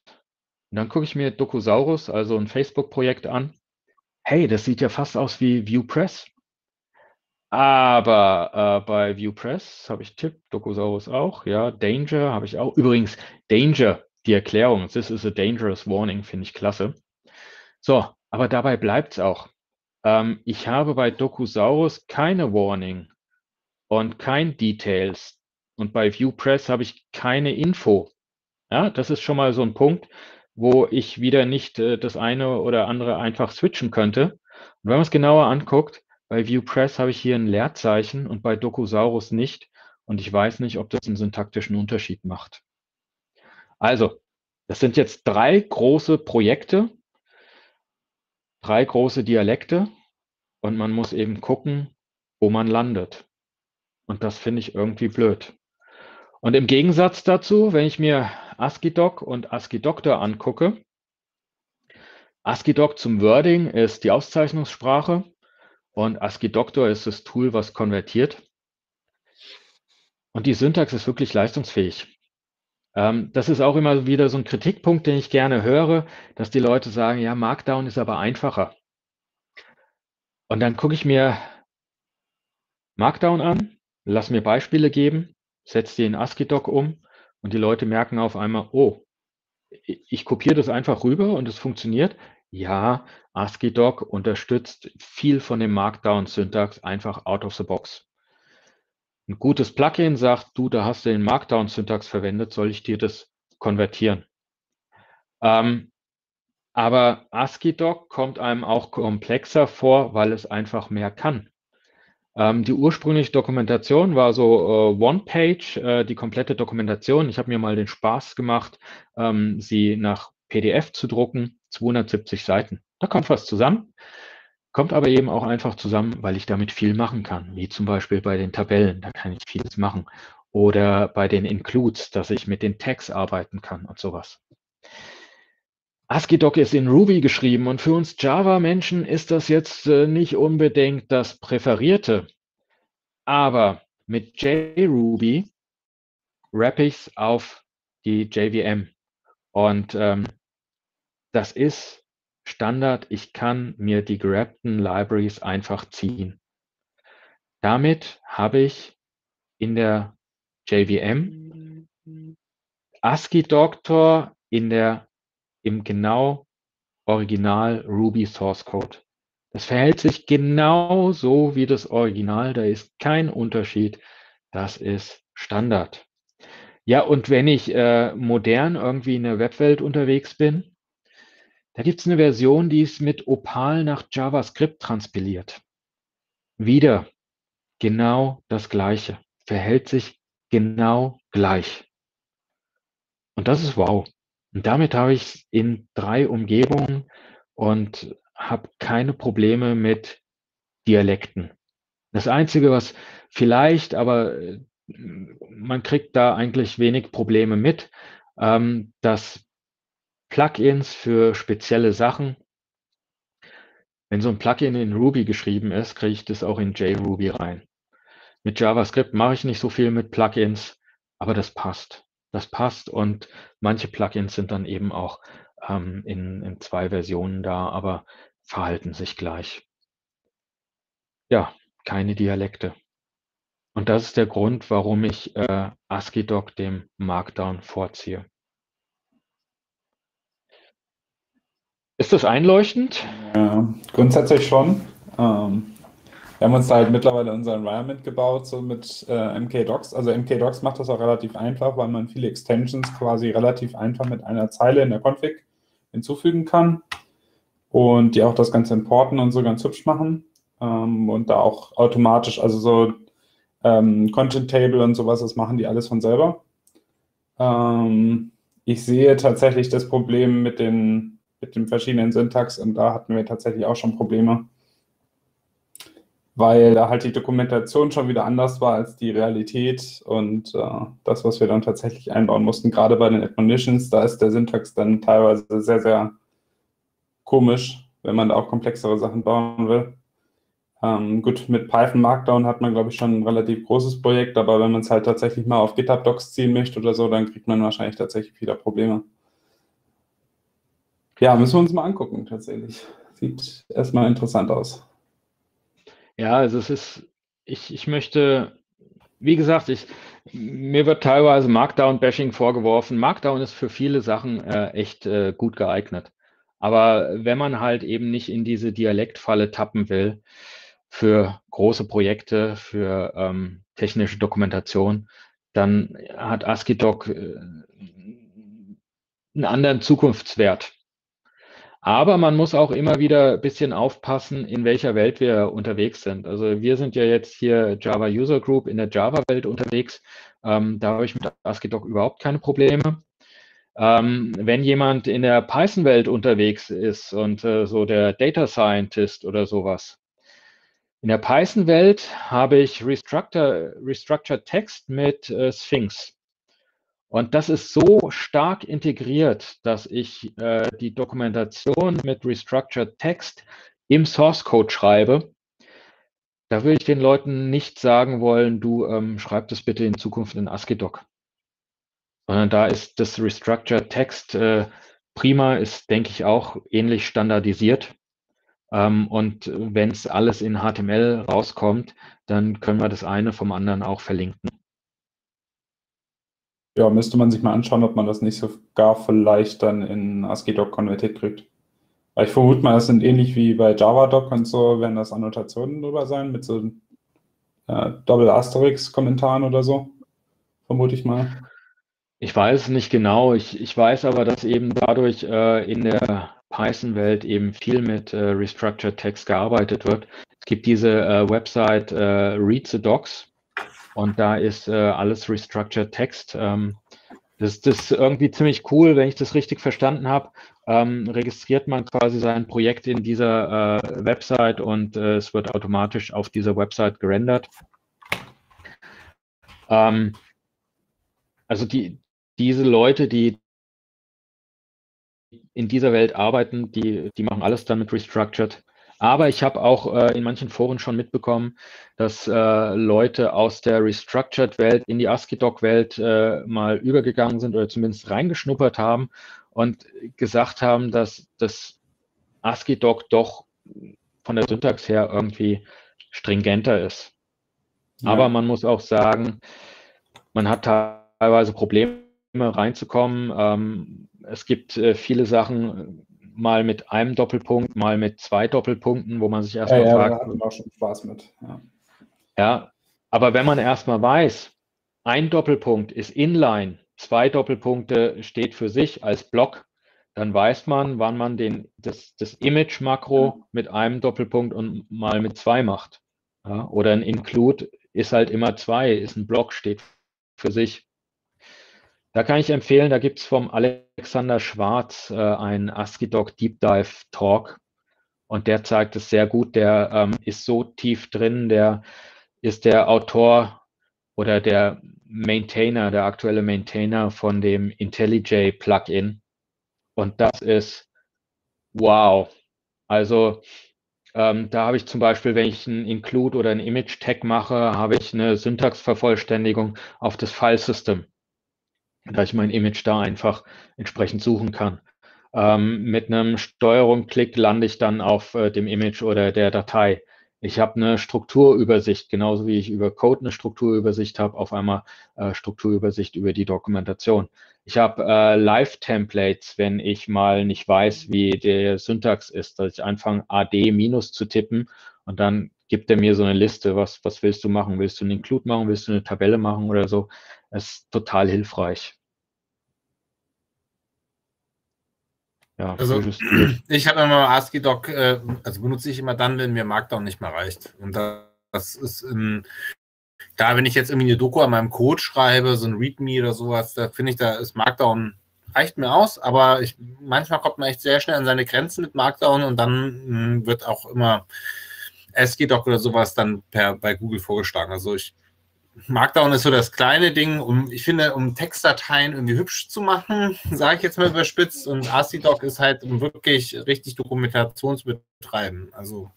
Und dann gucke ich mir Dokusaurus, also ein Facebook-Projekt an. Hey, das sieht ja fast aus wie ViewPress. Aber äh, bei ViewPress habe ich Tipp, Dokusaurus auch, ja, Danger habe ich auch. Übrigens, Danger, die Erklärung, this is a dangerous warning, finde ich klasse. So, aber dabei bleibt es auch. Ähm, ich habe bei Dokusaurus keine Warning und kein Details. Und bei ViewPress habe ich keine Info. Ja, das ist schon mal so ein Punkt, wo ich wieder nicht äh, das eine oder andere einfach switchen könnte. Und wenn man es genauer anguckt, bei ViewPress habe ich hier ein Leerzeichen und bei Dokusaurus nicht. Und ich weiß nicht, ob das einen syntaktischen Unterschied macht. Also, das sind jetzt drei große Projekte, drei große Dialekte und man muss eben gucken, wo man landet. Und das finde ich irgendwie blöd. Und im Gegensatz dazu, wenn ich mir ASCII-Doc und ASCII-Doctor angucke, ASCII-Doc zum Wording ist die Auszeichnungssprache und ASCII-Doctor ist das Tool, was konvertiert. Und die Syntax ist wirklich leistungsfähig. Ähm, das ist auch immer wieder so ein Kritikpunkt, den ich gerne höre, dass die Leute sagen, ja, Markdown ist aber einfacher. Und dann gucke ich mir Markdown an, lass mir Beispiele geben, setze die in ASCII-Doc um und die Leute merken auf einmal, oh, ich kopiere das einfach rüber und es funktioniert. Ja, ASCII-Doc unterstützt viel von dem Markdown-Syntax einfach out of the box. Ein gutes Plugin sagt, du, da hast du den Markdown-Syntax verwendet, soll ich dir das konvertieren? Ähm, aber ASCII-Doc kommt einem auch komplexer vor, weil es einfach mehr kann. Ähm, die ursprüngliche Dokumentation war so äh, One-Page, äh, die komplette Dokumentation. Ich habe mir mal den Spaß gemacht, ähm, sie nach PDF zu drucken, 270 Seiten. Da kommt was zusammen, kommt aber eben auch einfach zusammen, weil ich damit viel machen kann, wie zum Beispiel bei den Tabellen, da kann ich vieles machen. Oder bei den Includes, dass ich mit den Tags arbeiten kann und sowas. ASCII-Doc ist in Ruby geschrieben und für uns Java-Menschen ist das jetzt äh, nicht unbedingt das Präferierte. Aber mit JRuby rappe ich es auf die JVM. Und ähm, das ist Standard. Ich kann mir die gerappten Libraries einfach ziehen. Damit habe ich in der JVM ASCII-Doctor in der im genau Original Ruby Source Code. Das verhält sich genau so wie das Original. Da ist kein Unterschied. Das ist Standard. Ja, und wenn ich äh, modern irgendwie in der Webwelt unterwegs bin, da gibt es eine Version, die ist mit Opal nach JavaScript transpiliert. Wieder genau das Gleiche. Verhält sich genau gleich. Und das ist wow. Und damit habe ich in drei Umgebungen und habe keine Probleme mit Dialekten. Das Einzige, was vielleicht, aber äh, man kriegt da eigentlich wenig Probleme mit, ähm, dass Plugins für spezielle Sachen, wenn so ein Plugin in Ruby geschrieben ist, kriege ich das auch in JRuby rein. Mit JavaScript mache ich nicht so viel mit Plugins, aber das passt das passt und manche Plugins sind dann eben auch ähm, in, in zwei Versionen da, aber verhalten sich gleich. Ja, keine Dialekte. Und das ist der Grund, warum ich äh, ASCII-Doc dem Markdown vorziehe. Ist das einleuchtend?
Ja, grundsätzlich schon. Ähm, wir haben uns da halt mittlerweile unser Environment gebaut, so mit äh, MKDocs. Also MKDocs macht das auch relativ einfach, weil man viele Extensions quasi relativ einfach mit einer Zeile in der Config hinzufügen kann und die auch das Ganze importen und so ganz hübsch machen ähm, und da auch automatisch, also so ähm, Content Table und sowas, das machen die alles von selber. Ähm, ich sehe tatsächlich das Problem mit den, mit den verschiedenen Syntax und da hatten wir tatsächlich auch schon Probleme weil da halt die Dokumentation schon wieder anders war als die Realität und äh, das, was wir dann tatsächlich einbauen mussten, gerade bei den Admonitions, da ist der Syntax dann teilweise sehr, sehr komisch, wenn man da auch komplexere Sachen bauen will. Ähm, gut, mit Python Markdown hat man, glaube ich, schon ein relativ großes Projekt, aber wenn man es halt tatsächlich mal auf GitHub Docs ziehen möchte oder so, dann kriegt man wahrscheinlich tatsächlich wieder Probleme. Ja, müssen wir uns mal angucken, tatsächlich. Sieht erstmal interessant aus.
Ja, also es ist, ich, ich möchte, wie gesagt, ich, mir wird teilweise Markdown-Bashing vorgeworfen. Markdown ist für viele Sachen äh, echt äh, gut geeignet. Aber wenn man halt eben nicht in diese Dialektfalle tappen will, für große Projekte, für ähm, technische Dokumentation, dann hat ASCII-Doc äh, einen anderen Zukunftswert. Aber man muss auch immer wieder ein bisschen aufpassen, in welcher Welt wir unterwegs sind. Also wir sind ja jetzt hier Java User Group in der Java-Welt unterwegs. Ähm, da habe ich mit ASCII-Doc überhaupt keine Probleme. Ähm, wenn jemand in der Python-Welt unterwegs ist und äh, so der Data Scientist oder sowas, in der Python-Welt habe ich Restructure, Restructured Text mit äh, Sphinx. Und das ist so stark integriert, dass ich äh, die Dokumentation mit Restructured Text im Source Code schreibe. Da würde ich den Leuten nicht sagen wollen, du ähm, schreib das bitte in Zukunft in ASCII-Doc. Sondern da ist das Restructured Text äh, prima, ist, denke ich, auch ähnlich standardisiert. Ähm, und wenn es alles in HTML rauskommt, dann können wir das eine vom anderen auch verlinken.
Ja, müsste man sich mal anschauen, ob man das nicht sogar vielleicht dann in ASCII-Doc konvertiert kriegt. Weil ich vermute mal, das sind ähnlich wie bei JavaDoc und so, werden das Annotationen drüber sein, mit so äh, Doppel-Asterix-Kommentaren oder so. Vermute ich mal.
Ich weiß nicht genau. Ich, ich weiß aber, dass eben dadurch äh, in der Python-Welt eben viel mit äh, Restructured Text gearbeitet wird. Es gibt diese äh, Website äh, Read the Docs und da ist äh, alles Restructured Text. Ähm, das, das ist irgendwie ziemlich cool, wenn ich das richtig verstanden habe. Ähm, registriert man quasi sein Projekt in dieser äh, Website und äh, es wird automatisch auf dieser Website gerendert. Ähm, also die, diese Leute, die in dieser Welt arbeiten, die, die machen alles dann mit Restructured. Aber ich habe auch äh, in manchen Foren schon mitbekommen, dass äh, Leute aus der Restructured-Welt in die ASCII-Doc-Welt äh, mal übergegangen sind oder zumindest reingeschnuppert haben und gesagt haben, dass das ASCII-Doc doch von der Syntax her irgendwie stringenter ist. Ja. Aber man muss auch sagen, man hat teilweise Probleme reinzukommen. Ähm, es gibt äh, viele Sachen, mal mit einem Doppelpunkt, mal mit zwei Doppelpunkten, wo man sich erstmal
ja, ja,
fragt.
Da hatten wir auch schon Spaß mit. Ja.
ja, aber wenn man erstmal weiß, ein Doppelpunkt ist Inline, zwei Doppelpunkte steht für sich als Block, dann weiß man, wann man den, das, das Image-Makro mit einem Doppelpunkt und mal mit zwei macht. Ja, oder ein Include ist halt immer zwei, ist ein Block, steht für sich. Da kann ich empfehlen, da gibt es vom Alexander Schwarz äh, einen ASCII-Doc Deep Dive Talk und der zeigt es sehr gut. Der ähm, ist so tief drin, der ist der Autor oder der Maintainer, der aktuelle Maintainer von dem IntelliJ Plugin. Und das ist wow. Also ähm, da habe ich zum Beispiel, wenn ich ein Include oder ein Image Tag mache, habe ich eine Syntaxvervollständigung auf das File System da ich mein Image da einfach entsprechend suchen kann. Ähm, mit einem Steuerung-Klick lande ich dann auf äh, dem Image oder der Datei. Ich habe eine Strukturübersicht, genauso wie ich über Code eine Strukturübersicht habe, auf einmal äh, Strukturübersicht über die Dokumentation. Ich habe äh, Live-Templates, wenn ich mal nicht weiß, wie der Syntax ist, dass ich anfange AD minus zu tippen und dann gibt er mir so eine Liste, was, was willst du machen? Willst du einen Include machen? Willst du eine Tabelle machen oder so? Ist total hilfreich.
Ja, also ich habe immer ASCII-Doc, äh, also benutze ich immer dann, wenn mir Markdown nicht mehr reicht. Und das ist in, da, wenn ich jetzt irgendwie eine Doku an meinem Code schreibe, so ein README oder sowas, da finde ich, da ist Markdown reicht mir aus, aber ich, manchmal kommt man echt sehr schnell an seine Grenzen mit Markdown und dann mh, hm, wird auch immer SG-Doc oder sowas dann per, bei Google vorgeschlagen. Also ich Markdown ist so das kleine Ding, um, ich finde, um Textdateien irgendwie hübsch zu machen, sage ich jetzt mal überspitzt. Und ACDoc ist halt, um wirklich richtig Dokumentation zu betreiben. Also.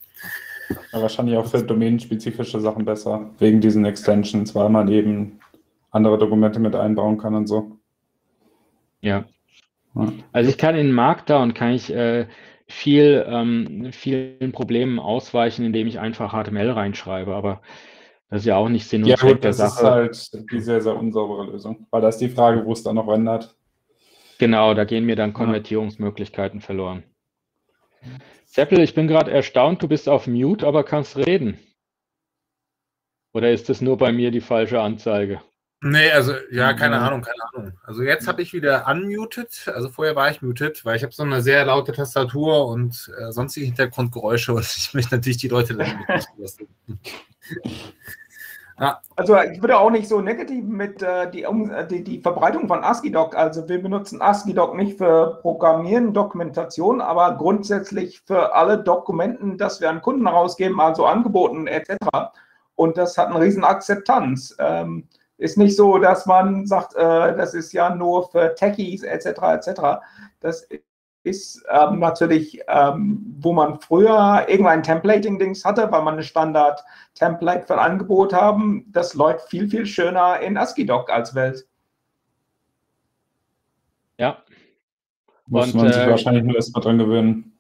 Ja, wahrscheinlich auch für domänenspezifische Sachen besser, wegen diesen Extensions, weil man eben andere Dokumente mit einbauen kann und so.
Ja. ja. Also ich kann in Markdown kann ich äh, viel, ähm, vielen Problemen ausweichen, indem ich einfach HTML reinschreibe, aber das ist ja auch nicht Sinn und
ja, Zweck der Sache. Das ist halt die sehr, sehr unsaubere Lösung, weil da ist die Frage, wo es dann noch ändert.
Genau, da gehen mir dann Konvertierungsmöglichkeiten ja. verloren. Seppel, ich bin gerade erstaunt, du bist auf Mute, aber kannst reden. Oder ist das nur bei mir die falsche Anzeige?
Nee, also ja, keine Ahnung, keine Ahnung. Also jetzt habe ich wieder unmuted, also vorher war ich muted, weil ich habe so eine sehr laute Tastatur und äh, sonstige Hintergrundgeräusche und ich möchte natürlich die Leute dann nicht lassen.
Ja. Also ich würde auch nicht so negativ mit äh, die, um, äh, die, die, Verbreitung von ASCII-Doc. Also wir benutzen ASCII-Doc nicht für Programmieren, Dokumentation, aber grundsätzlich für alle Dokumenten, das wir an Kunden rausgeben, also Angeboten etc. Und das hat eine riesen Akzeptanz. Ähm, Ist nicht so, dass man sagt, äh, das ist ja nur für Techies etc. etc. Das ist ähm, natürlich, ähm, wo man früher irgendein Templating-Dings hatte, weil man eine Standard-Template für ein Angebot haben. Das läuft viel, viel schöner in ASCII-Doc als Welt.
Ja.
Muss Und, man sich äh, wahrscheinlich nur erstmal dran gewöhnen.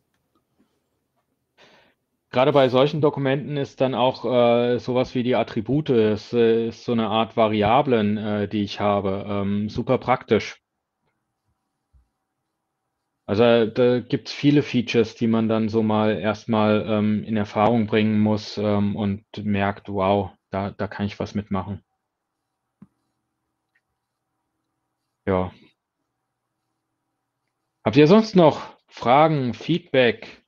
Gerade bei solchen Dokumenten ist dann auch äh, sowas wie die Attribute, es äh, ist so eine Art Variablen, äh, die ich habe, ähm, super praktisch. Also da gibt es viele Features, die man dann so mal erstmal ähm, in Erfahrung bringen muss ähm, und merkt, wow, da, da kann ich was mitmachen. Ja. Habt ihr sonst noch Fragen, Feedback?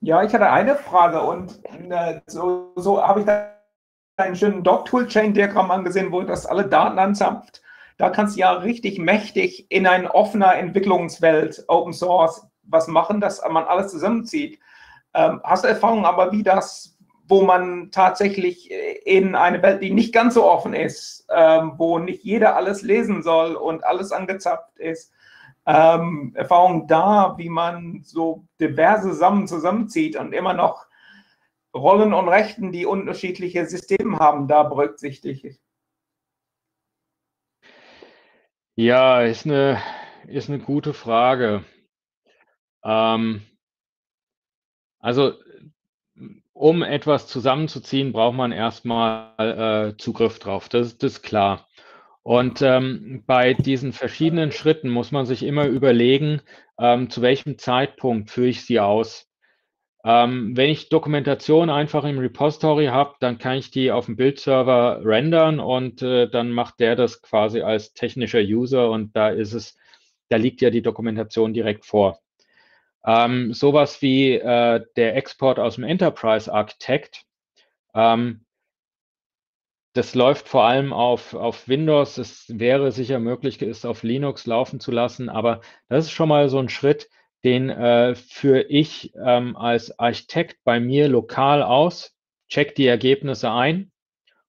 Ja, ich hatte eine Frage und äh, so, so habe ich da einen schönen Doc-Tool-Chain-Diagramm angesehen, wo das alle Daten anzapft. Da kannst du ja richtig mächtig in eine offene Entwicklungswelt, Open Source, was machen, dass man alles zusammenzieht. Ähm, hast du Erfahrung aber, wie das, wo man tatsächlich in eine Welt, die nicht ganz so offen ist, ähm, wo nicht jeder alles lesen soll und alles angezapft ist, ähm, Erfahrung da, wie man so diverse Sachen zusammenzieht und immer noch Rollen und Rechten, die unterschiedliche Systeme haben, da berücksichtigt.
Ja, ist eine, ist eine gute Frage. Ähm, also, um etwas zusammenzuziehen, braucht man erstmal äh, Zugriff drauf. Das, das ist klar. Und ähm, bei diesen verschiedenen Schritten muss man sich immer überlegen, ähm, zu welchem Zeitpunkt führe ich sie aus. Ähm, wenn ich Dokumentation einfach im Repository habe, dann kann ich die auf dem Bildserver rendern und äh, dann macht der das quasi als technischer User und da ist es, da liegt ja die Dokumentation direkt vor. Ähm, sowas wie äh, der Export aus dem Enterprise Architect, ähm, das läuft vor allem auf, auf Windows. Es wäre sicher möglich, es auf Linux laufen zu lassen, aber das ist schon mal so ein Schritt, den äh, führe ich ähm, als Architekt bei mir lokal aus, check die Ergebnisse ein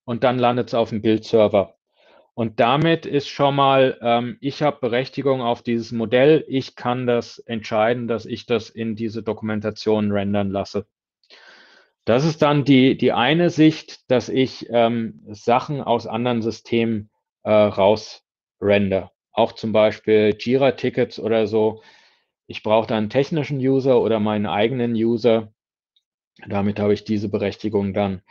und dann landet es auf dem Bildserver. Und damit ist schon mal, ähm, ich habe Berechtigung auf dieses Modell. Ich kann das entscheiden, dass ich das in diese Dokumentation rendern lasse. Das ist dann die, die eine Sicht, dass ich ähm, Sachen aus anderen Systemen äh, rausrender. Auch zum Beispiel Jira-Tickets oder so. Ich brauche da einen technischen User oder meinen eigenen User. Damit habe ich diese Berechtigung dann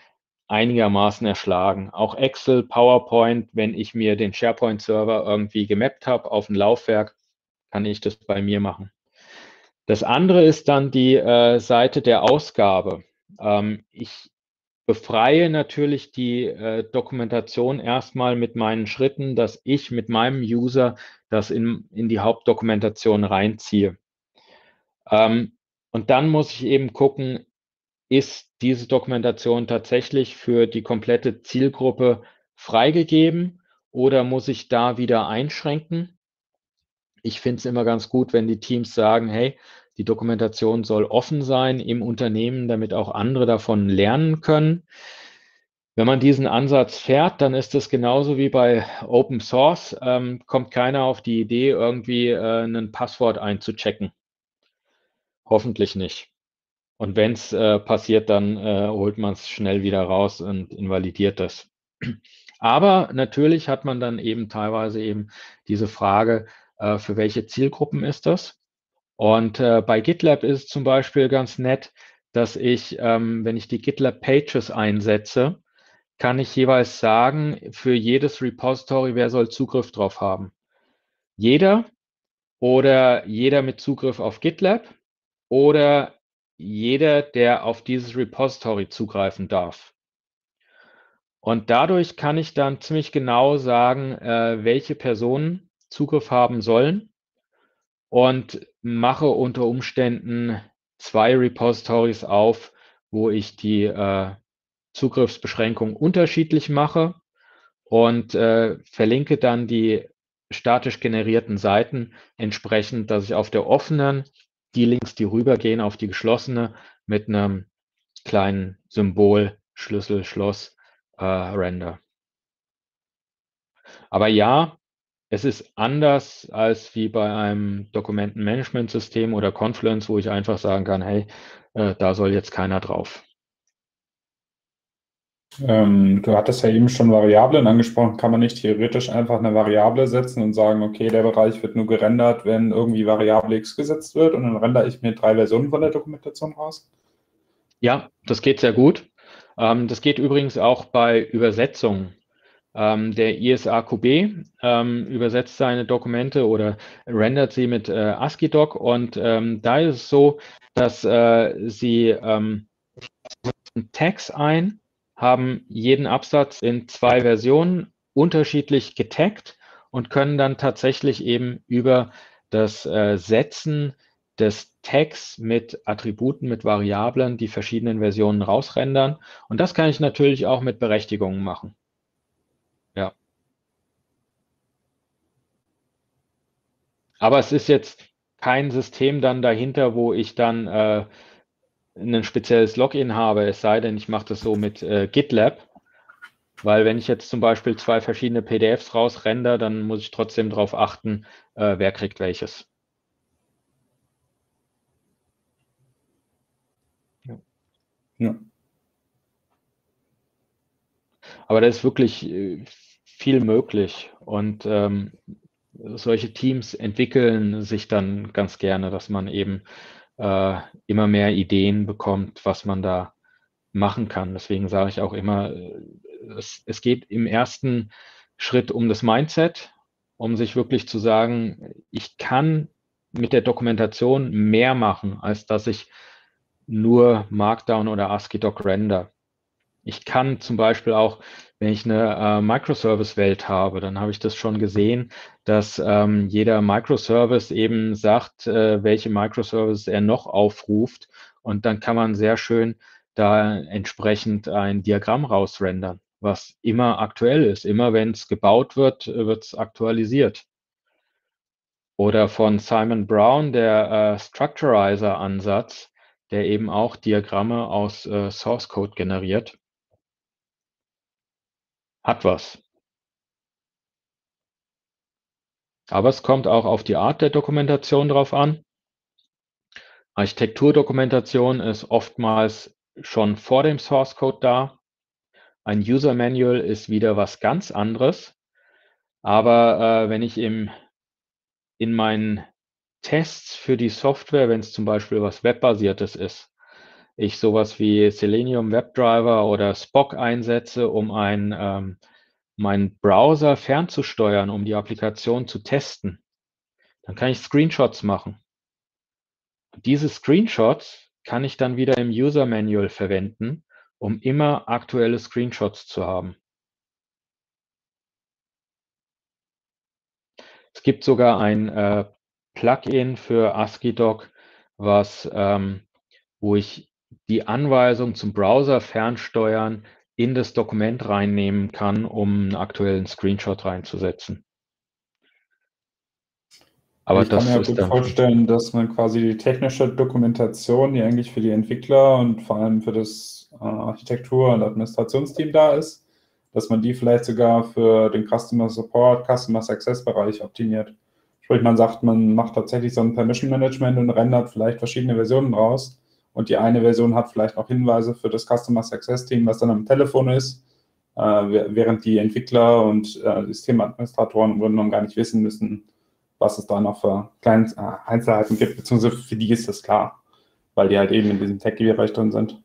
einigermaßen erschlagen. Auch Excel, PowerPoint, wenn ich mir den SharePoint-Server irgendwie gemappt habe auf ein Laufwerk, kann ich das bei mir machen. Das andere ist dann die äh, Seite der Ausgabe. Ähm, ich befreie natürlich die äh, Dokumentation erstmal mit meinen Schritten, dass ich mit meinem User das in, in die Hauptdokumentation reinziehe. Ähm, und dann muss ich eben gucken, ist diese Dokumentation tatsächlich für die komplette Zielgruppe freigegeben oder muss ich da wieder einschränken? Ich finde es immer ganz gut, wenn die Teams sagen, hey, die Dokumentation soll offen sein im Unternehmen, damit auch andere davon lernen können. Wenn man diesen Ansatz fährt, dann ist es genauso wie bei Open Source, ähm, kommt keiner auf die Idee, irgendwie äh, ein Passwort einzuchecken. Hoffentlich nicht. Und wenn es äh, passiert, dann äh, holt man es schnell wieder raus und invalidiert das. Aber natürlich hat man dann eben teilweise eben diese Frage, äh, für welche Zielgruppen ist das? Und äh, bei GitLab ist es zum Beispiel ganz nett, dass ich, ähm, wenn ich die GitLab Pages einsetze, kann ich jeweils sagen, für jedes Repository, wer soll Zugriff drauf haben. Jeder oder jeder mit Zugriff auf GitLab oder jeder, der auf dieses Repository zugreifen darf. Und dadurch kann ich dann ziemlich genau sagen, äh, welche Personen Zugriff haben sollen und mache unter Umständen zwei Repositories auf, wo ich die äh, Zugriffsbeschränkung unterschiedlich mache und äh, verlinke dann die statisch generierten Seiten entsprechend, dass ich auf der offenen die Links, die rübergehen auf die geschlossene, mit einem kleinen Symbol, Schlüssel, Schloss, äh, Render. Aber ja, es ist anders als wie bei einem Dokumentenmanagementsystem oder Confluence, wo ich einfach sagen kann, hey, äh, da soll jetzt keiner drauf.
Ähm, du hattest ja eben schon Variablen angesprochen. Kann man nicht theoretisch einfach eine Variable setzen und sagen, okay, der Bereich wird nur gerendert, wenn irgendwie Variable X gesetzt wird und dann rendere ich mir drei Versionen von der Dokumentation raus?
Ja, das geht sehr gut. Ähm, das geht übrigens auch bei Übersetzungen. Ähm, der ISAQB ähm, übersetzt seine Dokumente oder rendert sie mit äh, ASCII-Doc und ähm, da ist es so, dass äh, sie ähm, Tags ein, haben jeden Absatz in zwei Versionen unterschiedlich getaggt und können dann tatsächlich eben über das äh, Setzen des Tags mit Attributen, mit Variablen die verschiedenen Versionen rausrendern. Und das kann ich natürlich auch mit Berechtigungen machen. Ja. Aber es ist jetzt kein System dann dahinter, wo ich dann äh, ein spezielles Login habe, es sei denn, ich mache das so mit äh, GitLab. Weil wenn ich jetzt zum Beispiel zwei verschiedene PDFs rausrender, dann muss ich trotzdem darauf achten, äh, wer kriegt welches. Ja. ja. Aber da ist wirklich äh, viel möglich und ähm, solche Teams entwickeln sich dann ganz gerne, dass man eben äh, immer mehr Ideen bekommt, was man da machen kann. Deswegen sage ich auch immer, äh, es, es geht im ersten Schritt um das Mindset, um sich wirklich zu sagen, ich kann mit der Dokumentation mehr machen, als dass ich nur Markdown oder ASCII-Doc render. Ich kann zum Beispiel auch wenn ich eine äh, Microservice-Welt habe, dann habe ich das schon gesehen, dass ähm, jeder Microservice eben sagt, äh, welche Microservice er noch aufruft. Und dann kann man sehr schön da entsprechend ein Diagramm rausrendern, was immer aktuell ist. Immer wenn es gebaut wird, wird es aktualisiert. Oder von Simon Brown der äh, Structurizer-Ansatz, der eben auch Diagramme aus äh, Source Code generiert hat was. Aber es kommt auch auf die Art der Dokumentation drauf an. Architekturdokumentation ist oftmals schon vor dem Source Code da. Ein User Manual ist wieder was ganz anderes. Aber äh, wenn ich im, in meinen Tests für die Software, wenn es zum Beispiel was webbasiertes ist, ich sowas wie Selenium WebDriver oder Spock einsetze, um ein, ähm, meinen Browser fernzusteuern, um die Applikation zu testen, dann kann ich Screenshots machen. Diese Screenshots kann ich dann wieder im User Manual verwenden, um immer aktuelle Screenshots zu haben. Es gibt sogar ein äh, Plugin für ASCII-Doc, was, ähm, wo ich die Anweisung zum Browser fernsteuern in das Dokument reinnehmen kann, um einen aktuellen Screenshot reinzusetzen.
Aber ich das kann mir ist gut vorstellen, dass man quasi die technische Dokumentation, die eigentlich für die Entwickler und vor allem für das äh, Architektur- und Administrationsteam da ist, dass man die vielleicht sogar für den Customer Support, Customer Success Bereich optimiert. Sprich, man sagt, man macht tatsächlich so ein Permission Management und rendert vielleicht verschiedene Versionen raus und die eine Version hat vielleicht auch Hinweise für das Customer Success Team, was dann am Telefon ist, äh, während die Entwickler und äh, Systemadministratoren im Grunde genommen gar nicht wissen müssen, was es da noch für kleine äh, Einzelheiten gibt, beziehungsweise für die ist das klar, weil die halt eben in diesem Tech-Bereich drin sind.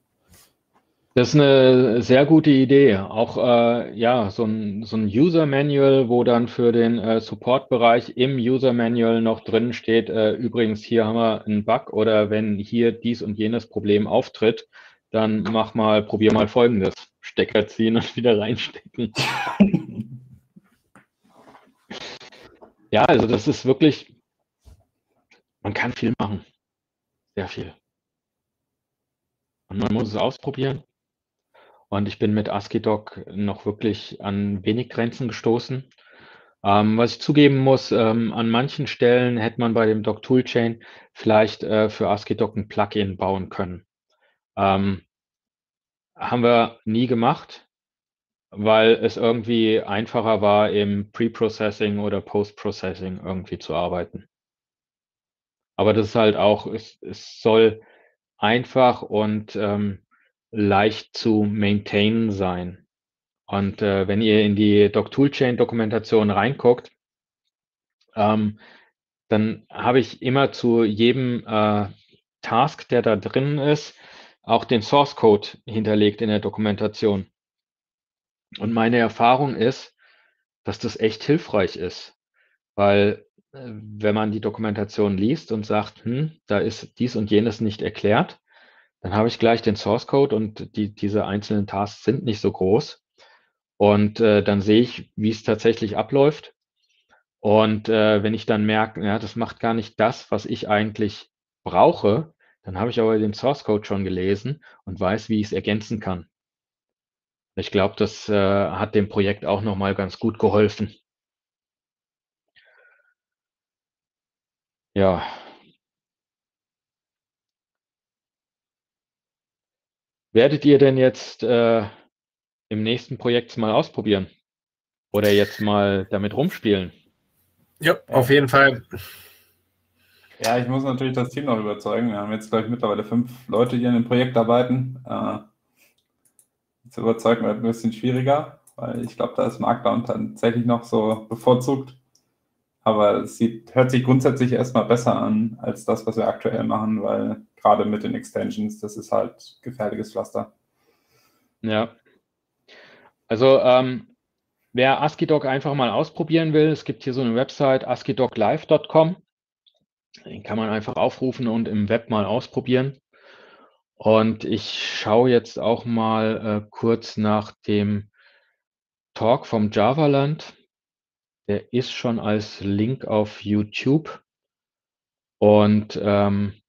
Das ist eine sehr gute Idee. Auch äh, ja, so ein, so ein User Manual, wo dann für den äh, Support-Bereich im User Manual noch drin steht, äh, übrigens, hier haben wir einen Bug oder wenn hier dies und jenes Problem auftritt, dann mach mal, probier mal folgendes. Stecker ziehen und wieder reinstecken. ja, also das ist wirklich, man kann viel machen. Sehr viel. Und man muss es ausprobieren. Und ich bin mit ASCII-Doc noch wirklich an wenig Grenzen gestoßen. Ähm, was ich zugeben muss, ähm, an manchen Stellen hätte man bei dem Doc Toolchain vielleicht äh, für ASCII-Doc ein Plugin bauen können. Ähm, haben wir nie gemacht. weil es irgendwie einfacher war, im Pre-Processing oder Post-Processing irgendwie zu arbeiten. Aber das ist halt auch, es, es soll einfach und ähm, leicht zu maintainen sein. Und äh, wenn ihr in die Doc-Toolchain-Dokumentation reinguckt, ähm, dann habe ich immer zu jedem äh, Task, der da drin ist, auch den Source Code hinterlegt in der Dokumentation. Und meine Erfahrung ist, dass das echt hilfreich ist, weil äh, wenn man die Dokumentation liest und sagt, hm, da ist dies und jenes nicht erklärt, dann habe ich gleich den Source Code und die, diese einzelnen Tasks sind nicht so groß. Und äh, dann sehe ich, wie es tatsächlich abläuft. Und äh, wenn ich dann merke, ja, das macht gar nicht das, was ich eigentlich brauche, dann habe ich aber den Source Code schon gelesen und weiß, wie ich es ergänzen kann. Ich glaube, das äh, hat dem Projekt auch nochmal ganz gut geholfen. Ja. Werdet ihr denn jetzt äh, im nächsten Projekt mal ausprobieren? Oder jetzt mal damit rumspielen?
Ja, auf jeden Fall.
Ja, ich muss natürlich das Team noch überzeugen. Wir haben jetzt, glaube ich, mittlerweile fünf Leute, die an dem Projekt arbeiten. Äh, zu überzeugen wird ein bisschen schwieriger, weil ich glaube, da ist Markdown tatsächlich noch so bevorzugt. Aber es sieht, hört sich grundsätzlich erstmal besser an als das, was wir aktuell machen, weil gerade mit den Extensions, das ist halt gefährliches Pflaster.
Ja. Also ähm, wer ASCII-Doc einfach mal ausprobieren will, es gibt hier so eine Website asciidoclive.com. Den kann man einfach aufrufen und im Web mal ausprobieren. Und ich schaue jetzt auch mal äh, kurz nach dem Talk vom Javaland. Der ist schon als Link auf YouTube. Und ähm,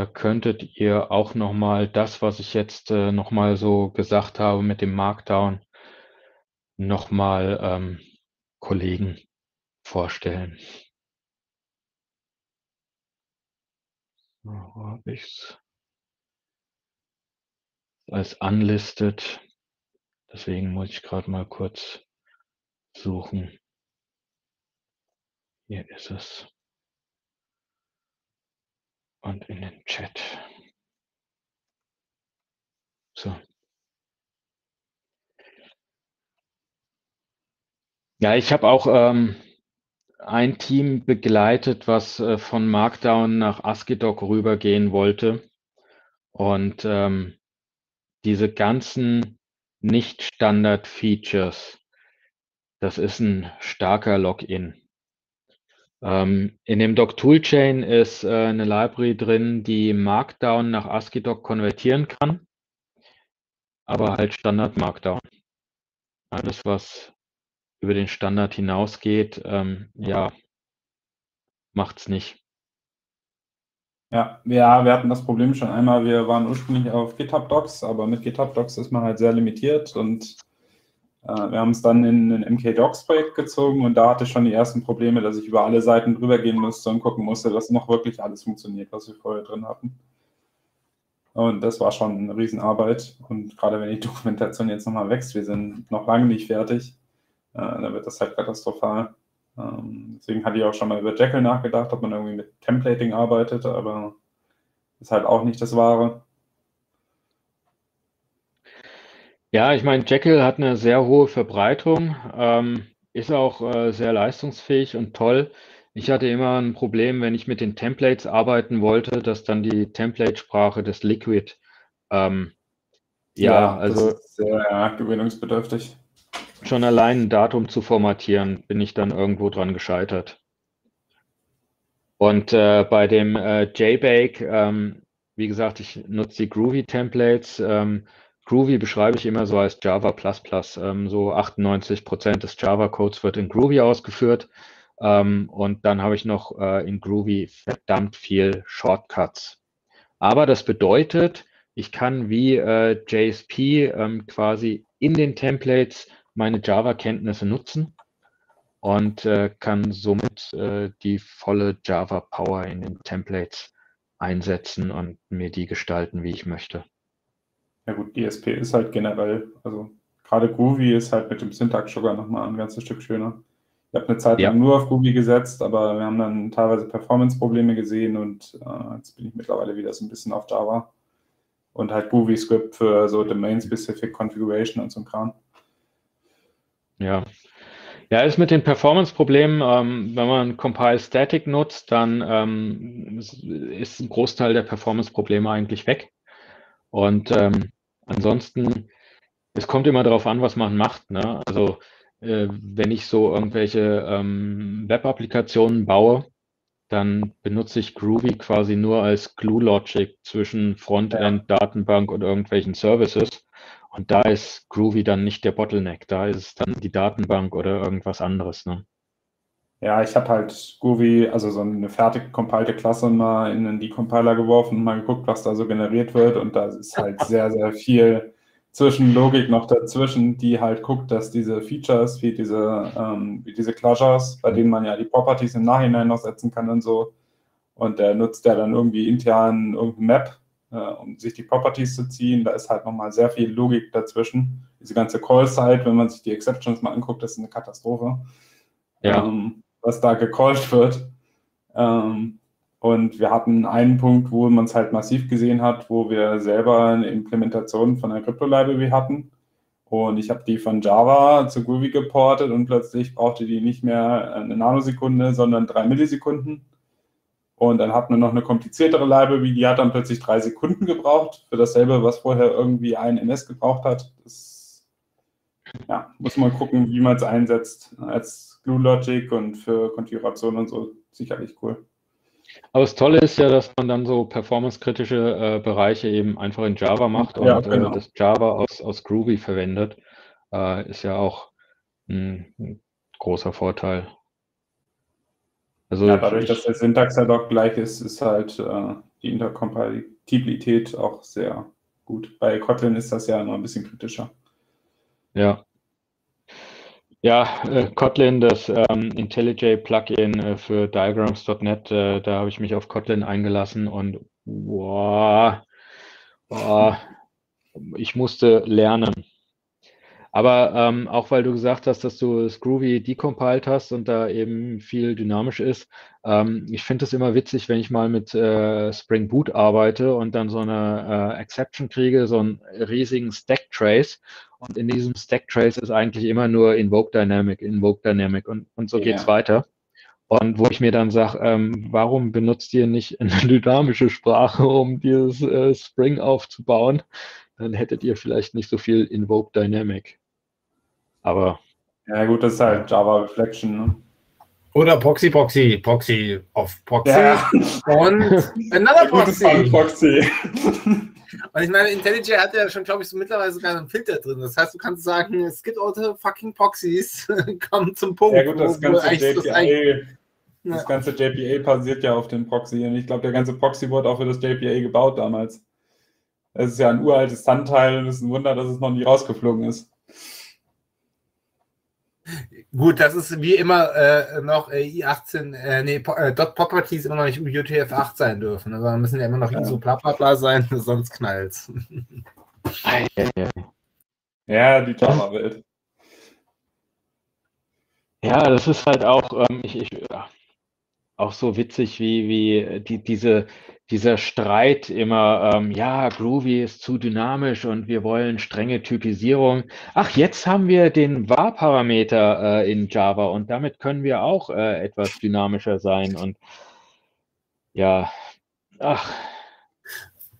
da könntet ihr auch noch mal das, was ich jetzt äh, noch mal so gesagt habe mit dem Markdown, noch mal ähm, Kollegen vorstellen. So, wo habe ich es? Als unlisted. Deswegen muss ich gerade mal kurz suchen. Hier ist es. Und in den Chat. So. Ja, ich habe auch ähm, ein Team begleitet, was äh, von Markdown nach ASCII-Doc rübergehen wollte. Und ähm, diese ganzen Nicht-Standard-Features, das ist ein starker Login. Ähm, in dem Doc-Toolchain ist äh, eine Library drin, die Markdown nach ASCII-Doc konvertieren kann, aber halt Standard Markdown. Alles, was über den Standard hinausgeht, ähm, ja, macht's nicht.
Ja, ja, wir hatten das Problem schon einmal. Wir waren ursprünglich auf GitHub Docs, aber mit GitHub Docs ist man halt sehr limitiert und wir haben es dann in ein MK Docs Projekt gezogen und da hatte ich schon die ersten Probleme, dass ich über alle Seiten drüber gehen musste und gucken musste, dass noch wirklich alles funktioniert, was wir vorher drin hatten. Und das war schon eine Riesenarbeit. Und gerade wenn die Dokumentation jetzt nochmal wächst, wir sind noch lange nicht fertig, äh, dann wird das halt katastrophal. Ähm, deswegen hatte ich auch schon mal über Jekyll nachgedacht, ob man irgendwie mit Templating arbeitet, aber ist halt auch nicht das Wahre.
Ja, ich meine, Jekyll hat eine sehr hohe Verbreitung, ähm, ist auch äh, sehr leistungsfähig und toll. Ich hatte immer ein Problem, wenn ich mit den Templates arbeiten wollte, dass dann die Template-Sprache des Liquid, ähm, ja, ja also
sehr gewöhnungsbedürftig
schon allein ein Datum zu formatieren, bin ich dann irgendwo dran gescheitert. Und äh, bei dem äh, JBake, ähm, wie gesagt, ich nutze die Groovy-Templates. Ähm, Groovy beschreibe ich immer so als Java++. Ähm, so 98 Prozent des Java-Codes wird in Groovy ausgeführt. Ähm, und dann habe ich noch äh, in Groovy verdammt viel Shortcuts. Aber das bedeutet, ich kann wie äh, JSP ähm, quasi in den Templates meine Java-Kenntnisse nutzen und äh, kann somit äh, die volle Java-Power in den Templates einsetzen und mir die gestalten, wie ich möchte.
Ja gut, DSP ist halt generell, also gerade Groovy ist halt mit dem Syntax Sugar nochmal ein ganzes Stück schöner. Ich habe eine Zeit lang ja. nur auf Groovy gesetzt, aber wir haben dann teilweise Performance-Probleme gesehen und äh, jetzt bin ich mittlerweile wieder so ein bisschen auf Java. Und halt Groovy Script für so Domain-Specific Configuration und so ein Kram.
Ja. Ja, ist mit den Performance-Problemen, ähm, wenn man Compile Static nutzt, dann ähm, ist ein Großteil der Performance-Probleme eigentlich weg. Und ähm, ansonsten, es kommt immer darauf an, was man macht. Ne? Also äh, wenn ich so irgendwelche ähm, Web-Applikationen baue, dann benutze ich Groovy quasi nur als Glue-Logic zwischen Frontend, Datenbank und irgendwelchen Services. Und da ist Groovy dann nicht der Bottleneck, da ist es dann die Datenbank oder irgendwas anderes. Ne?
Ja, ich habe halt Groovy, also so eine fertig compilte Klasse mal in den Decompiler geworfen und mal geguckt, was da so generiert wird. Und da ist halt sehr, sehr viel Zwischenlogik noch dazwischen, die halt guckt, dass diese Features wie diese, ähm, wie diese Closures, bei denen man ja die Properties im Nachhinein noch setzen kann und so, und der nutzt ja dann irgendwie intern irgendein Map, äh, um sich die Properties zu ziehen. Da ist halt nochmal sehr viel Logik dazwischen. Diese ganze Call-Side, wenn man sich die Exceptions mal anguckt, das ist eine Katastrophe. Ja. Ähm, was da gecallt wird. Ähm, und wir hatten einen Punkt, wo man es halt massiv gesehen hat, wo wir selber eine Implementation von einer Crypto-Library hatten. Und ich habe die von Java zu Groovy geportet und plötzlich brauchte die nicht mehr eine Nanosekunde, sondern drei Millisekunden. Und dann hatten wir noch eine kompliziertere Library, die hat dann plötzlich drei Sekunden gebraucht für dasselbe, was vorher irgendwie ein MS gebraucht hat. Das ja, muss man gucken, wie man es einsetzt. Als Glue Logic und für Konfiguration und so sicherlich cool.
Aber das Tolle ist ja, dass man dann so performancekritische äh, Bereiche eben einfach in Java macht und ja, genau. äh, das Java aus, aus Groovy verwendet. Äh, ist ja auch ein, ein großer Vorteil.
Also ja, dadurch, ich, dass der Syntax halt auch gleich ist, ist halt äh, die Interkompatibilität auch sehr gut. Bei Kotlin ist das ja noch ein bisschen kritischer.
Ja, ja, äh, Kotlin, das ähm, IntelliJ-Plugin äh, für Diagrams.net, äh, da habe ich mich auf Kotlin eingelassen und boah, boah, ich musste lernen. Aber ähm, auch weil du gesagt hast, dass du Groovy decompiled hast und da eben viel dynamisch ist, ähm, ich finde es immer witzig, wenn ich mal mit äh, Spring Boot arbeite und dann so eine äh, Exception kriege, so einen riesigen Stack Trace. Und in diesem Stack Trace ist eigentlich immer nur Invoke Dynamic, Invoke Dynamic und, und so yeah. es weiter. Und wo ich mir dann sage, ähm, warum benutzt ihr nicht eine dynamische Sprache, um dieses äh, Spring aufzubauen? Dann hättet ihr vielleicht nicht so viel Invoke Dynamic. Aber.
Ja, gut, das ist halt Java Reflection. Ne?
Oder Proxy, Proxy, Proxy auf Proxy ja. und another Proxy. Proxy. Und ich meine, IntelliJ hat ja schon, glaube ich, so mittlerweile sogar einen Filter drin. Das heißt, du kannst sagen, es gibt auch fucking Proxys, kommen zum Punkt.
Ja gut, das ganze JPA, das, das ganze JPA basiert ja auf dem Proxy. Und ich glaube, der ganze Proxy wurde auch für das JPA gebaut damals. Es ist ja ein uraltes Sun-Teil und es ist ein Wunder, dass es noch nie rausgeflogen ist.
Gut, das ist wie immer äh, noch äh, I18, äh, nee, äh, Dot Properties immer noch nicht UTF-8 sein dürfen. Also müssen ja immer noch ja. so bla bla bla sein, sonst knallt's.
ja, die Java-Welt.
Ja, das ist halt auch, ähm, ich, ich, auch so witzig, wie, wie die, diese, dieser Streit immer, ähm, ja, Groovy ist zu dynamisch und wir wollen strenge Typisierung. Ach, jetzt haben wir den var-Parameter äh, in Java und damit können wir auch äh, etwas dynamischer sein. Und ja, ach.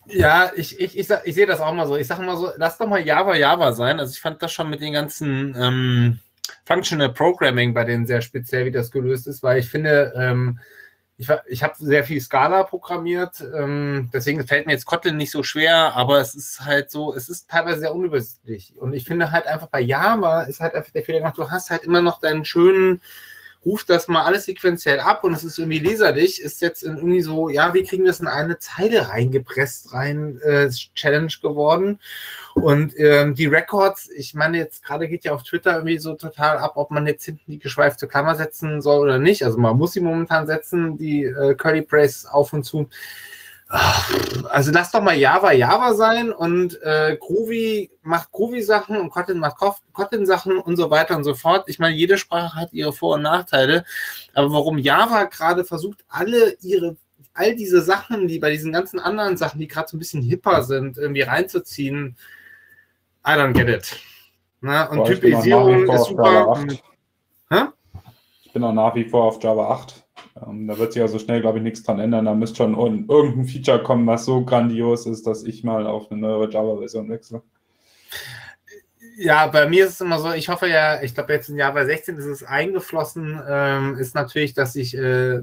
Ja, ich, ich, ich, ich sehe das auch mal so. Ich sage mal so, lass doch mal Java Java sein. Also ich fand das schon mit den ganzen ähm, Functional Programming bei denen sehr speziell, wie das gelöst ist, weil ich finde, ähm, ich, ich habe sehr viel Scala programmiert, ähm, deswegen fällt mir jetzt Kotlin nicht so schwer, aber es ist halt so, es ist teilweise sehr unübersichtlich. Und ich finde halt einfach bei Java ist halt einfach der Fehler gemacht, du hast halt immer noch deinen schönen ruft das mal alles sequenziell ab und es ist irgendwie leserlich, ist jetzt irgendwie so, ja, wie kriegen wir das in eine Zeile reingepresst, rein äh, Challenge geworden. Und ähm, die Records, ich meine, jetzt gerade geht ja auf Twitter irgendwie so total ab, ob man jetzt hinten die geschweifte Klammer setzen soll oder nicht. Also man muss sie momentan setzen, die äh, Curly Brace auf und zu. Also lass doch mal Java Java sein und äh, Groovy macht Groovy-Sachen und Kotlin macht Kotlin-Sachen und so weiter und so fort. Ich meine, jede Sprache hat ihre Vor- und Nachteile. Aber warum Java gerade versucht, alle ihre, all diese Sachen, die bei diesen ganzen anderen Sachen, die gerade so ein bisschen hipper sind, irgendwie reinzuziehen, I don't get it. Na, und
Boah, ich
Typisierung
bin auch nach wie vor
ist
auf
super.
Java
Und,
8.
hä?
Ich bin auch nach wie vor auf Java 8. Ähm, da wird sich ja so schnell, glaube ich, nichts dran ändern. Da müsste schon irgendein Feature kommen, was so grandios ist, dass ich mal auf eine neuere Java-Version wechsle.
Ja, bei mir ist es immer so, ich hoffe ja, ich glaube jetzt in Java 16 ist es eingeflossen, ähm, ist natürlich, dass ich äh,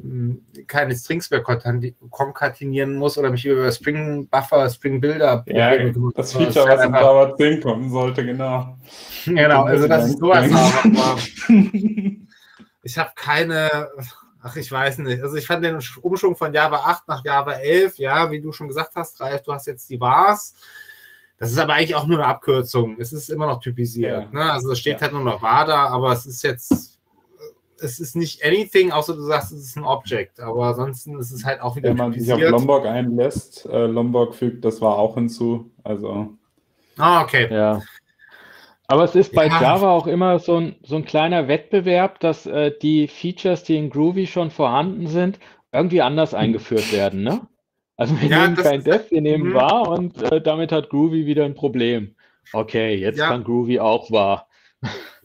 keine Strings mehr konkat- konkatenieren muss oder mich über Spring Buffer, Spring Builder
Ja, das. Feature, was in
einfach-
Java 10 kommen sollte, genau.
Genau, also das ist sowas. Aber ich habe keine, ach, ich weiß nicht. Also ich fand den Umschwung von Java 8 nach Java 11, ja, wie du schon gesagt hast, Ralf, du hast jetzt die VARs. Das ist aber eigentlich auch nur eine Abkürzung. Es ist immer noch typisiert.
Ja.
Ne? Also es steht
Ja.
halt nur noch VAR da, aber es ist jetzt, es ist nicht anything, außer du sagst, es ist ein Object. Aber ansonsten ist es halt auch wieder
Wenn man sich auf
typisiert.
Lombok einlässt, äh, Lombok fügt das war auch hinzu. Also
Ah, okay.
Ja. Aber es ist bei
Ja.
Java auch immer so ein, so ein kleiner Wettbewerb, dass äh, die Features, die in Groovy schon vorhanden sind, irgendwie anders eingeführt werden, ne? Also wir
Ja,
nehmen kein Dev, wir nehmen
Mhm.
var und äh, damit hat Groovy wieder ein Problem. Okay, jetzt
Ja.
kann Groovy auch var.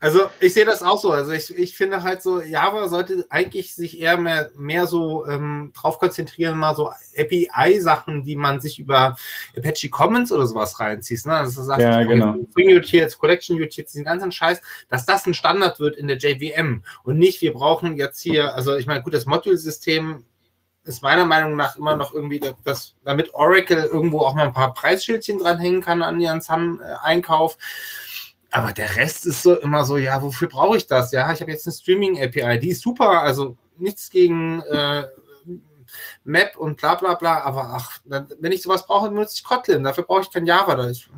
Also ich sehe das auch so. Also ich, ich finde halt so, Java sollte eigentlich sich eher mehr, mehr so ähm, drauf konzentrieren, mal so API-Sachen, die man sich über Apache Commons oder sowas reinzieht. Ne? Das ist
Ja, genau.
Spring Utils, Collection Utils, diesen ganzen Scheiß, dass das ein Standard wird in der JVM und nicht, wir brauchen jetzt hier, also ich meine, gut, das Module-System ist meiner Meinung nach immer noch irgendwie, das, das, damit Oracle irgendwo auch mal ein paar Preisschildchen dranhängen kann an ihren Sun-Einkauf. Aber der Rest ist so immer so, ja, wofür brauche ich das? Ja, ich habe jetzt eine Streaming-API, die ist super, also nichts gegen äh, Map und bla bla bla, aber ach, wenn ich sowas brauche, benutze ich Kotlin, dafür brauche ich kein Java. Da ist,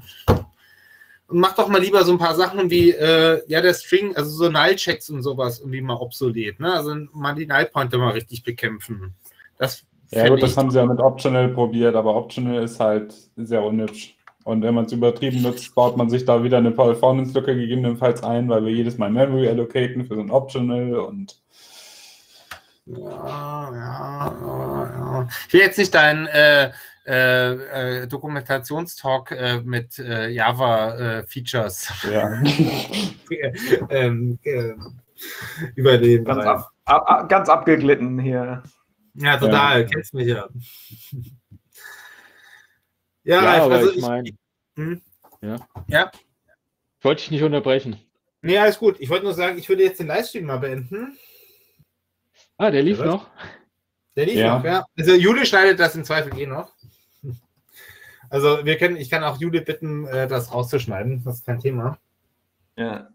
und mach doch mal lieber so ein paar Sachen wie, äh, ja, der String, also so Null-Checks und sowas irgendwie mal obsolet, ne? Also mal die Null-Pointer mal richtig bekämpfen. Das
Ja gut, das haben sie ja mit Optional probiert, aber Optional ist halt sehr unnütz. Und wenn man es übertrieben nutzt, baut man sich da wieder eine Performance-Lücke gegebenenfalls ein, weil wir jedes Mal Memory allocaten für so ein Optional und
Ja, ja, ja, ja. Ich will jetzt nicht deinen äh, äh, äh, Dokumentationstalk äh, mit äh, Java-Features
ja.
ähm, äh, übernehmen.
Ganz, ab, ab, ganz abgeglitten hier.
Ja, total. Kennst mich ja. Ja,
Ja,
Ralf,
aber
also
ich
ich,
meine,
Hm?
ja.
Ja.
Ich wollte dich nicht unterbrechen.
nee, alles gut. Ich wollte nur sagen, ich würde jetzt den Livestream mal beenden.
Ah, der lief
Ja,
noch.
Der lief
Ja.
noch, ja. Also Judith schneidet das im Zweifel eh noch. Also wir können, ich kann auch Judith bitten, äh, das rauszuschneiden. Das ist kein Thema.
Ja.